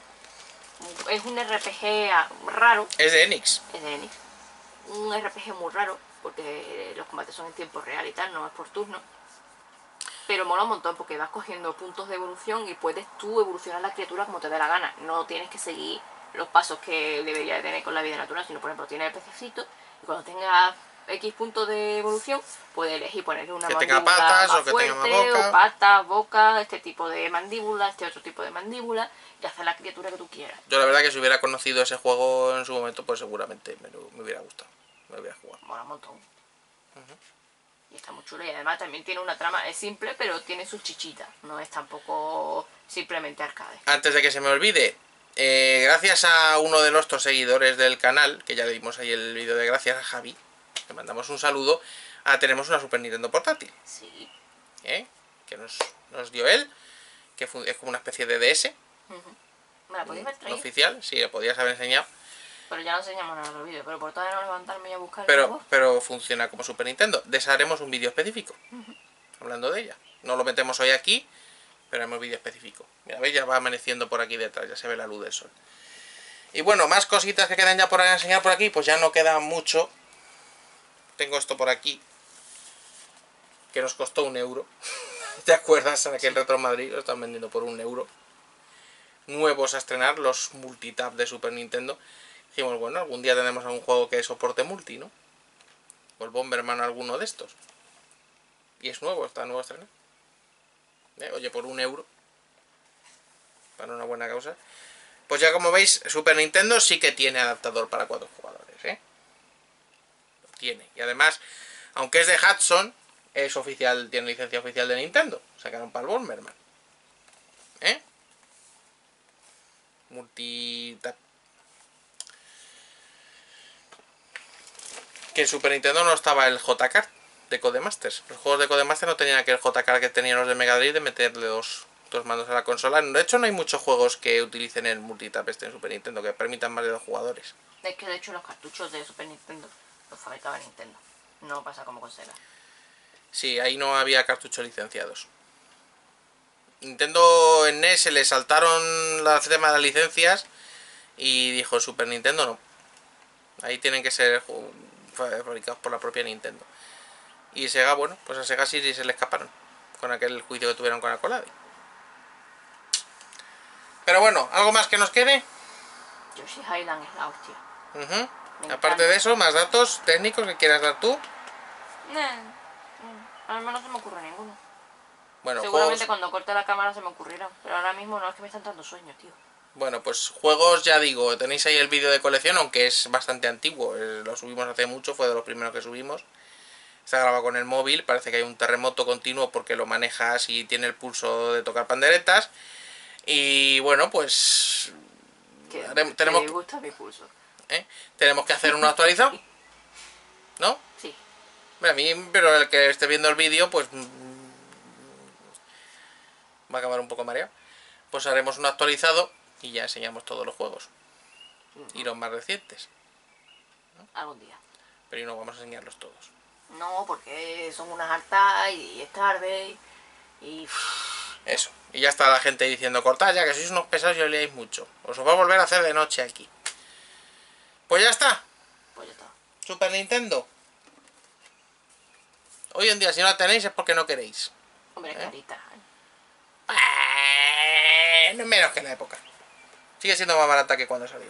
Es un RPG raro, Es de Enix. es de Enix. Un RPG muy raro, porque los combates son en tiempo real y tal, no es por turno. Pero mola un montón porque vas cogiendo puntos de evolución y puedes tú evolucionar la criatura como te dé la gana. No tienes que seguir los pasos que debería de tener con la vida natural, sino por ejemplo tienes el pececito y cuando tengas X puntos de evolución puedes elegir ponerle una Que tenga mandíbula patas más o que tenga fuerte, boca. o patas, boca, este tipo de mandíbula, este otro tipo de mandíbula y hacer la criatura que tú quieras. Yo la verdad que si hubiera conocido ese juego en su momento, pues seguramente me, lo- me hubiera gustado. Me hubiera jugado. mola un montón. Y está muy chulo y además también tiene una trama, es simple pero tiene sus chichitas, no es tampoco simplemente arcade. Antes de que se me olvide, eh, gracias a uno de nuestros seguidores del canal, que ya le dimos ahí el vídeo de gracias a Javi, le mandamos un saludo, ah, tenemos una Super Nintendo portátil, Sí. ¿eh? que nos, nos dio él, que es como una especie de DS, Me la podéis haber no traído, oficial, sí, le podías haber enseñado, pero ya no enseñamos en los vídeos, pero por todavía no levantarme y a buscar pero, pero funciona como Super Nintendo. Desharemos un vídeo específico, hablando de ella. No lo metemos hoy aquí, pero haremos vídeo específico. Mira, veis, ya va amaneciendo por aquí detrás, ya se ve la luz del sol. Y bueno, más cositas que quedan ya por enseñar por aquí, pues ya no queda mucho. Tengo esto por aquí, que nos costó un euro. ¿Te acuerdas? En aquel Retro Madrid lo están vendiendo por un euro. Nuevos a estrenar, los multitap de Super Nintendo. Dijimos, bueno, algún día tenemos algún juego que soporte multi, ¿no? O el Bomberman alguno de estos. Y es nuevo, está nuevo a estrenar. Eh, Oye, por un euro. Para una buena causa. Pues ya como veis, Super Nintendo sí que tiene adaptador para cuatro jugadores, tiene. Y además, aunque es de Hudson, es oficial, tiene licencia oficial de Nintendo. Sacaron para el Bomberman. ¿Eh? Multitap. Que en Super Nintendo no estaba el J-Card de Codemasters. Los juegos de Codemasters no tenían aquel J-Card que tenían los de Mega Drive de meterle dos, dos mandos a la consola. De hecho, no hay muchos juegos que utilicen el multitap este en Super Nintendo que permitan más de dos jugadores. Es que de hecho los cartuchos de Super Nintendo los fabricaba Nintendo. No pasa como con Sega. Sí, ahí no había cartuchos licenciados. Nintendo en NES se le saltaron el tema de las licencias y dijo Super Nintendo no. Ahí tienen que ser fabricados por la propia Nintendo. Y Sega, bueno, pues a Sega sí se le escaparon con aquel juicio que tuvieron con Acolade. Pero bueno, ¿algo más que nos quede? Yoshi Island es la hostia. Me Aparte de eso, más datos técnicos que quieras dar tú. Mm, Al menos no se me ocurre ninguno. Bueno, Seguramente juegos, cuando corte la cámara se me ocurrirá. Pero ahora mismo no es que me están dando sueño, tío. bueno, pues juegos ya digo, tenéis ahí el vídeo de colección, aunque es bastante antiguo, eh, lo subimos hace mucho, fue de los primeros que subimos. Está grabado con el móvil, parece que hay un terremoto continuo porque lo manejas y tiene el pulso de tocar panderetas. Y bueno, pues tenemos- me gusta mi pulso. ¿Eh? tenemos que hacer uno actualizado, ¿no? Sí. A mí, pero el que esté viendo el vídeo, pues mm, va a acabar un poco mareado. Pues haremos uno actualizado y ya enseñamos todos los juegos. Y los más recientes. Algún día. Pero no vamos a enseñarlos todos. No, porque son unas hartas y es tarde y... Eso. Y ya está la gente diciendo, cortad ya, que sois unos pesados y os liáis mucho. Os va a volver a hacer de noche aquí. Pues ya está. Pues ya está. Super Nintendo. Hoy en día, si no la tenéis es porque no queréis. Hombre, ¿Eh? carita. no menos que en la época. Sigue siendo más barata que cuando salió.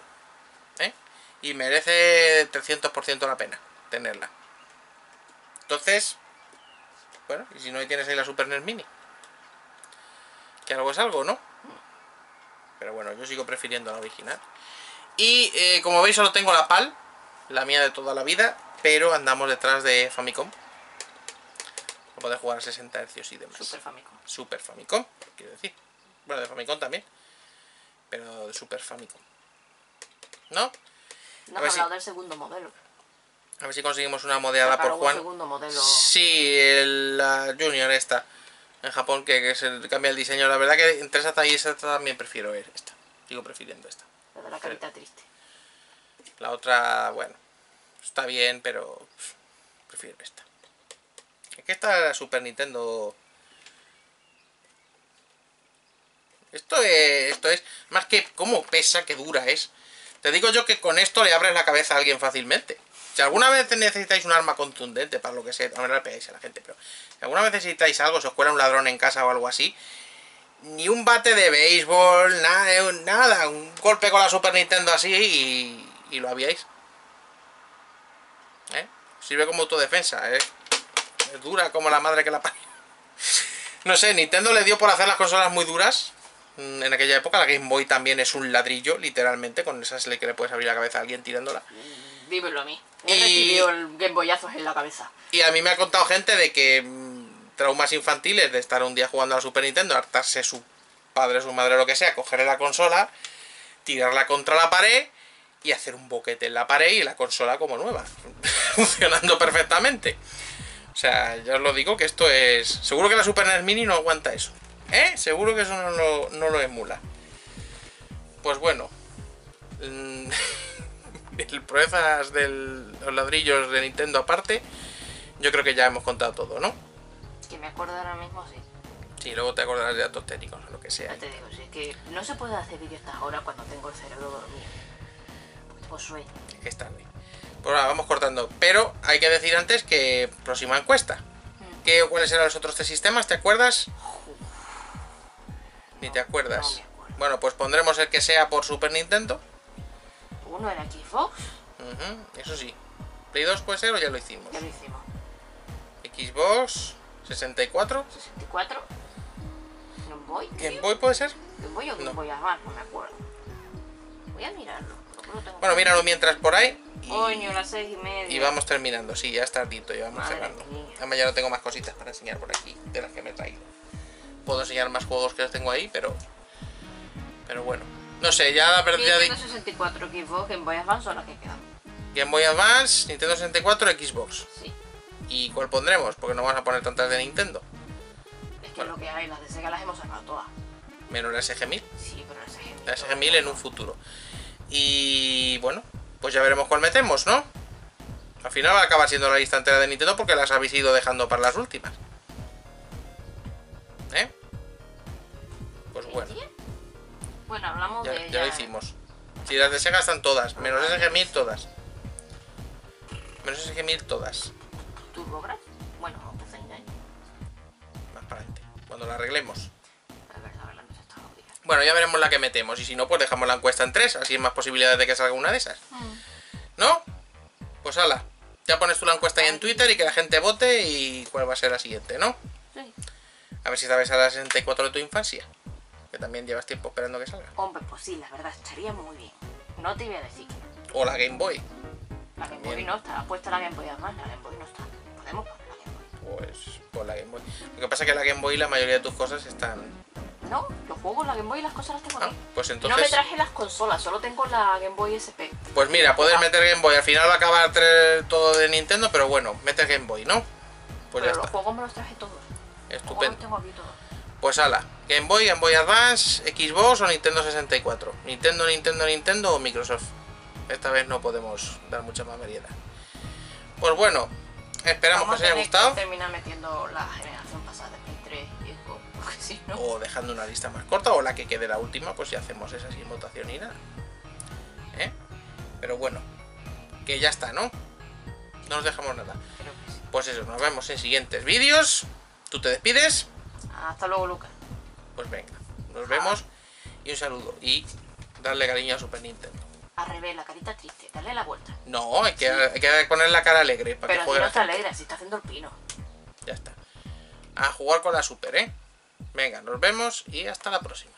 ¿Eh? Y merece 300% la pena tenerla. Entonces, bueno, y si no tienes ahí la Super NES Mini. Que algo es algo, ¿no? Pero bueno, yo sigo prefiriendo la original. Y eh, como veis solo tengo la PAL, la mía de toda la vida, pero andamos detrás de Famicom. Para poder jugar a 60 Hz y demás. Super Famicom. Super Famicom, quiero decir. Bueno, de Famicom también. Pero de Super Famicom. ¿No? No has ver si- hablado del segundo modelo. A ver si conseguimos una modeada por Juan. segundo modelo. Sí, el- la Junior esta. En Japón, que, que se cambia el diseño. La verdad que entre esta y esta también prefiero esta. Sigo prefiriendo esta. La de la carita triste. La otra, bueno, está bien, pero pff, prefiero esta. Es que esta la Super Nintendo. Esto es, esto es más que cómo pesa, que dura es. Te digo yo que con esto le abres la cabeza a alguien fácilmente. Si alguna vez necesitáis un arma contundente para lo que sea, no le pegáis a la gente, pero si alguna vez necesitáis algo, se os cuela un ladrón en casa o algo así, ni un bate de béisbol, nada, nada, un golpe con la Super Nintendo así y, y lo habíais. ¿Eh? Sirve como autodefensa, ¿eh? Es dura como la madre que la parió. No sé, Nintendo le dio por hacer las consolas muy duras. Mm, En aquella época la Game Boy también es un ladrillo, literalmente, con esas le que le puedes abrir la cabeza a alguien tirándola. Dímelo a mí. He Y- recibido el Game Boyazos en la cabeza. Y a mí me ha contado gente de que mm, traumas infantiles de estar un día jugando a la Super Nintendo, hartarse su padre, su madre, lo que sea, cogerle la consola, tirarla contra la pared y hacer un boquete en la pared y la consola como nueva, funcionando perfectamente. O sea, ya os lo digo que esto es... Seguro que la Super NES Mini no aguanta eso. ¿Eh? Seguro que eso no lo, emula. Pues bueno. mm, El proezas de los ladrillos de Nintendo aparte. Yo creo que ya hemos contado todo, ¿no? Acuerdo ahora mismo, sí. Sí, luego te acordarás de datos técnicos o lo que sea. Ya te digo, sí, es que no se puede hacer vídeo estas horas cuando tengo el cerebro dormido. Tengo sueño. Que es tarde. Pues nada, vamos cortando. Pero hay que decir antes que próxima encuesta. ¿Qué, ¿Cuáles eran los otros tres sistemas? ¿Te acuerdas? Ni te acuerdas. no. Bueno, pues pondremos el que sea por Super Nintendo. Uno era Xbox, eso sí. Play 2 puede ser o ya lo hicimos. ya lo hicimos. Xbox 64. 64. Game Boy. Game. Boy puede ser. Game Boy o Game No. Boy Advance, no me acuerdo. Voy a mirarlo. no tengo Bueno, míralo mientras por ahí. y- Coño, las seis y media. Y vamos terminando, sí, ya es tardito, ya vamos Madre cerrando. mía. Además ya no tengo más cositas para enseñar por aquí, de las que me he traído. Puedo enseñar más juegos que los tengo ahí, pero... Pero bueno. No sé, ya la verdad de Nintendo 64, Xbox, Game Boy Advance son las que quedan. Game Boy Advance, Nintendo 64, Xbox. Sí. ¿Y cuál pondremos? Porque no vamos a poner tantas de Nintendo. Es que Bueno. lo que hay, las de Sega las hemos sacado todas. Menos la SG-1000. Sí, pero las SG. La SG-1000 en un futuro. Y bueno, pues ya veremos cuál metemos, ¿no? Al final va a acabar siendo la lista entera de Nintendo porque las habéis ido dejando para las últimas. ¿Eh? Pues bueno. Bueno, hablamos Ya, de. ya lo hicimos. Si las de Sega están todas, menos SG-1000 todas. Menos SG-1000 todas. TurboGrafx. Bueno, no te engaño. Más para adelante. Cuando la arreglemos. Bueno, ya veremos la que metemos. Y si no, pues dejamos la encuesta en tres. Así hay más posibilidades de que salga una de esas. ¿No? Pues ala. Ya pones tú la encuesta ahí en Twitter y que la gente vote y cuál va a ser la siguiente, ¿no? Sí. A ver si sabes a la 64 de tu infancia. Que también llevas tiempo esperando que salga. Hombre, pues sí, la verdad, estaría muy bien. No te voy a decir que no. O la Game Boy. La Game Boy Bien. no está. Puesta la Game Boy además, la Game Boy no está. Pues por la Game Boy. Lo que pasa es que la Game Boy la mayoría de tus cosas están... No, los juegos, la Game Boy y las cosas las tengo Ah, pues No me entonces... traje las consolas, solo tengo la Game Boy SP. Pues mira, puedes meter Game Boy. Al final va a acabar todo de Nintendo, pero bueno, metes Game Boy, ¿no? Pues ya Pero los está. juegos me los traje todos. Juegos los Estupendo. tengo aquí todos. Pues ala, Game Boy, Game Boy Advance, Xbox o Nintendo 64. Nintendo, Nintendo, Nintendo o Microsoft. Esta vez no podemos dar mucha más merienda. Pues bueno, esperamos Vamos que os haya gustado. que terminar metiendo la generación pasada de Play 3 y Xbox, porque si no... O dejando una lista más corta o la que quede la última, pues ya hacemos esa sin votación y nada. ¿Eh? Pero bueno, que ya está, ¿no? No nos dejamos nada. sí. Pues eso, nos vemos en siguientes vídeos. ¿Tú te despides? Hasta luego, Lucas. Pues venga, nos vemos y un saludo. Y darle cariño a Super Nintendo. Al revés, la carita triste, dale la vuelta. No, hay que, hay que poner la cara alegre para Pero que si no está alegre, si está haciendo el pino. Ya está. A jugar con la Super, ¿eh? Venga, nos vemos y hasta la próxima.